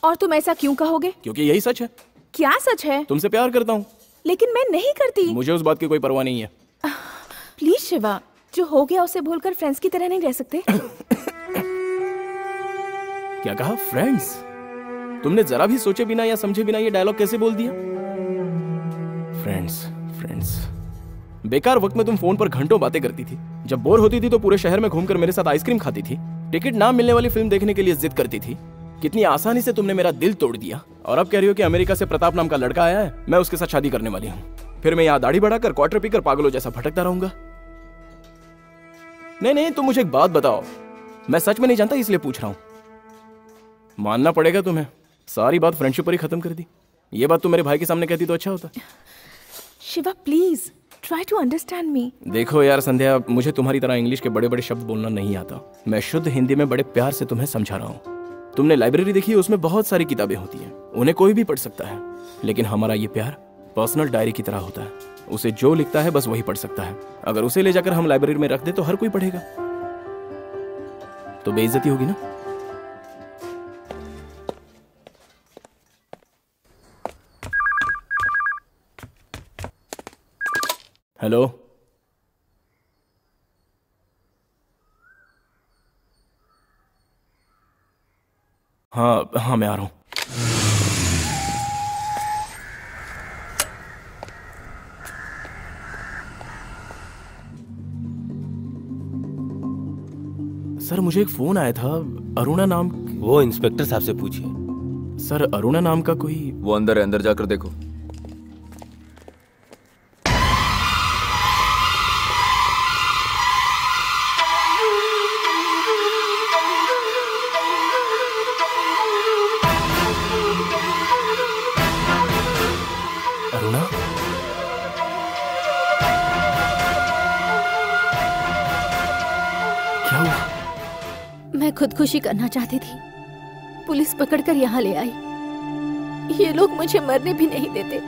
और तुम ऐसा क्यों कहोगे? क्योंकि यही सच है। क्या सच है? तुमसे प्यार करता हूँ। लेकिन मैं नहीं करती। मुझे उस बात की कोई परवाह नहीं है। प्लीज़ शिवा जो हो गया उसे भूलकर फ्रेंड्स की तरह नहीं रह सकते। क्या कहा? फ्रेंड्स तुमने जरा भी सोचे बिना या समझे बिना ये डायलॉग कैसे बोल दिया? फ्रेंड्स फ्रेंड्स बेकार वक्त में तुम फ़ोन पर घंटों बातें करती थी। जब बोर होती थी तो पूरे शहर में घूमकर मेरे साथ आइसक्रीम खाती थी। टिकट ना मिलने वाली फ़िल्म देखने के लिए जिद करती थी। कितनी आसानी से तुमने मेरा दिल तोड़ दिया। और अब कह रही हो कि अमेरिका से प्रताप नाम का लड़का आया है, मैं उसके साथ शादी करने वाली हूँ। फिर मैं यहाँ दाढ़ी बढ़ाकर क्वार्टर पीकर पागलों जैसा भटकता रहूँगा। नहीं नहीं, तुम मुझे एक बात बताओ। मैं सच में नहीं जानता, इसलिए पूछ रहा हूँ। मानना पड़ेगा तुम्हें। सारी बात फ्रेंडशिप पर ही खत्म कर दी। ये बात तुम मेरे भाई के सामने कहती तो अच्छा होता। Shiva please try to understand me देखो यार संध्या, मुझे तुम्हारी तरह इंग्लिश के बड़े बड़े शब्द बोलना नहीं आता। मैं शुद्ध हिंदी में बड़े प्यार से तुम्हें समझा रहा हूँ। तुमने लाइब्रेरी देखी है उसमें बहुत सारी किताबें होती हैं। उन्हें कोई भी पढ़ सकता है। लेकिन हमारा ये प्यार पर्सनल डायरी की तरह होता है। उसे जो लिखता है, बस वही पढ़ सकता है। अगर उसे ले जाकर हम लाइब्रेरी में रख दे तो हर कोई पढ़ेगा। तो बेइज्जती होगी ना? हेलो हाँ हाँ मैं आ रहा हूँ। सर मुझे एक फ़ोन आया था अरुणा नाम वो इंस्पेक्टर साहब से पूछिए। सर अरुणा नाम का कोई वो अंदर है अंदर जाकर देखो। खुदकुशी करना चाहती थी। पुलिस पकड़कर यहाँ ले आई। ये लोग मुझे मरने भी नहीं देते।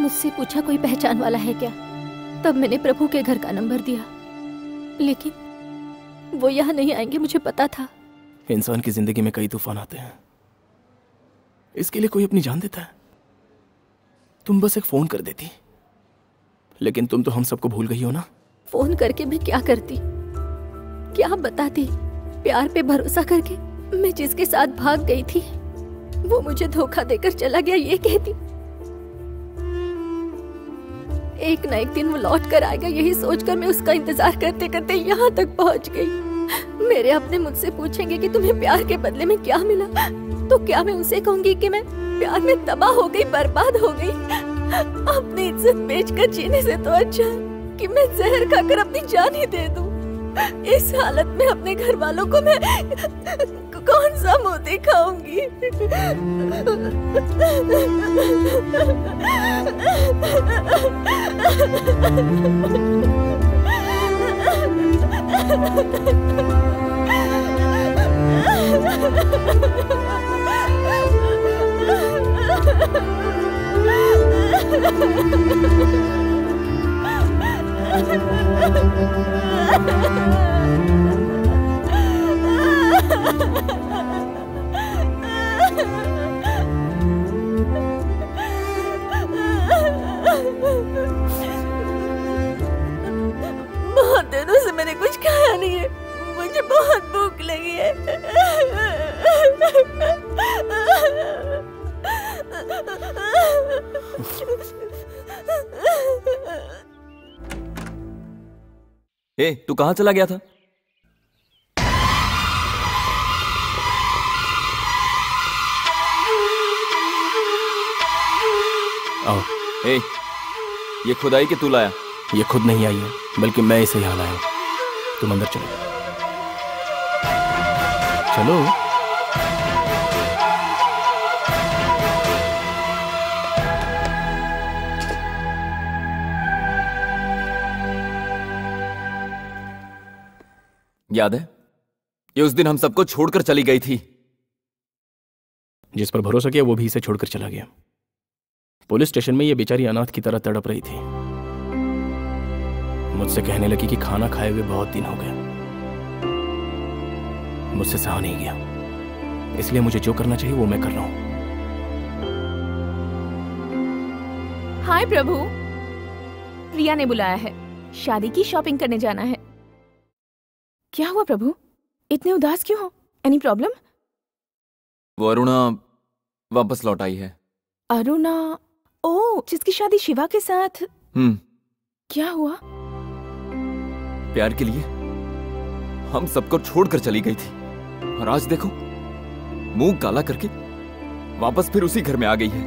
मुझसे पूछा कोई पहचान वाला है क्या? तब मैंने प्रभु के घर का नंबर दिया। लेकिन वो यहाँ नहीं आएँगे मुझे पता था। इंसान की ज़िंदगी में कई तूफ़ान आते हैं। इसके लिए कोई अपनी जान देता है। तुम बस एक फ़ोन कर देती। लेकिन तुम तो हम सबको भूल गई हो ना? फ़ोन करके भी क्या करती? क्या बताती प्यार पे भरोसा करके मैं जिसके साथ भाग गई थी, वो मुझे धोखा देकर चला गया, ये कहती। एक ना एक दिन वो लौट कर आएगा, यही सोचकर मैं उसका इंतज़ार करते करते यहाँ तक पहुँच गई। मेरे अपने मुझसे पूछेंगे कि तुम्हें प्यार के बदले में क्या मिला? तो क्या मैं उसे कहूँगी कि मैं प्यार में तबाह हो गई, बर्बाद हो गई? अपनी इज़्ज़त बेच कर जीने से तो अच्छा कि मैं जहर खाकर अपनी जान ही दे दूँ। इस हालत में अपने घर वालों को मैं कौन सा मुँह दिखाऊँगी? बहुत दिनों से मैंने कुछ खाया नहीं है। मुझे बहुत भूख लगी है। ए तू कहाँ चला गया था? आओ। ए ये खुदाई के तू लाया? ये खुद नहीं आई है बल्कि मैं इसे यहाँ लाया तुम अंदर चलो। चलो। याद है? ये उस दिन हम सबको छोड़कर चली गई थी। जिस पर भरोसा किया वो भी इसे छोड़कर चला गया। पुलिस स्टेशन में ये बेचारी अनाथ की तरह तड़प रही थी। मुझसे कहने लगी कि खाना खाए हुए बहुत दिन हो गए। मुझसे सहा नहीं गया। इसलिए मुझे जो करना चाहिए वो मैं कर रहा हूँ। हाय प्रभु। प्रिया ने बुलाया है। शादी की शॉपिंग करने जाना है। क्या हुआ प्रभु? इतने उदास क्यों हो? एनी प्रॉब्लम वो अरुणा वापस लौट आई है। अरुणा ओ जिसकी शादी शिवा के साथ। हम्म। क्या हुआ? प्यार के लिए हम सबको छोड़कर चली गई थी। और आज देखो मुँह काला करके वापस फिर उसी घर में आ गई है।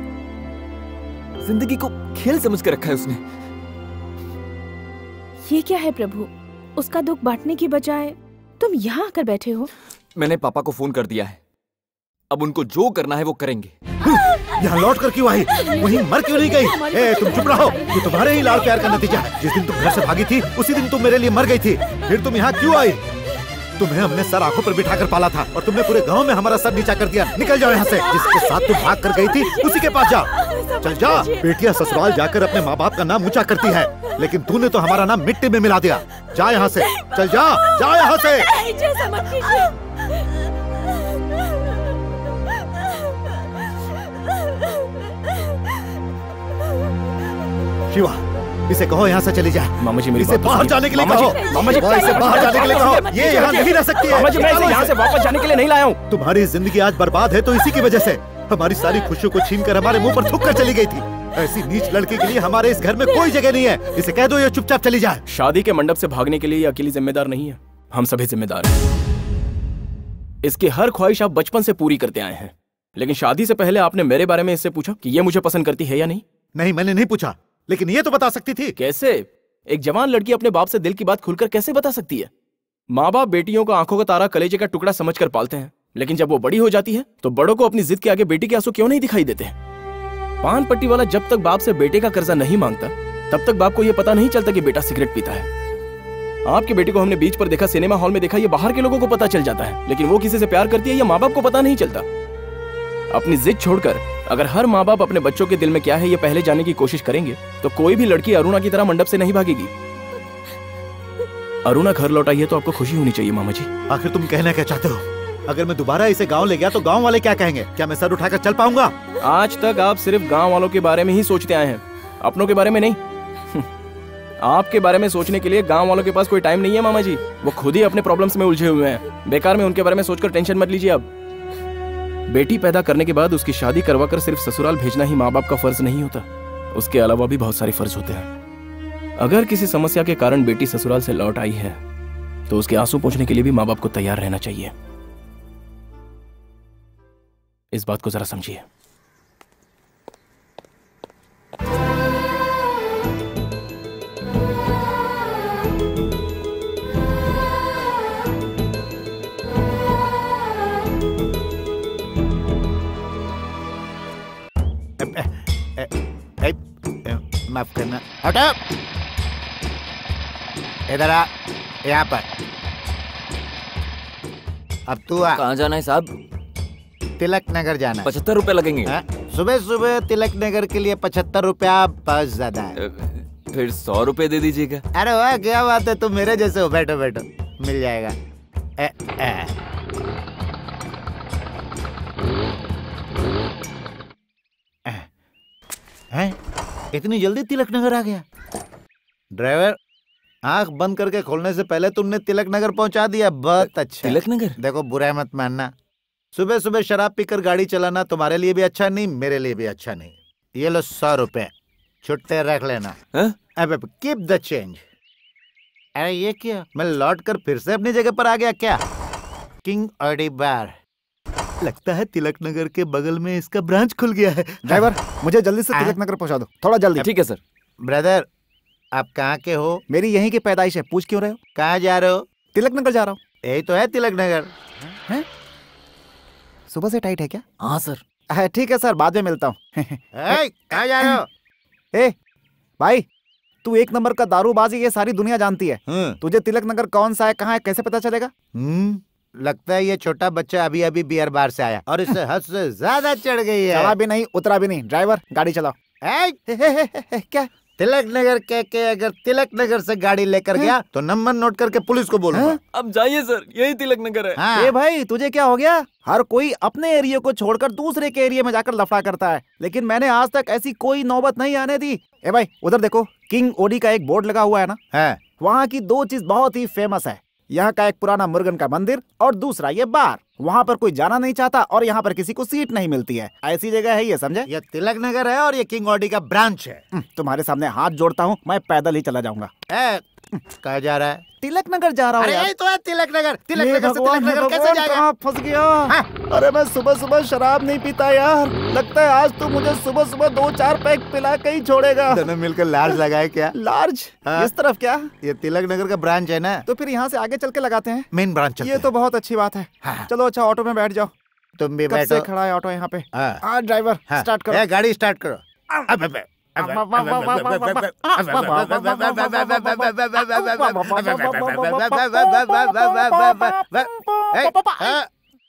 ज़िंदगी को खेल समझ कर रखा है उसने। ये क्या है प्रभु? उसका दुख बांटने की बजाय तुम यहाँ आकर बैठे हो। मैंने पापा को फ़ोन कर दिया है। अब उनको जो करना है वो करेंगे। यहाँ लौट कर क्यों आई? वहीं मर क्यों नहीं गई? ए, तुम चुप रहो। ये तुम्हारे ही लाल प्यार का नतीजा है। जिस दिन तुम घर से भागी थी उसी दिन तुम मेरे लिए मर गई थी। फिर तुम यहाँ क्यों आई? तुम्हें हमने सर आँखों पर बिठाकर पाला था और तुमने पूरे गाँव में हमारा सर नीचा कर दिया। निकल जाओ यहाँ से। जिसके साथ तुम भाग कर गई थी, उसी के पास जाओ चल जा। बेटियाँ ससुराल जाकर अपने माँ बाप का नाम ऊँचा करती है। लेकिन तूने तो हमारा नाम मिट्टी में मिला दिया। जा यहाँ से। चल जा। जा यहाँ से। शिवा। इसे कहो यहाँ से चली जाए। मामा जी मेरी इसे तो बाहर जाने के लिए कहो। मामा जी, इसे बाहर जाने के लिए कहो। ये यहाँ नहीं रह सकती है। मामा जी, मैं इसे यहाँ से वापस जाने के लिए नहीं लाया हूँ। तुम्हारी ज़िंदगी आज बर्बाद है तो इसी की वजह से हमारी सारी खुशियों को छीन कर हमारे मुँह पर थूक कर चली गई थी। ऐसी नीच लड़की के लिए हमारे इस घर में कोई जगह नहीं है। इसे कह दो ये चुपचाप चली जाए। शादी के मंडप से भागने के लिए अकेली जिम्मेदार नहीं है। हम सभी जिम्मेदार हैं। इसकी हर ख्वाहिश आप बचपन से पूरी करते आए हैं। लेकिन शादी से पहले आपने मेरे बारे में इससे पूछा कि ये मुझे पसंद करती है या नहीं? नहीं मैंने नहीं पूछा। लेकिन ये तो बता सकती थी। कैसे? एक जवान लड़की अपने बाप से दिल की बात खुलकर कैसे बता सकती है? माँ बाप बेटियों को आँखों का तारा कलेजे का टुकड़ा समझकर पालते हैं, लेकिन जब वो बड़ी हो जाती है तो बड़ों को अपनी जिद के आगे बेटी के आँसू क्यों नहीं दिखाई देते पान पट्टी वाला जब तक बाप से बेटे का कर्जा नहीं माँगता, तब तक बाप को यह पता नहीं चलता कि बेटा सिगरेट पीता है। आपके बेटे को हमने बीच पर देखा, सिनेमा हॉल में देखा, ये बाहर के लोगों को पता चल जाता है, लेकिन वो किसी से प्यार करती है ये माँ बाप को पता नहीं चलता? अपनी जिद छोड़कर अगर हर माँ बाप अपने बच्चों के दिल में क्या है ये पहले जानने की कोशिश करेंगे तो कोई भी लड़की अरुणा की तरह मंडप से नहीं भागेगी। अरुणा घर लौट आई है तो आपको खुशी होनी चाहिए मामा जी। आखिर तुम कहना क्या चाहते हो? अगर मैं दोबारा इसे गाँव ले गया तो गाँव वाले क्या कहेंगे? क्या मैं सर उठाकर चल पाऊँगा? आज तक आप सिर्फ़ गाँव वालों के बारे में ही सोचते आए हैं अपनों के बारे में नहीं। आपके बारे में सोचने के लिए गाँव वालों के पास कोई टाइम नहीं है मामा जी। वो खुद ही अपने प्रॉब्लम्स में उलझे हुए हैं। बेकार में उनके बारे में सोचकर टेंशन मत लीजिए अब बेटी पैदा करने के बाद उसकी शादी करवाकर सिर्फ़ ससुराल भेजना ही माँ बाप का फ़र्ज़ नहीं होता। उसके अलावा भी बहुत सारे फ़र्ज़ होते हैं। अगर किसी समस्या के कारण बेटी ससुराल से लौट आई है तो उसके आँसू पहुँचने के लिए भी माँ बाप को तैयार रहना चाहिए। इस बात को जरा समझिए। माफ़ करना। हटो। इधर आ यहाँ पर। अब तू आ। कहाँ जाना है साहब? तिलक नगर जाना पचहत्तर रुपए लगेंगे। सुबह सुबह तिलक नगर के लिए पचहत्तर रुपया बहुत ज़्यादा है। फिर सौ रुपए दे दीजिएगा। अरे वाह क्या बात है तुम मेरे जैसे हो। बैठो बैठो। मिल जाएगा। ए, ए। हैं? इतनी जल्दी तिलक नगर आ गया। ड्राइवर आँख बंद करके खोलने से पहले तुमने तिलक नगर पहुँचा दिया। बहुत अच्छा। तिलक नगर? देखो बुरा मत मानना। सुबह सुबह शराब पीकर गाड़ी चलाना तुम्हारे लिए भी अच्छा नहीं मेरे लिए भी अच्छा नहीं। ये लो सौ रुपए। छुट्टे रख लेना। अब कीप द चेंज अरे ये क्या? मैं लौट कर फिर से अपनी जगह पर आ गया क्या? किंग ऑडी बार लगता है तिलक नगर के बगल में इसका ब्रांच खुल गया है। ड्राइवर मुझे जल्दी से तिलक नगर पहुँचा दो। थोड़ा जल्दी। ठीक है सर। ब्रदर आप कहाँ के हो? मेरी यहीं की पैदाइश है। पूछ क्यों रहे हो? कहाँ जा रहे हो? तिलक नगर जा रहा हूँ। यही तो है तिलक नगर। हैं? सुबह से टाइट है क्या? हाँ सर। ठीक है सर। बाद में मिलता हूँ। कहाँ जा रहे हो? ए भाई तू एक नंबर का दारूबाजी ये सारी दुनिया जानती है। तुझे तिलक नगर कौन सा है कहाँ है कैसे पता चलेगा? हम्म। लगता है ये छोटा बच्चा अभी अभी बियर बार से आया और इससे हद से ज़्यादा चढ़ गई है। चला भी नहीं उतरा भी नहीं। ड्राइवर गाड़ी चलाओ। क्या? तिलक नगर कह के अगर तिलक नगर से गाड़ी लेकर गया तो नंबर नोट करके पुलिस को बोलूँगा। अब जाइए सर यही तिलक नगर है। हाँ। ए भाई तुझे क्या हो गया? हर कोई अपने एरिया को छोड़कर दूसरे के एरिया में जाकर लफड़ा करता है लेकिन मैंने आज तक ऐसी कोई नौबत नहीं आने दी। ए भाई उधर देखो किंग ओडी का एक बोर्ड लगा हुआ है ना? है। वहाँ की दो चीज़ बहुत ही फ़ेमस है। यहाँ का एक पुराना मुर्गन का मंदिर और दूसरा ये बार। वहाँ पर कोई जाना नहीं चाहता और यहाँ पर किसी को सीट नहीं मिलती है। ऐसी जगह है ये समझे? ये तिलक नगर है और ये किंग ऑडी का ब्रांच है। तुम्हारे सामने हाथ जोड़ता हूँ मैं पैदल ही चला जाऊँगा। कहा जा रहा है? तिलक नगर जा रहा हूँ अरे यही तो है तिलक नगर तिलक नगर से तिलक नगर कैसे जाएगा? कहाँ फंस गया? अरे मैं सुबह सुबह शराब नहीं पीता यार। लगता है आज तो मुझे सुबह सुबह दो चार पैक पिला के ही छोड़ेगा। दोनों मिलकर लार्ज लगाए क्या? लार्ज हाँ। इस तरफ़ क्या? ये तिलक नगर का ब्रांच है ना? तो फिर यहाँ से आगे चल के लगाते हैं। मेन ब्रांच ये तो बहुत अच्छी बात है। चलो अच्छा ऑटो में बैठ जाओ। तुम भी बैठो। खड़ा है ऑटो यहाँ पे? हाँ। हाँ ड्राइवर हाँ। स्टार्ट करो। गाड़ी स्टार्ट करो। अब, अब,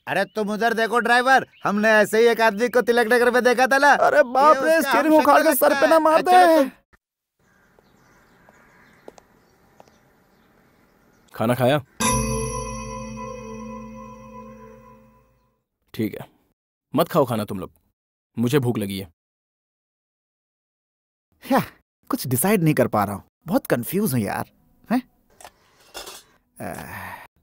अरे तुम उधर देखो ड्राइवर हमने ऐसे ही एक आदमी को तिलक नगर में देखा था ना अरे बाप रे स्टीयरिंग उखाड़ के सर पे ना मार दे खाना खाया ठीक है मत खाओ खाना तुम लोग मुझे भूख लगी है क्या कुछ डिसाइड नहीं कर पा रहा हूँ। बहुत कंफ्यूज हूँ यार हैं?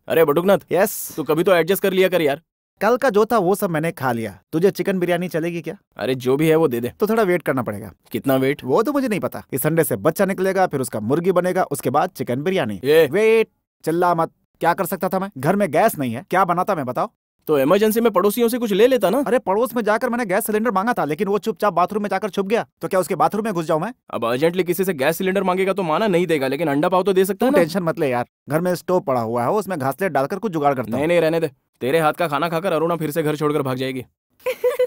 अरे बटुकनाथ यस तू कभी तो एडजस्ट कर लिया कर यार। कल का जो था वो सब मैंने खा लिया। तुझे चिकन बिरयानी चलेगी क्या? अरे जो भी है वो दे दे। तो थोड़ा वेट करना पड़ेगा। कितना वेट वो तो मुझे नहीं पता। इस संडे से बच्चा निकलेगा फिर उसका मुर्गी बनेगा उसके बाद चिकन बिरयानी। वेट चिल्ला मत। क्या कर सकता था मैं? घर में गैस नहीं है। क्या बनाता मैं बताओ। तो इमरजेंसी में पड़ोसियों से कुछ ले लेता ना? अरे पड़ोस में जाकर मैंने गैस सिलेंडर मांगा था लेकिन वो चुपचाप बाथरूम में जाकर छुप गया। तो क्या उसके बाथरूम में घुस जाऊँ मैं? अब अर्जेंटली किसी से गैस सिलेंडर मांगेगा तो माना नहीं देगा लेकिन अंडा पाव तो दे सकता है टेंशन मत ले यार घर में स्टोव पड़ा हुआ है उसमें घासलेट डालकर कुछ जुगाड़ करता नहीं नहीं रहने दे। तेरे हाथ का खाना खाकर अरुणा फिर से घर छोड़कर भाग जाएगी।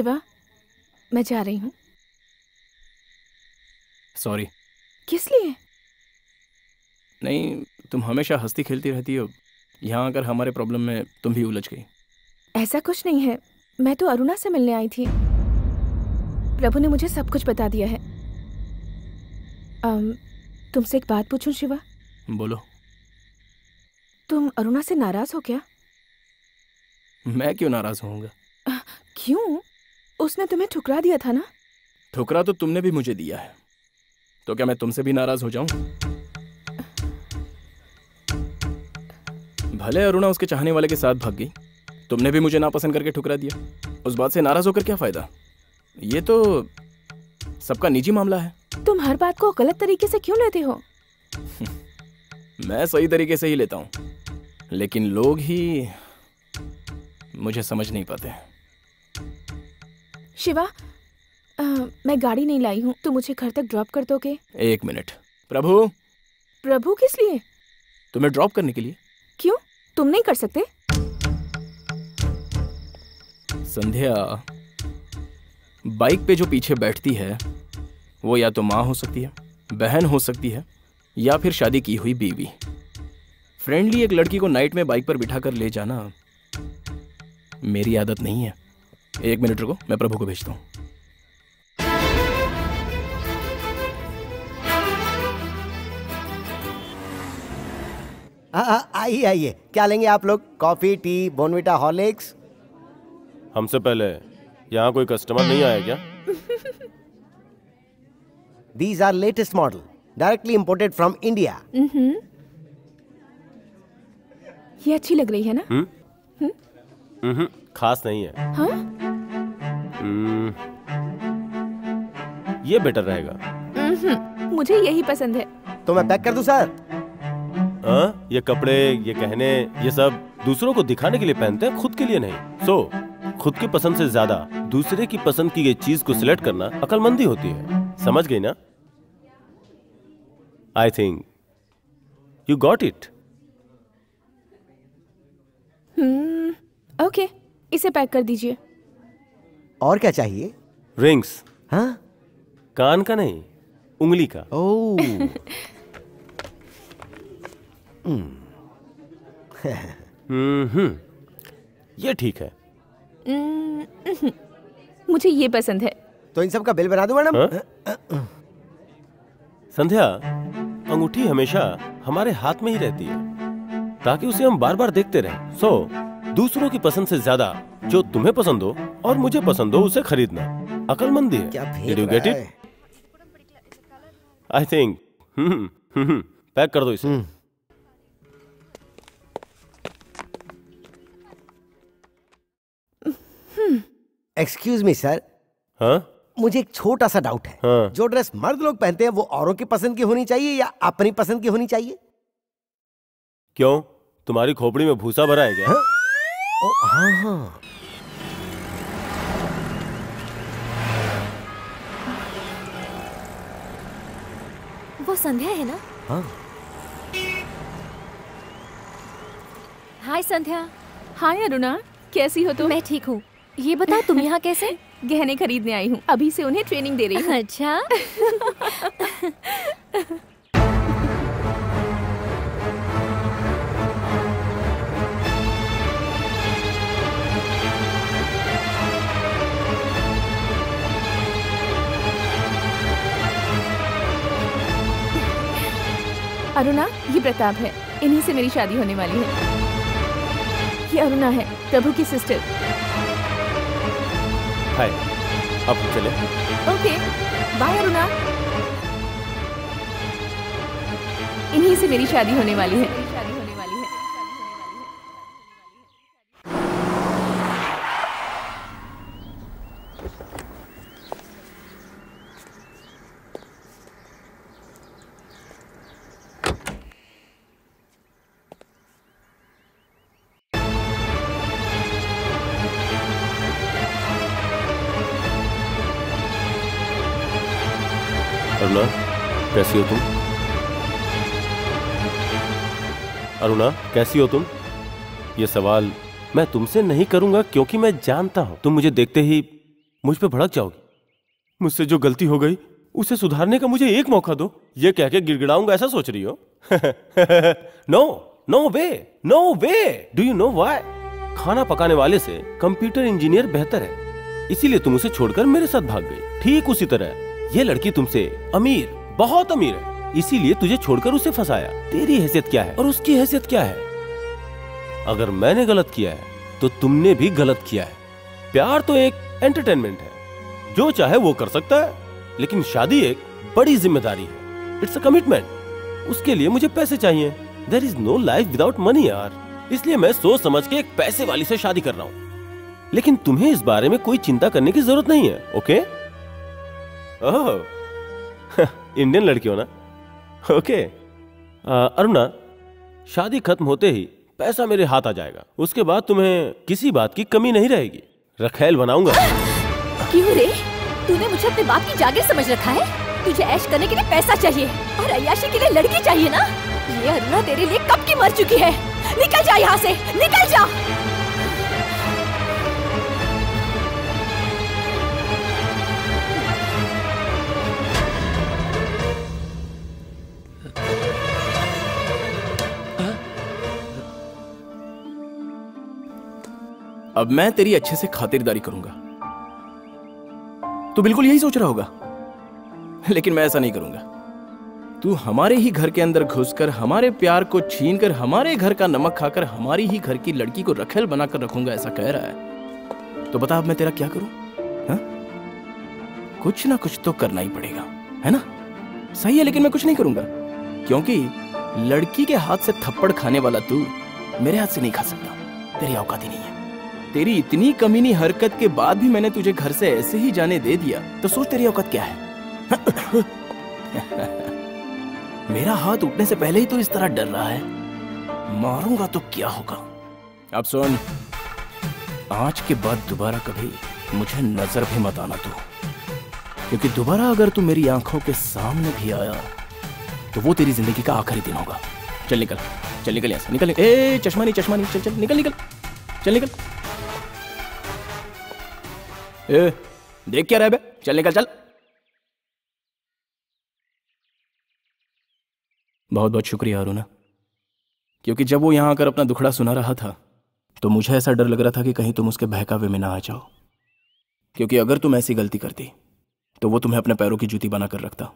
शिवा मैं जा रही हूँ। सॉरी किस लिए? नहीं तुम हमेशा हंसती खेलती रहती हो। यहाँ आकर हमारे प्रॉब्लम में तुम भी उलझ गई। ऐसा कुछ नहीं है। मैं तो अरुणा से मिलने आई थी। प्रभु ने मुझे सब कुछ बता दिया है। तुमसे एक बात पूछूँ शिवा? बोलो। तुम अरुणा से नाराज़ हो क्या? मैं क्यों नाराज़ होऊँगा? क्यों? उसने तुम्हें ठुकरा दिया था ना? ठुकरा तो तुमने भी मुझे दिया है। तो क्या मैं तुमसे भी नाराज़ हो जाऊँ? भले अरुणा उसके चाहने वाले के साथ भाग गई तुमने भी मुझे नापसंद करके ठुकरा दिया। उस बात से नाराज़ होकर क्या फ़ायदा? ये तो सबका निजी मामला है। तुम हर बात को गलत तरीके से क्यों लेते हो? मैं सही तरीके से ही लेता हूँ। लेकिन लोग ही मुझे समझ नहीं पाते। शिवा अ, मैं गाड़ी नहीं लाई हूँ तुम मुझे घर तक ड्रॉप कर दोगे? एक मिनट। प्रभु? प्रभु किस लिए? तुम्हें ड्रॉप करने के लिए। क्यों? तुम नहीं कर सकते। संध्या बाइक पे जो पीछे बैठती है वो या तो माँ हो सकती है बहन हो सकती है या फिर शादी की हुई बीवी। फ्रेंडली एक लड़की को नाइट में बाइक पर बिठा कर ले जाना मेरी आदत नहीं है। एक मिनट रुको मैं प्रभु को भेजता हूँ। हाँ हाँ आइए आइए। क्या लेंगे आप लोग? Coffee tea Bournvita Horlicks? हमसे पहले यहाँ कोई कस्टमर नहीं आया क्या? These are latest model directly imported from India hmm ये अच्छी लग रही है ना? हम्म? हम्म? हम्म, खास नहीं है। हाँ? ये बेटर रहेगा। हम्म, मुझे यही पसंद है। तो मैं पैक कर दूँ सर? हाँ ये कपड़े ये गहने ये सब दूसरों को दिखाने के लिए पहनते हैं खुद के लिए नहीं। सो so, खुद की पसंद से ज़्यादा दूसरे की पसंद की गई चीज़ को सिलेक्ट करना अकलमंदी होती है। समझ गई ना? I think you got it hmm okay इसे पैक कर दीजिए। और क्या चाहिए? रिंग्स हाँ? कान का नहीं उंगली का। ओ। हम्म। ये ठीक है। हम्म, हम्म, मुझे ये पसंद है। तो इन सब का बिल बना दो मैडम? हाँ? संध्या अंगूठी हमेशा हमारे हाथ में ही रहती है ताकि उसे हम बार बार देखते रहें। सो दूसरों की पसंद से ज़्यादा जो तुम्हें पसंद हो और मुझे पसंद हो उसे खरीदना। अकलमंदी है। Did you get it? I think pack कर दो इसे। एक्सक्यूज मी सर हाँ? मुझे एक छोटा सा डाउट है। हाँ। जो ड्रेस मर्द लोग पहनते हैं वो औरों की पसंद की होनी चाहिए या अपनी पसंद की होनी चाहिए? क्यों? तुम्हारी खोपड़ी में भूसा भरा है क्या? ओ, हाँ हाँ। वो संध्या है ना? हाँ। हाय संध्या। हाय अरुणा। कैसी हो तुम? मैं ठीक हूँ। ये बता तुम यहाँ कैसे? गहने खरीदने आई हूँ। अभी से उन्हें ट्रेनिंग दे रही हूँ। अच्छा। अरुणा ये प्रताप है। इन्हीं से मेरी शादी होने वाली है। ये अरुणा है प्रभु की सिस्टर हाय अब चले। Okay bye Aruna. इन्हीं से मेरी शादी होने वाली है। कैसी हो तुम? अरुणा, कैसी हो तुम? ये सवाल मैं तुमसे नहीं करूँगा क्योंकि मैं जानता हूँ। तुम मुझे देखते ही मुझ पे भड़क जाओगी। मुझसे जो गलती हो गई, उसे सुधारने का मुझे एक मौका दो। ये कह के गिड़गिड़ाऊँगा ऐसा सोच रही हो? No no way no way do you know why खाना पकाने वाले से कंप्यूटर इंजीनियर बेहतर है। इसीलिए तुम उसे छोड़कर मेरे साथ भाग गई। ठीक उसी तरह, ये लड़की तुमसे अमीर बहुत अमीर है। इसीलिए तुझे छोड़कर उसे फंसाया। तेरी हैसियत क्या है? और उसकी हैसियत क्या है? अगर मैंने गलत किया है तो तुमने भी गलत किया है। प्यार तो एक एंटरटेनमेंट है। जो चाहे वो कर सकता है, लेकिन शादी एक बड़ी ज़िम्मेदारी है। इट्स अ कमिटमेंट उसके लिए मुझे पैसे चाहिए। There is no life without money यार। इसलिए मैं सोच समझ के एक पैसे वाली से शादी कर रहा हूँ। लेकिन तुम्हें इस बारे में कोई चिंता करने की ज़रूरत नहीं है ओके ओह। इंडियन लड़की हो ना ओके अरुणा, शादी खत्म होते ही पैसा मेरे हाथ आ जाएगा। उसके बाद तुम्हें किसी बात की कमी नहीं रहेगी। रखेल बनाऊँगा। क्यों रे? तूने मुझे अपने बाप की जागीर समझ रखा है? तुझे ऐश करने के लिए पैसा चाहिए और अयाशी के लिए लड़की चाहिए ना? ये अरुणा तेरे लिए कब की मर चुकी है? निकल जा यहाँ से, निकल जा! अब मैं तेरी अच्छे से खातिरदारी करूँगा। तू बिल्कुल यही सोच रहा होगा। लेकिन मैं ऐसा नहीं करूँगा। तू हमारे ही घर के अंदर घुसकर, हमारे प्यार को छीनकर, हमारे घर का नमक खाकर, हमारी ही घर की लड़की को रखेल बनाकर रखूँगा, ऐसा कह रहा है। तो बता, अब मैं तेरा क्या करूँ? हा? कुछ ना कुछ तो करना ही पड़ेगा, है ना? सही है, लेकिन मैं कुछ नहीं करूँगा। क्योंकि लड़की के हाथ से थप्पड़ खाने वाला तू मेरे हाथ से नहीं खा सकता। तेरी औकात ही नहीं है। तेरी इतनी कमीनी हरकत के बाद भी मैंने तुझे घर से ऐसे ही जाने दे दिया तो सोच तेरी औकत क्या है? मेरा हाथ उठने से पहले ही तो इस तरह डर रहा है। मारूँगा तो क्या होगा? अब सुन, आज के बाद दोबारा कभी मुझे नज़र भी मत आना तू। क्योंकि दोबारा अगर तू मेरी आँखों के सामने भी आया तो वो तेरी ज़िंदगी का आखिरी दिन होगा। चल निकल चल निकल यहाँ से, निकल। ए, चश्मा नहीं चश्मा नहीं, चल चल, निकल निकल। चल निकल। ए, देख क्या रहा बे? चल निकल, चल। बहुत बहुत शुक्रिया अरुणा। क्योंकि जब वो यहाँ आकर अपना दुखड़ा सुना रहा था तो मुझे ऐसा डर लग रहा था कि कहीं तुम उसके बहकावे में ना आ जाओ। क्योंकि अगर तुम ऐसी गलती करती तो वो तुम्हें अपने पैरों की जूती बनाकर रखता,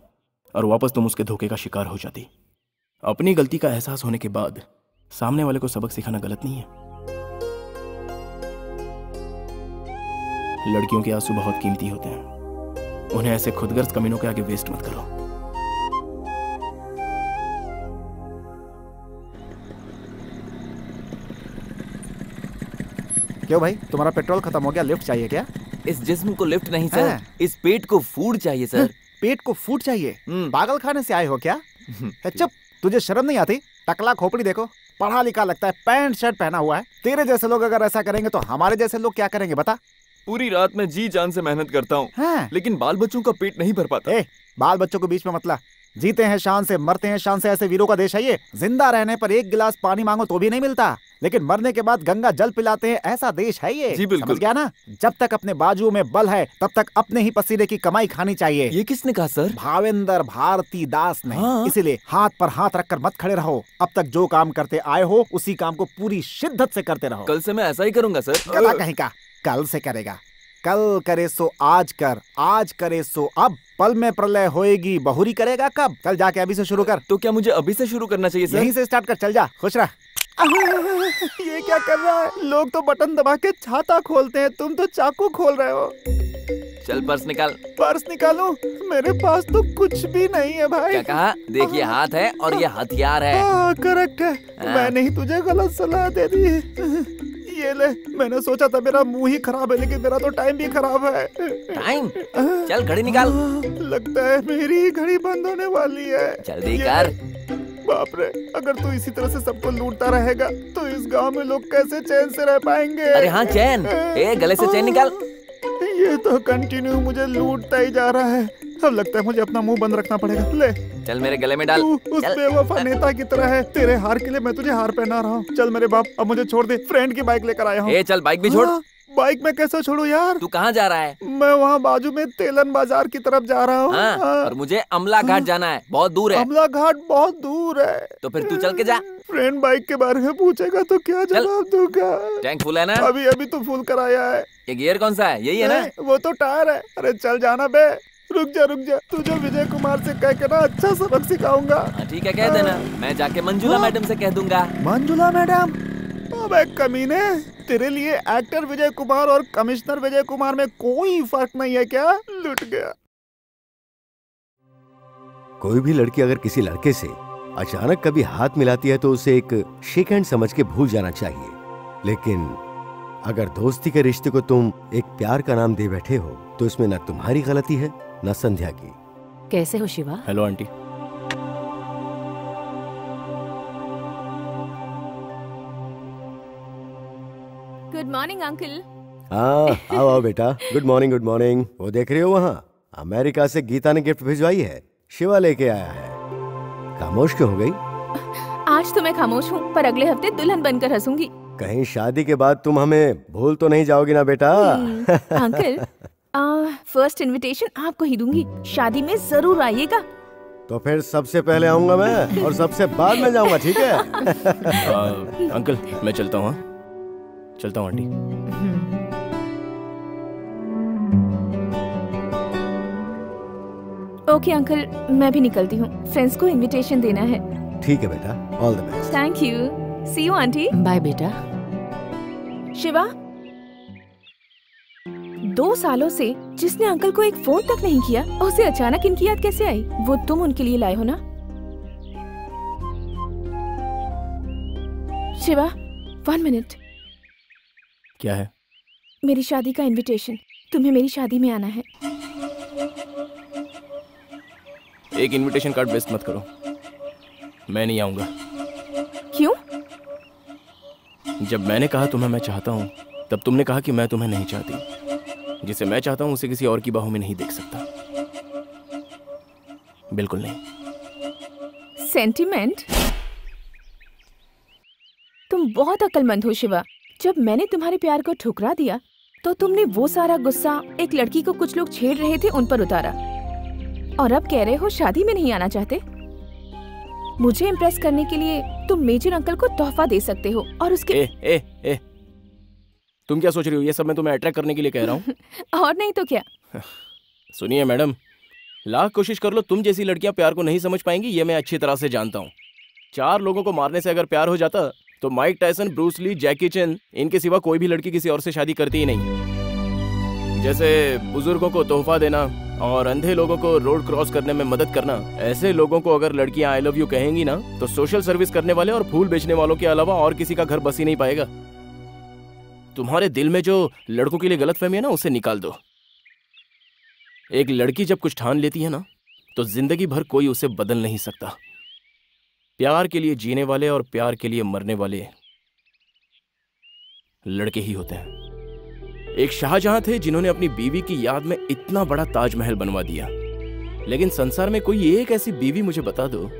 और वापस तुम उसके धोखे का शिकार हो जाती। अपनी गलती का एहसास होने के बाद, सामने वाले को सबक सिखाना गलत नहीं है। लड़कियों के आँसू बहुत कीमती होते हैं। उन्हें ऐसे खुदगर्ज कमीनों के आगे वेस्ट मत करो। क्यों भाई? तुम्हारा पेट्रोल खत्म हो गया लिफ्ट चाहिए क्या? इस जिस्म को लिफ्ट नहीं सर हाँ। इस पेट को फ़ूड चाहिए सर पेट को फ़ूड चाहिए? पागल खाने से आए हो क्या? चुप तुझे शर्म नहीं आती? टकला खोपड़ी देखो पढ़ा लिखा लगता है पैंट शर्ट पहना हुआ है। तेरे जैसे लोग अगर ऐसा करेंगे तो हमारे जैसे लोग क्या करेंगे बता? पूरी रात में जी जान से मेहनत करता हूँ। हाँ। लेकिन बाल बच्चों का पेट नहीं भर पाता। ए, बाल बच्चों को बीच में मतला। जीते हैं शान से मरते हैं शान से ऐसे वीरों का देश है ये। ज़िंदा रहने पर एक गिलास पानी मांगो तो भी नहीं मिलता। लेकिन मरने के बाद गंगा जल पिलाते हैं ऐसा देश है ये। जी, बिल्कुल। समझ गया ना? जब तक अपने बाजुओं में बल है तब तक अपने ही पसीने की कमाई खानी चाहिए। ये किसने कहा सर? भावेंद्र भारती दास ने। हाँ। इसीलिए हाथ पर हाथ रखकर मत खड़े रहो। अब तक जो काम करते आए हो उसी काम को पूरी शिद्दत से करते रहो। कल से मैं ऐसा ही करूँगा सर। कहीं का। कल से करेगा। कल करे सो आज कर आज करे सो अब। पल में प्रलय होएगी बहुरी करेगा कब? चल जाके अभी से शुरू कर। तो क्या मुझे अभी से शुरू करना चाहिए सर? यहीं से स्टार्ट कर चल जा खुश रह। ये क्या कर रहा है? लोग तो बटन दबा के छाता खोलते हैं तुम तो चाकू खोल रहे हो। चल पर्स निकाल। पर्स निकालो? मेरे पास तो कुछ भी नहीं है भाई। क्या कहा? देखिए हाथ है और ये हथियार है। हाँ, करेक्ट है। हाँ। मैंने ही तुझे गलत सलाह दे दी ये ले मैंने सोचा था मेरा मुँह ही खराब है लेकिन मेरा तो टाइम भी खराब है। टाइम चल घड़ी निकाल। लगता है मेरी ही घड़ी बंद होने वाली है। जल्दी कर। बाप रे अगर तू इसी तरह से सबको लूटता रहेगा तो इस गाँव में लोग कैसे चैन से रह पाएँगे? अरे हाँ चैन। ए गले से चैन निकाल। ये तो कंटिन्यू मुझे लूटता ही जा रहा है। अब लगता है मुझे अपना मुँह बंद रखना पड़ेगा। ले। चल मेरे गले में डाल। उस। बेवफा नेता की तरह है। तेरे हार के लिए मैं तुझे हार पहना रहा हूँ। चल मेरे बाप अब मुझे छोड़ दे। फ्रेंड की बाइक लेकर आया हूँ। चल बाइक भी छोड़। हाँ, बाइक में कैसे छोड़ू यार? तू कहाँ जा रहा है? मैं वहाँ बाजू में तेलन बाज़ार की तरफ़ जा रहा हूँ। हाँ, हाँ, और मुझे अमला घाट जाना है बहुत दूर है। अमला घाट बहुत दूर है। तो फिर तू चल के जा। फ्रेंड बाइक के बारे में पूछेगा तो क्या जवाब दूँगा? टैंक फुल है ना? अभी अभी तो फुल कराया है। ये गियर कौन सा है? यही है ना? वो तो टायर है। अरे चल जाना बे। रुक जा रुक जा। तुझे विजय कुमार से कह के ना अच्छा सबक सिखाऊँगा। हाँ, ठीक है कह देना। मैं जाके मंजुला मैडम से कह दूँगा। मंजुला मैडम? अबे कमीने तेरे लिए एक्टर विजय कुमार और कमिश्नर विजय कुमार में कोई फ़र्क नहीं है क्या? लुट गया। कोई भी लड़की अगर किसी लड़के से अचानक कभी हाथ मिलाती है तो उसे एक शेक हैंड समझ के भूल जाना चाहिए। लेकिन अगर दोस्ती के रिश्ते को तुम एक प्यार का नाम दे बैठे हो तो इसमें न तुम्हारी गलती है न संध्या की। कैसे हो Shiva? Hello aunty. Morning uncle हाँ आओ आओ बेटा। गुड मॉर्निंग गुड मॉर्निंग वो देख रहे हो वहाँ? अमेरिका से गीता ने गिफ्ट भिजवाई है। शिवा लेके आया है। खामोश क्यों हो गई? आज तो मैं खामोश हूँ पर अगले हफ़्ते दुल्हन बनकर हंसूँगी। कहीं शादी के बाद तुम हमें भूल तो नहीं जाओगी ना बेटा? अंकल फ़र्स्ट इनविटेशन आपको ही दूँगी। शादी में ज़रूर आइएगा। तो फिर सबसे पहले आऊँगा मैं और सबसे बाद में जाऊँगा ठीक है? आ, अंकल मैं चलता हूँ हाँ? चलता हूँ आंटी। ओके अंकल मैं भी निकलती हूँ। फ्रेंड्स को इनविटेशन देना है। ठीक है बेटा all the best thank you see you aunty. Bye बेटा। शिवा दो सालों से जिसने अंकल को एक फ़ोन तक नहीं किया उसे अचानक इनकी याद कैसे आई? वो तुम उनके लिए लाए हो ना? शिवा वन मिनट क्या है? मेरी शादी का इनविटेशन तुम्हें मेरी शादी में आना है. एक इनविटेशन कार्ड वेस्ट मत करो. मैं नहीं आऊँगा. क्यों? जब मैंने कहा तुम्हें मैं चाहता हूँ तब तुमने कहा कि मैं तुम्हें नहीं चाहती. जिसे मैं चाहता हूँ उसे किसी और की बाहों में नहीं देख सकता. बिल्कुल नहीं. सेंटिमेंट तुम बहुत अक्लमंद हो शिवा. जब मैंने तुम्हारे प्यार को ठुकरा दिया तो तुमने वो सारा गुस्सा एक लड़की को कुछ लोग छेड़ रहे थे उन पर उतारा। और अब कह रहे हो शादी में नहीं आना चाहते? मुझे इम्प्रेस करने के लिए तुम मेजर अंकल को तोहफा दे सकते हो और उसके ए ए ए। तुम क्या सोच रही हो? ये सब मैं तुम्हें अट्रैक्ट करने के लिए कह रहा हूँ। और नहीं तो क्या? सुनिए मैडम लाख कोशिश कर लो तुम जैसी लड़कियाँ प्यार को नहीं समझ पाएँगी ये मैं अच्छी तरह से जानता हूँ। चार लोगों को मारने से अगर प्यार हो जाता तो Mike Tyson Bruce Lee, Jackie Chan, इनके सिवा कोई भी लड़की किसी और से शादी करती ही नहीं। जैसे बुज़ुर्गों को तोहफा देना और अंधे लोगों को रोड क्रॉस करने में मदद करना। ऐसे लोगों को अगर लड़कियाँ आई लव यू कहेंगी ना तो सोशल सर्विस करने वाले और फूल बेचने वालों के अलावा और किसी का घर बस ही नहीं पाएगा। तुम्हारे दिल में जो लड़कों के लिए गलत फहमी है ना, उसे निकाल दो। एक लड़की जब कुछ ठान लेती है ना तो ज़िंदगी भर कोई उसे बदल नहीं सकता। प्यार के लिए जीने वाले और प्यार के लिए मरने वाले लड़के ही होते हैं। एक शाहजहां थे जिन्होंने अपनी बीवी की याद में इतना बड़ा ताजमहल बनवा दिया। लेकिन संसार में कोई एक ऐसी बीवी मुझे बता दो,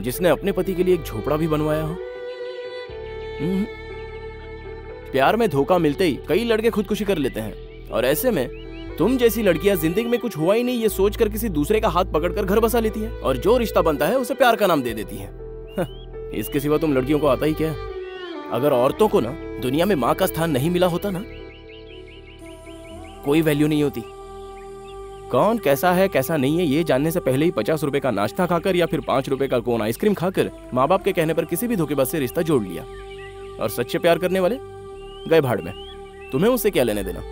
जिसने अपने पति के लिए एक झोपड़ा भी बनवाया हो। हम्म। प्यार में धोखा मिलते ही कई लड़के खुदकुशी कर लेते हैं। और ऐसे में तुम जैसी लड़कियाँ ज़िंदगी में कुछ हुआ ही नहीं, ये सोचकर किसी दूसरे का हाथ पकड़कर घर बसा लेती है। और जो रिश्ता बनता है, उसे प्यार का नाम दे देती हैं। इसके सिवा तुम लड़कियों को आता ही क्या? अगर औरतों को ना, दुनिया में माँ का स्थान नहीं मिला होता ना, कोई वैल्यू नहीं होती। कौन कैसा है, कैसा नहीं है, ये जानने से पहले ही पचास रुपए का नाश्ता खाकर या फिर पाँच रुपए का कोन आइसक्रीम खाकर माँ बाप के कहने पर किसी भी धोखेबाज से रिश्ता जोड़ लिया। और सच्चे प्यार करने वाले, गए भाड़ में। तुम्हें उससे क्या लेने देना?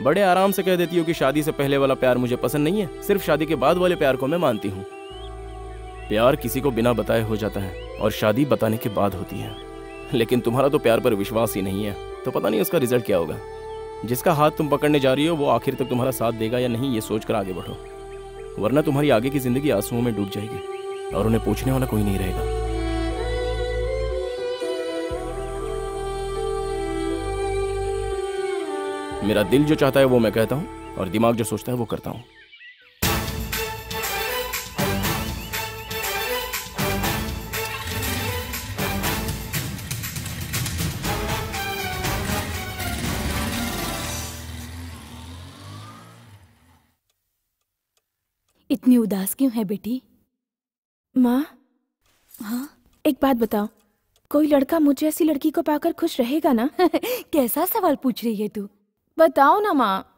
बड़े आराम से कह देती हो कि शादी से पहले वाला प्यार मुझे पसंद नहीं है, सिर्फ़ शादी के बाद वाले प्यार को मैं मानती हूँ। प्यार किसी को बिना बताए हो जाता है और शादी बताने के बाद होती है। लेकिन तुम्हारा तो प्यार पर विश्वास ही नहीं है तो पता नहीं उसका रिज़ल्ट क्या होगा। जिसका हाथ तुम पकड़ने जा रही हो, वो आखिर तक तुम्हारा साथ देगा या नहीं, ये सोचकर आगे बढ़ो। वरना तुम्हारी आगे की ज़िंदगी आंसुओं में डूब जाएगी और उन्हें पूछने वाला कोई नहीं रहेगा। मेरा दिल जो चाहता है वो मैं कहता हूँ और दिमाग जो सोचता है वो करता हूँ। इतनी उदास क्यों है बेटी? माँ? हाँ? एक बात बताओ, कोई लड़का मुझे ऐसी लड़की को पाकर खुश रहेगा ना? कैसा सवाल पूछ रही है तू? बताओ ना माँ।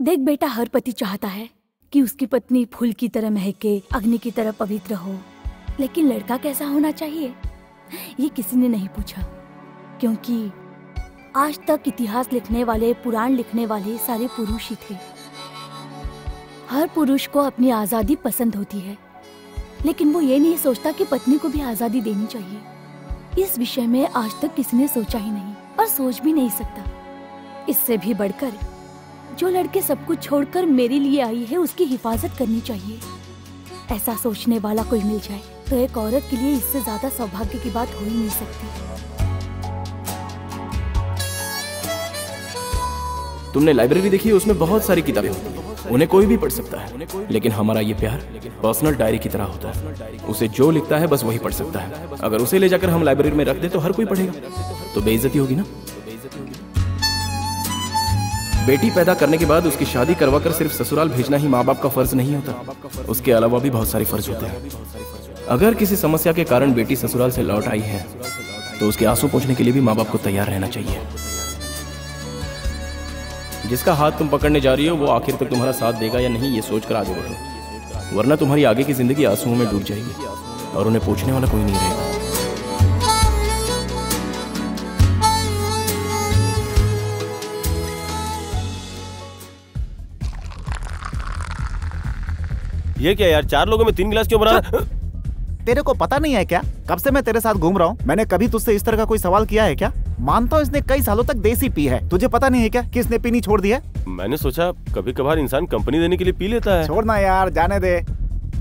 देख बेटा, हर पति चाहता है कि उसकी पत्नी फूल की तरह महके, अग्नि की तरह पवित्र हो। लेकिन लड़का कैसा होना चाहिए? ये किसी ने नहीं पूछा, क्योंकि आज तक इतिहास लिखने वाले, पुराण लिखने वाले सारे पुरुष ही थे। हर पुरुष को अपनी आज़ादी पसंद होती है। लेकिन वो ये नहीं सोचता कि पत्नी को भी आज़ादी देनी चाहिए। इस विषय में आज तक किसी ने सोचा ही नहीं और सोच भी नहीं सकता। इससे भी बढ़कर, जो लड़के सब कुछ छोड़कर मेरे लिए आई है, उसकी हिफाजत करनी चाहिए। ऐसा सोचने वाला कोई मिल जाए तो एक औरत के लिए इससे ज़्यादा सौभाग्य की बात हो ही नहीं सकती। तुमने लाइब्रेरी देखी है? उसमें बहुत सारी किताबें होती हैं। उन्हें कोई भी पढ़ सकता है। लेकिन हमारा ये प्यार पर्सनल डायरी की तरह होता है। उसे जो लिखता है, बस वही पढ़ सकता है। अगर उसे ले जाकर हम लाइब्रेरी में रख दे तो हर कोई पढ़ेगा। तो बेइज्जती होगी ना? बेटी पैदा करने के बाद उसकी शादी करवाकर सिर्फ़ ससुराल भेजना ही माँ बाप का फ़र्ज़ नहीं होता। उसके अलावा भी बहुत सारे फ़र्ज़ होते हैं। अगर किसी समस्या के कारण बेटी ससुराल से लौट आई है तो उसके आँसू पोंछने के लिए भी माँ बाप को तैयार रहना चाहिए। जिसका हाथ तुम पकड़ने जा रही हो वो आखिर तक तुम्हारा साथ देगा या नहीं ये सोच कर आगे बढ़ो। वरना तुम्हारी आगे की ज़िंदगी आंसुओं में डूब जाएगी और उन्हें पूछने वाला कोई नहीं रहेगा। ये क्या यार चार लोगों में तीन गिलास क्यों बना तेरे को पता नहीं है क्या? कब से मैं तेरे साथ घूम रहा हूँ? मैंने कभी तुझसे इस तरह का कोई सवाल किया है क्या? मानता हूँ इसने कई सालों तक देसी पी है। तुझे पता नहीं है क्या कि इसने पीनी छोड़ दी है? मैंने सोचा कभी कभार इंसान कंपनी देने के लिए पी लेता है। छोड़ना यार जाने दे।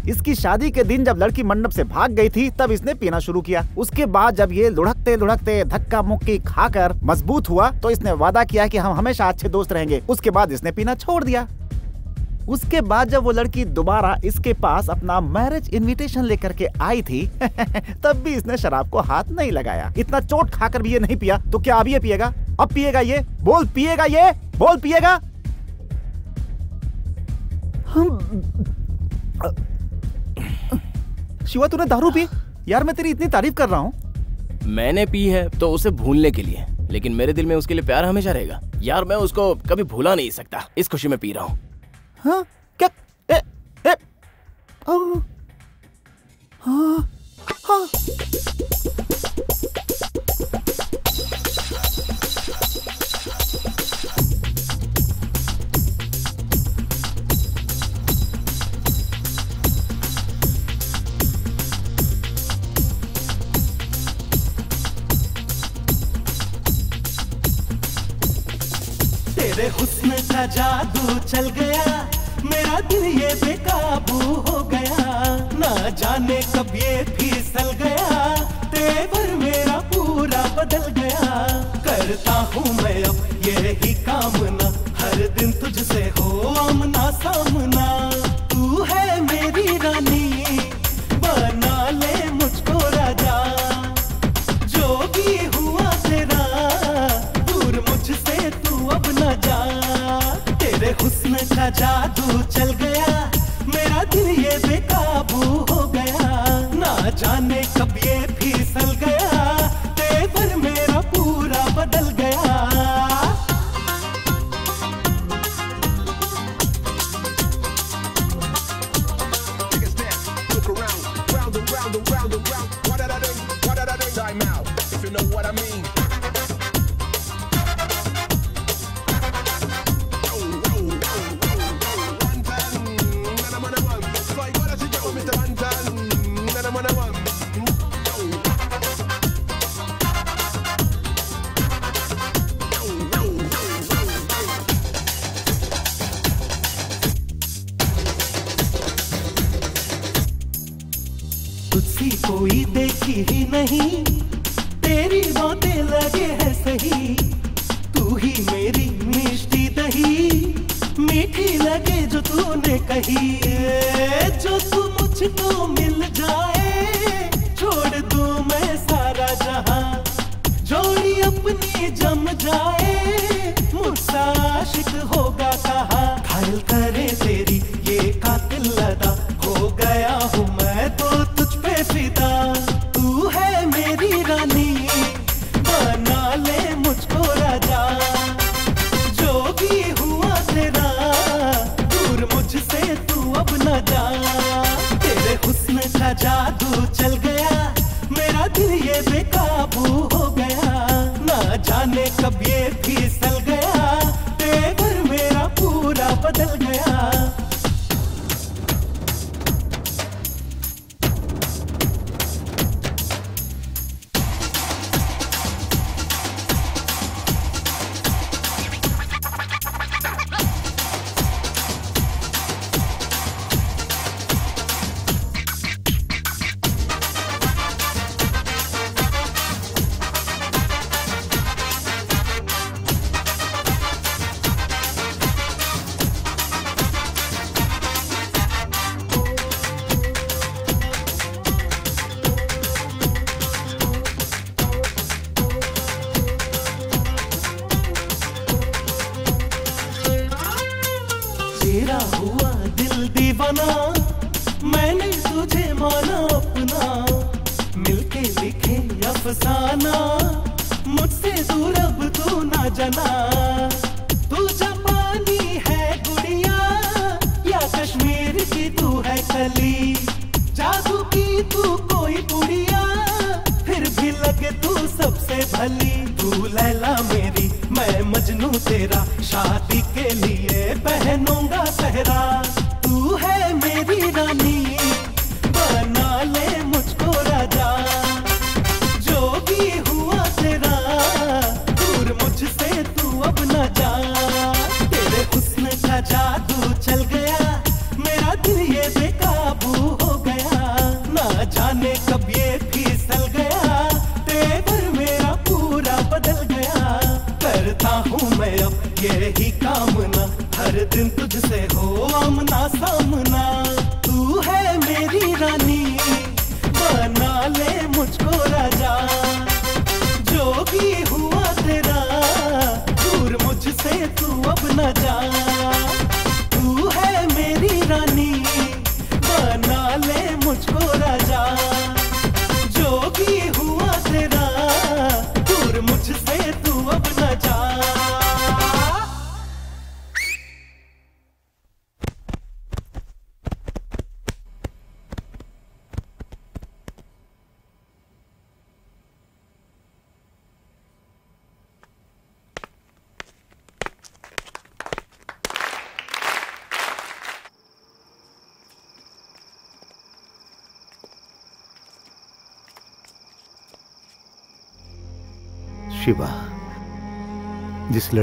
इसकी शादी के दिन जब लड़की मंडप से भाग गई थी तब इसने पीना शुरू किया। उसके बाद जब ये लुढ़कते लुढ़कते धक्का मुक्की खाकर मज़बूत हुआ तो इसने वादा किया कि हम हमेशा अच्छे दोस्त रहेंगे। उसके बाद इसने पीना छोड़ दिया। उसके बाद जब वो लड़की दोबारा इसके पास अपना मैरिज इनविटेशन लेकर के आई थी, तब भी इसने शराब को हाथ नहीं लगाया। इतना चोट खाकर भी ये नहीं पिया तो क्या अब ये पिएगा? अब पिएगा ये? बोल, पिएगा ये? बोल, पिएगा? शिवा, तूने दारू पी? यार, मैं तेरी इतनी तारीफ़ कर रहा हूँ। मैंने पी है तो उसे भूलने के लिए। लेकिन मेरे दिल में उसके लिए प्यार हमेशा रहेगा। यार, मैं उसको कभी भूला नहीं सकता। इस खुशी में पी रहा हूँ। हाँ क्या ए, ए, आ, हाँ हाँ तेरे हुस्न का जादू चल गया, मेरा दिल ये बेकाबू हो गया। ना जाने कब ये फिसल गया, तेवर मेरा पूरा बदल गया। करता हूँ मैं अब यही कामना, हर दिन तुझसे हो आमना सामना। हुस्न का जादू चल गया। मेरा दिल ये बेकाबू हो गया। ना जाने कब ये फिसल गया।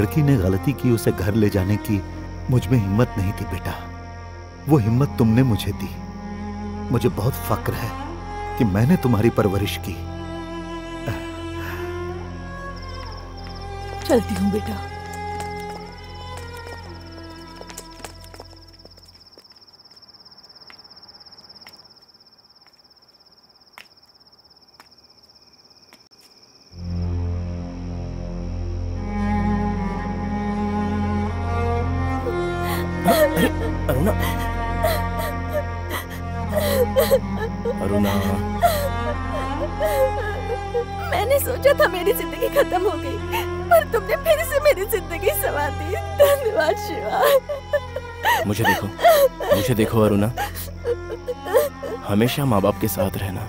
लड़की ने गलती की उसे घर ले जाने की मुझमें हिम्मत नहीं थी बेटा। वो हिम्मत तुमने मुझे दी। मुझे बहुत फक्र है कि मैंने तुम्हारी परवरिश की। चलती हूँ बेटा। हमेशा माँ बाप के साथ रहना।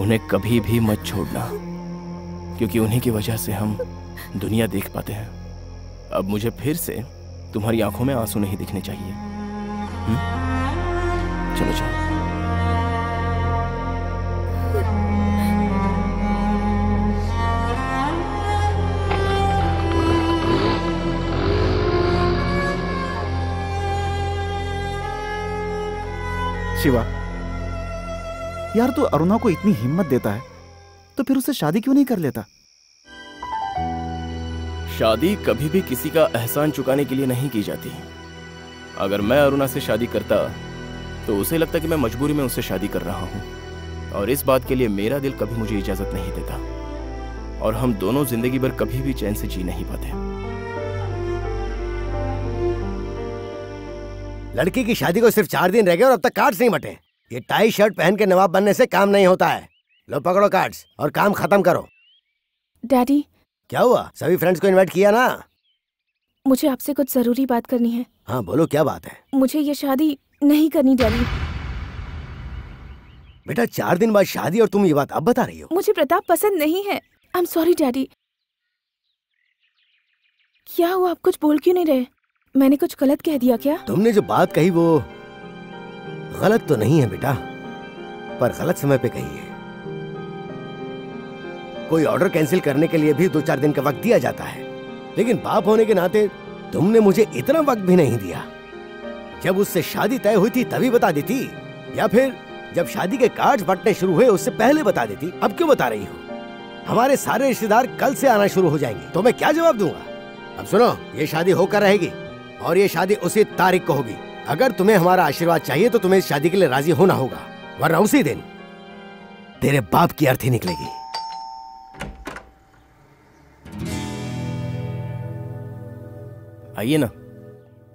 उन्हें कभी भी मत छोड़ना, क्योंकि उन्हीं की वजह से हम दुनिया देख पाते हैं। अब मुझे फिर से तुम्हारी आँखों में आँसू नहीं दिखने चाहिए। हुँ? चलो चलो। शिवा यार तू अरुणा को इतनी हिम्मत देता है तो फिर उसे शादी क्यों नहीं कर लेता? शादी कभी भी किसी का एहसान चुकाने के लिए नहीं की जाती। अगर मैं अरुणा से शादी करता तो उसे लगता कि मैं मजबूरी में उससे शादी कर रहा हूँ। और इस बात के लिए मेरा दिल कभी मुझे इजाज़त नहीं देता। और हम दोनों ज़िंदगी भर कभी भी चैन से जी नहीं पाते। लड़की की शादी को सिर्फ़ चार दिन रह गए और अब तक कार्ड्स नहीं बटे। ये टाई शर्ट पहन के नवाब बनने से काम नहीं होता है। लो पकड़ो कार्ड्स और काम खत्म करो। डैडी क्या हुआ? सभी फ्रेंड्स को इनवाइट किया ना? मुझे आपसे कुछ ज़रूरी बात करनी है। हाँ बोलो क्या बात है? मुझे ये शादी नहीं करनी डैडी बेटा चार दिन बाद शादी और तुम ये बात अब बता रही हो। मुझे प्रताप पसंद नहीं है। आई एम सॉरी डैडी क्या हुआ? आप कुछ बोल क्यों नहीं रहे? मैंने कुछ गलत कह दिया क्या? तुमने जो बात कही वो गलत तो नहीं है बेटा, पर गलत समय पे कही है। कोई ऑर्डर कैंसिल करने के लिए भी दो चार दिन का वक्त दिया जाता है, लेकिन बाप होने के नाते तुमने मुझे इतना वक्त भी नहीं दिया। जब उससे शादी तय हुई थी तभी बता देती, या फिर जब शादी के कार्ड्स बंटने शुरू हुए उससे पहले बता देती, अब क्यों बता रही हो? हमारे सारे रिश्तेदार कल से आना शुरू हो जाएँगे तो मैं क्या जवाब दूँगा? अब सुनो, ये शादी होकर रहेगी, और ये शादी उसी तारीख को होगी। अगर तुम्हें हमारा आशीर्वाद चाहिए तो तुम्हें इस शादी के लिए राज़ी होना होगा। वरना उसी दिन तेरे बाप की अर्थी निकलेगी। आइए ना।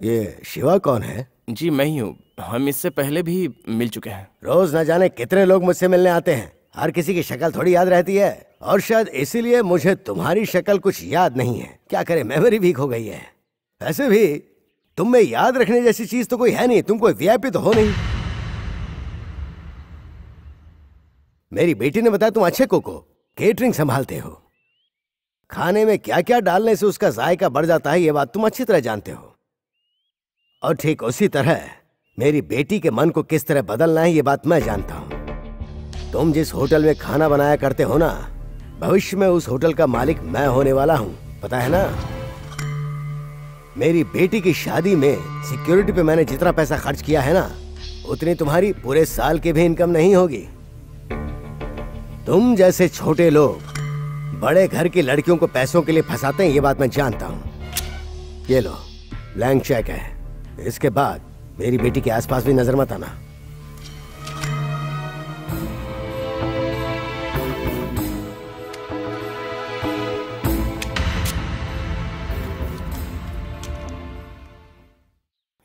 ये शिवा कौन है? जी मैं ही हूँ। हम इससे पहले भी मिल चुके हैं। रोज न जाने कितने लोग मुझसे मिलने आते हैं। हर किसी की शक्ल थोड़ी याद रहती है। और शायद इसीलिए मुझे तुम्हारी शक्ल कुछ याद नहीं है। क्या करे मेमोरी वीक हो गई है। वैसे भी तुम में याद रखने जैसी चीज़ तो कोई है नहीं, तुम कोई वीआईपी तो हो नहीं। मेरी बेटी ने बताया तुम अच्छे कुक केटरिंग संभालते हो। खाने में क्या क्या डालने से उसका जायका बढ़ जाता है, ये बात तुम अच्छी तरह जानते हो। और ठीक उसी तरह, मेरी बेटी के मन को किस तरह बदलना है, ये बात मैं जानता हूँ। तुम जिस होटल में खाना बनाया करते हो ना, भविष्य में उस होटल का मालिक मैं होने वाला हूँ, पता है ना? मेरी बेटी की शादी में सिक्योरिटी पे मैंने जितना पैसा खर्च किया है ना, उतनी तुम्हारी पूरे साल की भी इनकम नहीं होगी। तुम जैसे छोटे लोग, बड़े घर की लड़कियों को पैसों के लिए फंसाते हैं, ये बात मैं जानता हूँ। ये लो ब्लैंक चेक है। इसके बाद मेरी बेटी के आसपास भी नज़र मत आना।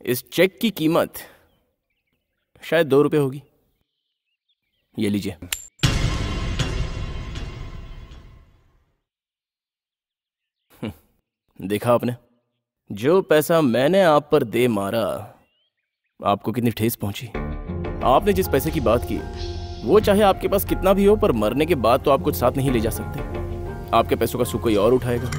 इस चेक की कीमत शायद दो रुपये होगी। ये लीजिए। हम्म, देखा आपने? जो पैसा मैंने आप पर दे मारा आपको कितनी ठेस पहुँची? आपने जिस पैसे की बात की वो चाहे आपके पास कितना भी हो पर मरने के बाद तो आप कुछ साथ नहीं ले जा सकते। आपके पैसों का सुख कोई और उठाएगा।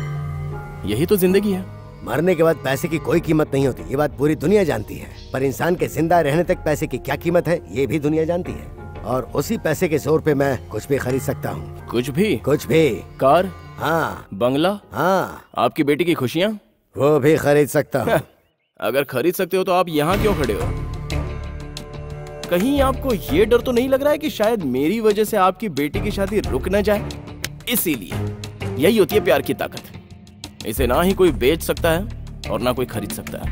यही तो ज़िंदगी है। मरने के बाद पैसे की कोई कीमत नहीं होती ये बात पूरी दुनिया जानती है। पर इंसान के ज़िंदा रहने तक पैसे की क्या कीमत है ये भी दुनिया जानती है। और उसी पैसे के ज़ोर पे मैं कुछ भी खरीद सकता हूँ। कुछ भी? कुछ भी। कार? हाँ। बंगला? हाँ। आपकी बेटी की खुशियाँ? वो भी खरीद सकता हूँ। अगर खरीद सकते हो तो आप यहाँ क्यों खड़े हो? कहीं आपको ये डर तो नहीं लग रहा है कि शायद मेरी वजह से आपकी बेटी की शादी रुक न जाए? इसीलिए। यही होती है प्यार की ताकत। इसे ना ही कोई बेच सकता है और ना कोई खरीद सकता है।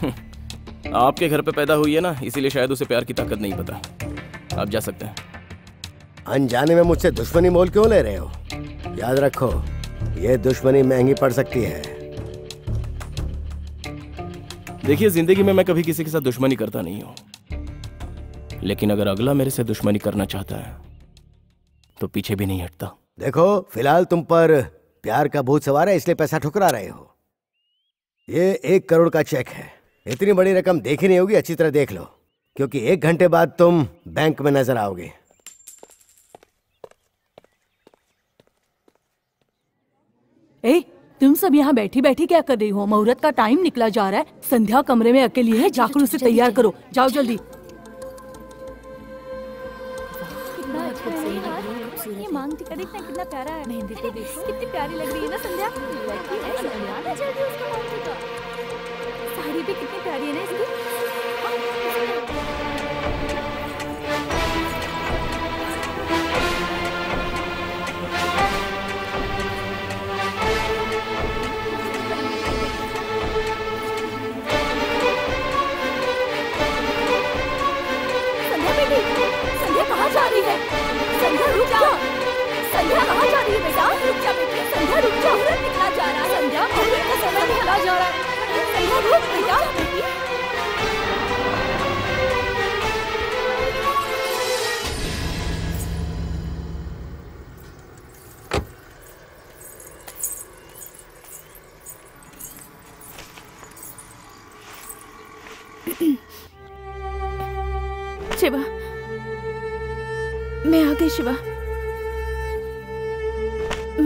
हम्म, आपके घर पे पैदा हुई है ना इसीलिए शायद उसे प्यार की ताकत नहीं पता। आप जा सकते हैं। अनजाने में मुझसे दुश्मनी मोल क्यों ले रहे हो? याद रखो ये दुश्मनी महँगी पड़ सकती है। देखिए ज़िंदगी में मैं कभी किसी के साथ दुश्मनी करता नहीं हूँ। लेकिन अगर अगला मेरे से दुश्मनी करना चाहता है तो पीछे भी नहीं हटता। देखो फ़िलहाल तुम पर प्यार का भूत सवार है इसलिए पैसा ठुकरा रहे हो। ये एक करोड़ का चेक है। इतनी बड़ी रकम देखी नहीं होगी अच्छी तरह देख लो। क्योंकि एक घंटे बाद तुम बैंक में नज़र आओगे। ए तुम सब यहाँ बैठी बैठी क्या कर रही हो? मुहूर्त का टाइम निकला जा रहा है। संध्या कमरे में अकेली है जाकर उसे तैयार करो। जाओ जल्दी। ये मांग टिका देखना कितना प्यारा है। मेहंदी को देखो। कितनी प्यारी लग रही है ना संध्या? लड़की है संध्या। ना जल्दी उसका मांग टिका साड़ी भी कितनी प्यारी है ना इसकी।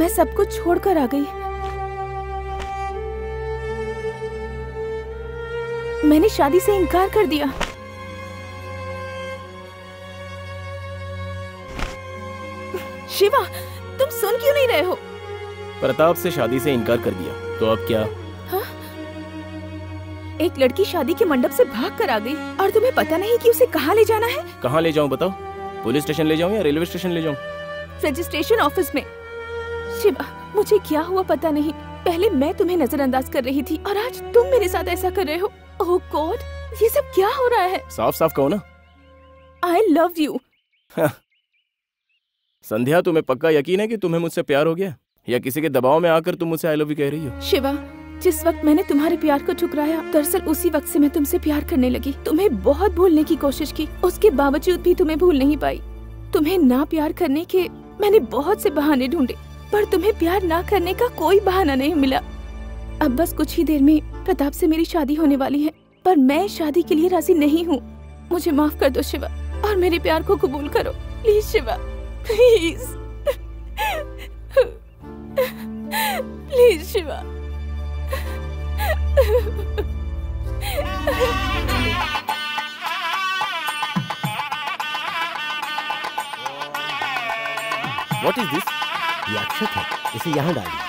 मैं सब कुछ छोड़कर आ गई। मैंने शादी से इनकार कर दिया। शिवा तुम सुन क्यों नहीं रहे हो? प्रताप से शादी से इनकार कर दिया। तो अब क्या? हा? एक लड़की शादी के मंडप से भाग कर आ गई और तुम्हें पता नहीं कि उसे कहाँ ले जाना है? कहाँ ले जाऊँ बताओ? पुलिस स्टेशन ले जाऊँ या रेलवे स्टेशन ले जाऊँ? रजिस्ट्रेशन ऑफ़िस में। शिवा मुझे क्या हुआ पता नहीं। पहले मैं तुम्हें नजरअंदाज कर रही थी और आज तुम मेरे साथ ऐसा कर रहे हो। ओह गॉड ये सब क्या हो रहा है? साफ़ साफ़ कहो ना। आई लव यू संध्या तुम्हें पक्का यकीन है कि तुम्हें मुझसे प्यार हो गया? या किसी के दबाव में आकर तुम मुझसे आई लव यू कह रही हो? शिवा जिस वक्त मैंने तुम्हारे प्यार को ठुकराया दरअसल उसी वक्त से मैं तुमसे प्यार करने लगी। तुम्हें बहुत भूलने की कोशिश की उसके बावजूद भी तुम्हें भूल नहीं पाई। तुम्हें ना प्यार करने के मैंने बहुत से बहाने ढूंढे। पर तुम्हें प्यार ना करने का कोई बहाना नहीं मिला। अब बस कुछ ही देर में प्रताप से मेरी शादी होने वाली है, पर मैं शादी के लिए राज़ी नहीं हूँ। मुझे माफ़ कर दो शिवा, और मेरे प्यार को कबूल करो। Please Shiva, please. Please Shiva. What is this ये अक्षत है इसे यहाँ डालिए।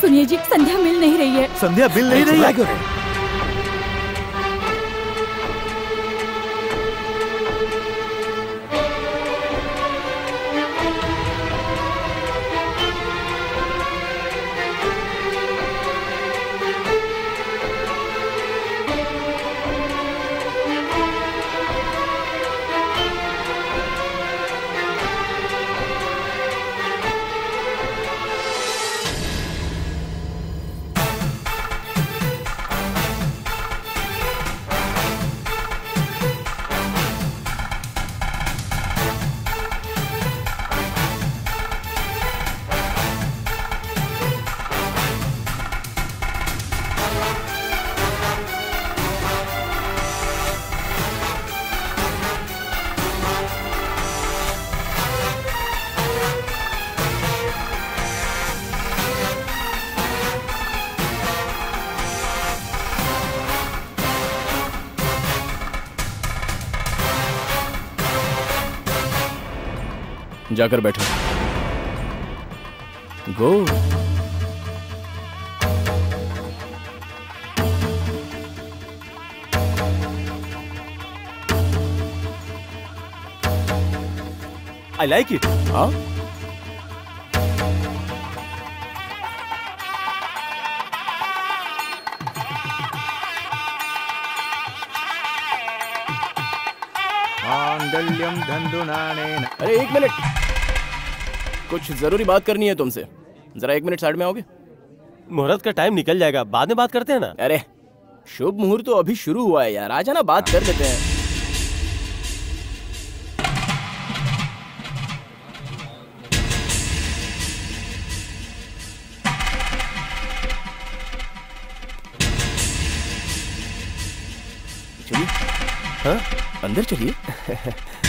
सुनिए जी संध्या मिल नहीं रही है। संध्या मिल नहीं रही है? जाकर बैठो। गो। आई लाइक इट हाँ? मांगल्यम धंधुनानेन अरे एक मिनट। कुछ ज़रूरी बात करनी है तुमसे। जरा एक मिनट साइड में आओगे? मुहूर्त का टाइम निकल जाएगा बाद में बात करते हैं ना। अरे शुभ मुहूर्त तो अभी शुरू हुआ है यार आ जाना बात कर लेते हैं। चलिए। हाँ? अंदर चलिए।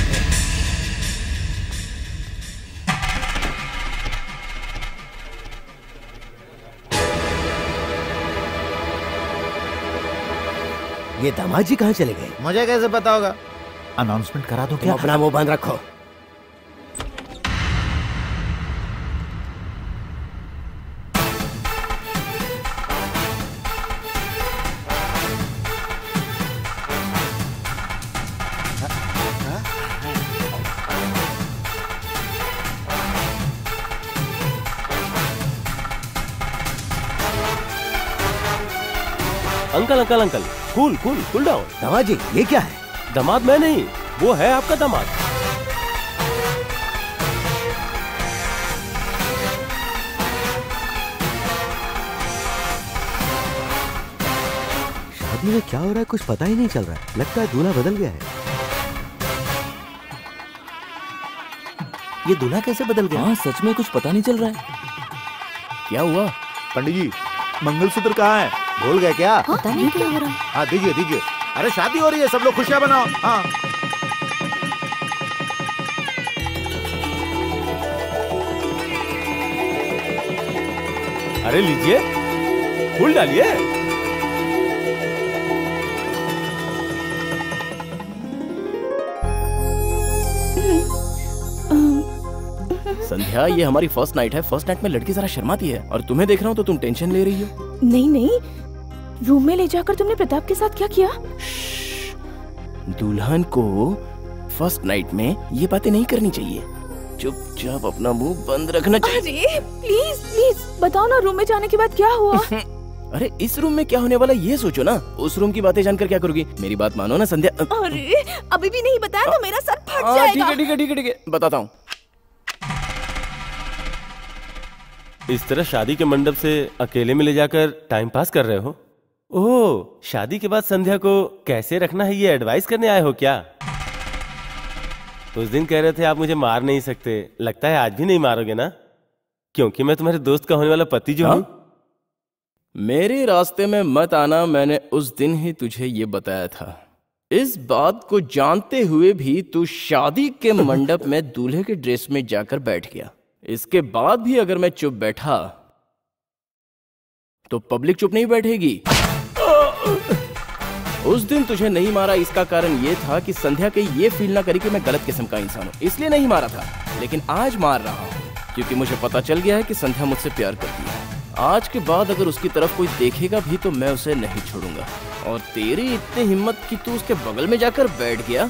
ये दामाद जी कहाँ चले गए? मुझे कैसे पता होगा? अनाउंसमेंट करा दो क्या? अपना मुँह बंद रखो। Uncle uncle uncle. Cool cool cool down दामाद जी ये क्या है? दामाद मैं नहीं वो है आपका दामाद। शादी में क्या हो रहा है कुछ पता ही नहीं चल रहा है। लगता है दूल्हा बदल गया है। ये दूल्हा कैसे बदल गया? हाँ सच में कुछ पता नहीं चल रहा है। क्या हुआ? पंडित जी मंगलसूत्र कहाँ है? भूल गए क्या? पता नहीं क्या हो रहा। है हाँ दीजिए दीजिए। अरे शादी हो रही है सब लोग खुशियाँ बनाओ। हाँ। अरे लीजिए। फूल डालिए। संध्या ये हमारी फ़र्स्ट नाइट है। फ़र्स्ट नाइट में लड़की जरा शर्माती है और तुम्हें देख रहा हूँ तो तुम टेंशन ले रही हो। नहीं नहीं रूम में ले जाकर तुमने प्रताप के साथ क्या किया? दुल्हन को फ़र्स्ट नाइट में ये बातें नहीं करनी चाहिए। चुपचाप अपना मुँह बंद रखना चाहिए। अरे प्लीज़ प्लीज़ बताओ ना रूम में जाने के बाद क्या हुआ? अरे इस रूम में क्या होने वाला ये सोचो ना। उस रूम की बातें जानकर क्या करोगी? मेरी बात मानो ना संध्या। अरे अभी भी नहीं बताया तो मेरा सर फट हाँ, ठीक जाएगा। है ठीक है ठीक है ठीक है बताता हूँ। इस तरह शादी के मंडप से अकेले में ले जाकर टाइम पास कर रहे हो? ओह शादी के बाद संध्या को कैसे रखना है? ये एडवाइस करने आए हो क्या? उस दिन कह रहे थे आप मुझे मार नहीं सकते। लगता है आज भी नहीं मारोगे ना? क्योंकि मैं तुम्हारे दोस्त का होने वाला पति जो हूँ? मेरे रास्ते में मत आना मैंने उस दिन ही तुझे ये बताया था। इस बात को जानते हुए भी तू शादी के मंडप में दूल्हे के ड्रेस में जाकर बैठ गया। इसके बाद भी अगर मैं चुप बैठा तो पब्लिक चुप नहीं बैठेगी। उस दिन तुझे नहीं मारा, इसका कारण ये था कि संध्या के ये फील ना करी कि मैं गलत किस्म का इंसान हूँ। इसलिए नहीं मारा था। लेकिन आज मार रहा हूँ, क्योंकि मुझे पता चल गया है कि संध्या मुझसे प्यार करती है। आज के बाद अगर उसकी तरफ़ कोई देखेगा भी तो मैं उसे नहीं छोड़ूँगा। और तेरी इतनी हिम्मत कि तू उसके बगल में जाकर बैठ गया?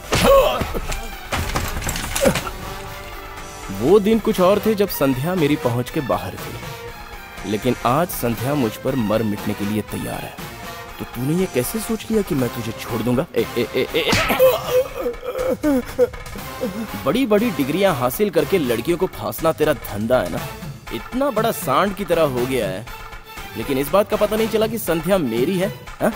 वो दिन कुछ और थे जब संध्या मेरी पहुँच के बाहर थी। लेकिन आज संध्या मुझ पर मर मिटने के लिए तैयार है। तो तूने ये कैसे सोच लिया कि मैं तुझे छोड़ दूँगा ए, ए, ए, ए, ए। बड़ी बड़ी डिग्रियाँ हासिल करके लड़कियों को फांसना तेरा धंधा है ना इतना बड़ा सांड की तरह हो गया है लेकिन इस बात का पता नहीं चला कि संध्या मेरी है हा?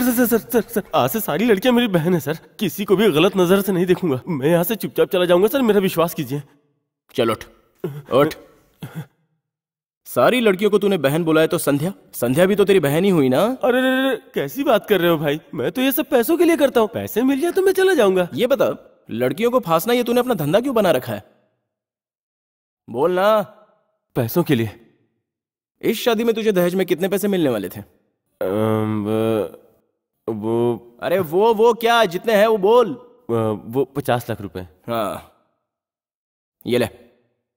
Sir sir sir sir sir. Sir आज से सारी लड़कियाँ मेरी बहन है सर। किसी को भी गलत नज़र से नहीं देखूँगा। मैं यहाँ से चुपचाप चला जाऊँगा सर। मेरा विश्वास कीजिए। चल उठ। उठ। सारी लड़कियों को तूने बहन बुलाया तो संध्या? संध्या भी तो तेरी बहन ही हुई ना? अरे अरे अरे कैसी बात कर रहे हो भाई? मैं तो ये सब पैसों के लिए करता हूँ। पैसे मिल जाए तो मैं चला जाऊँगा। ये बता लड़कियों को फांसना ये तूने अपना धंधा क्यों बना रखा है? बोलना पैसों के लिए। इस शादी में तुझे दहेज में कितने पैसे मिलने वाले थे? वो, अरे वो वो क्या? जितने हैं वो बोल। वो पचास लाख रुपए। हाँ। ये ले।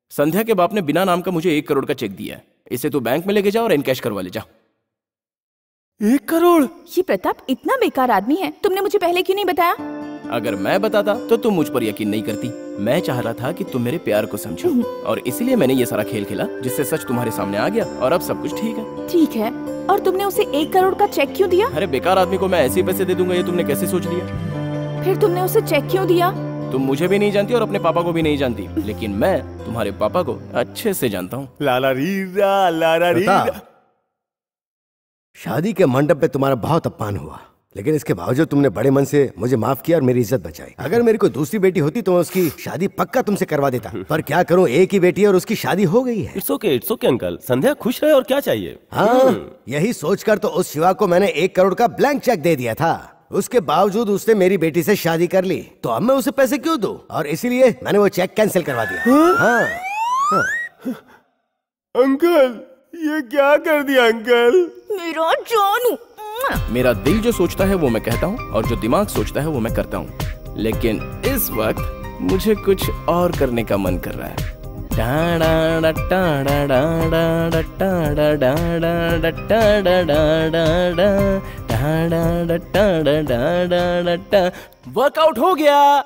संध्या के बाप ने बिना नाम का मुझे एक करोड़ का चेक दिया है। इसे तू बैंक में लेके जा और इनकैश करवा ले जा। एक करोड़? ये प्रताप इतना बेकार आदमी है। तुमने मुझे पहले क्यों नहीं बताया? अगर मैं बताता तो तुम मुझ पर यकीन नहीं करती। मैं चाह रहा था कि तुम मेरे प्यार को समझो। और इसीलिए मैंने ये सारा खेल खेला जिससे सच तुम्हारे सामने आ गया और अब सब कुछ ठीक है। ठीक है। और तुमने उसे एक करोड़ का चेक क्यों दिया? अरे बेकार आदमी को मैं ऐसे पैसे दे दूँगा ये तुमने कैसे सोच लिया? फिर तुमने उसे चेक क्यों दिया? तुम मुझे भी नहीं जानती और अपने पापा को भी नहीं जानती लेकिन मैं तुम्हारे पापा को अच्छे से जानता हूँ। लाला रीरा लाला रीरा। शादी के मंडप पे तुम्हारा बहुत अपमान हुआ। लेकिन इसके बावजूद तुमने बड़े मन से मुझे माफ़ किया और मेरी इज़्ज़त बचाई। अगर मेरी कोई दूसरी बेटी होती तो मैं उसकी शादी पक्का तुमसे करवा देता। पर क्या करूँ एक ही बेटी है और उसकी शादी हो गई है। It's okay it's okay uncle Sandhya खुश रहे और क्या चाहिए? हाँ यही सोचकर तो उस शिवा को मैंने एक करोड़ का ब्लैंक चेक दे दिया था। उसके बावजूद उसने मेरी बेटी से शादी कर ली। तो अब मैं उसे पैसे क्यों दूँ? और इसीलिए मैंने वो चेक कैंसिल करवा दिया। हाँ, हाँ। अंकल ये क्या कर दिया अंकल मेरा जानू मेरा दिल जो सोचता है वो मैं कहता हूँ और जो दिमाग सोचता है वो मैं करता हूँ। लेकिन इस वक्त मुझे कुछ और करने का मन कर रहा है। वर्कआउट हो गया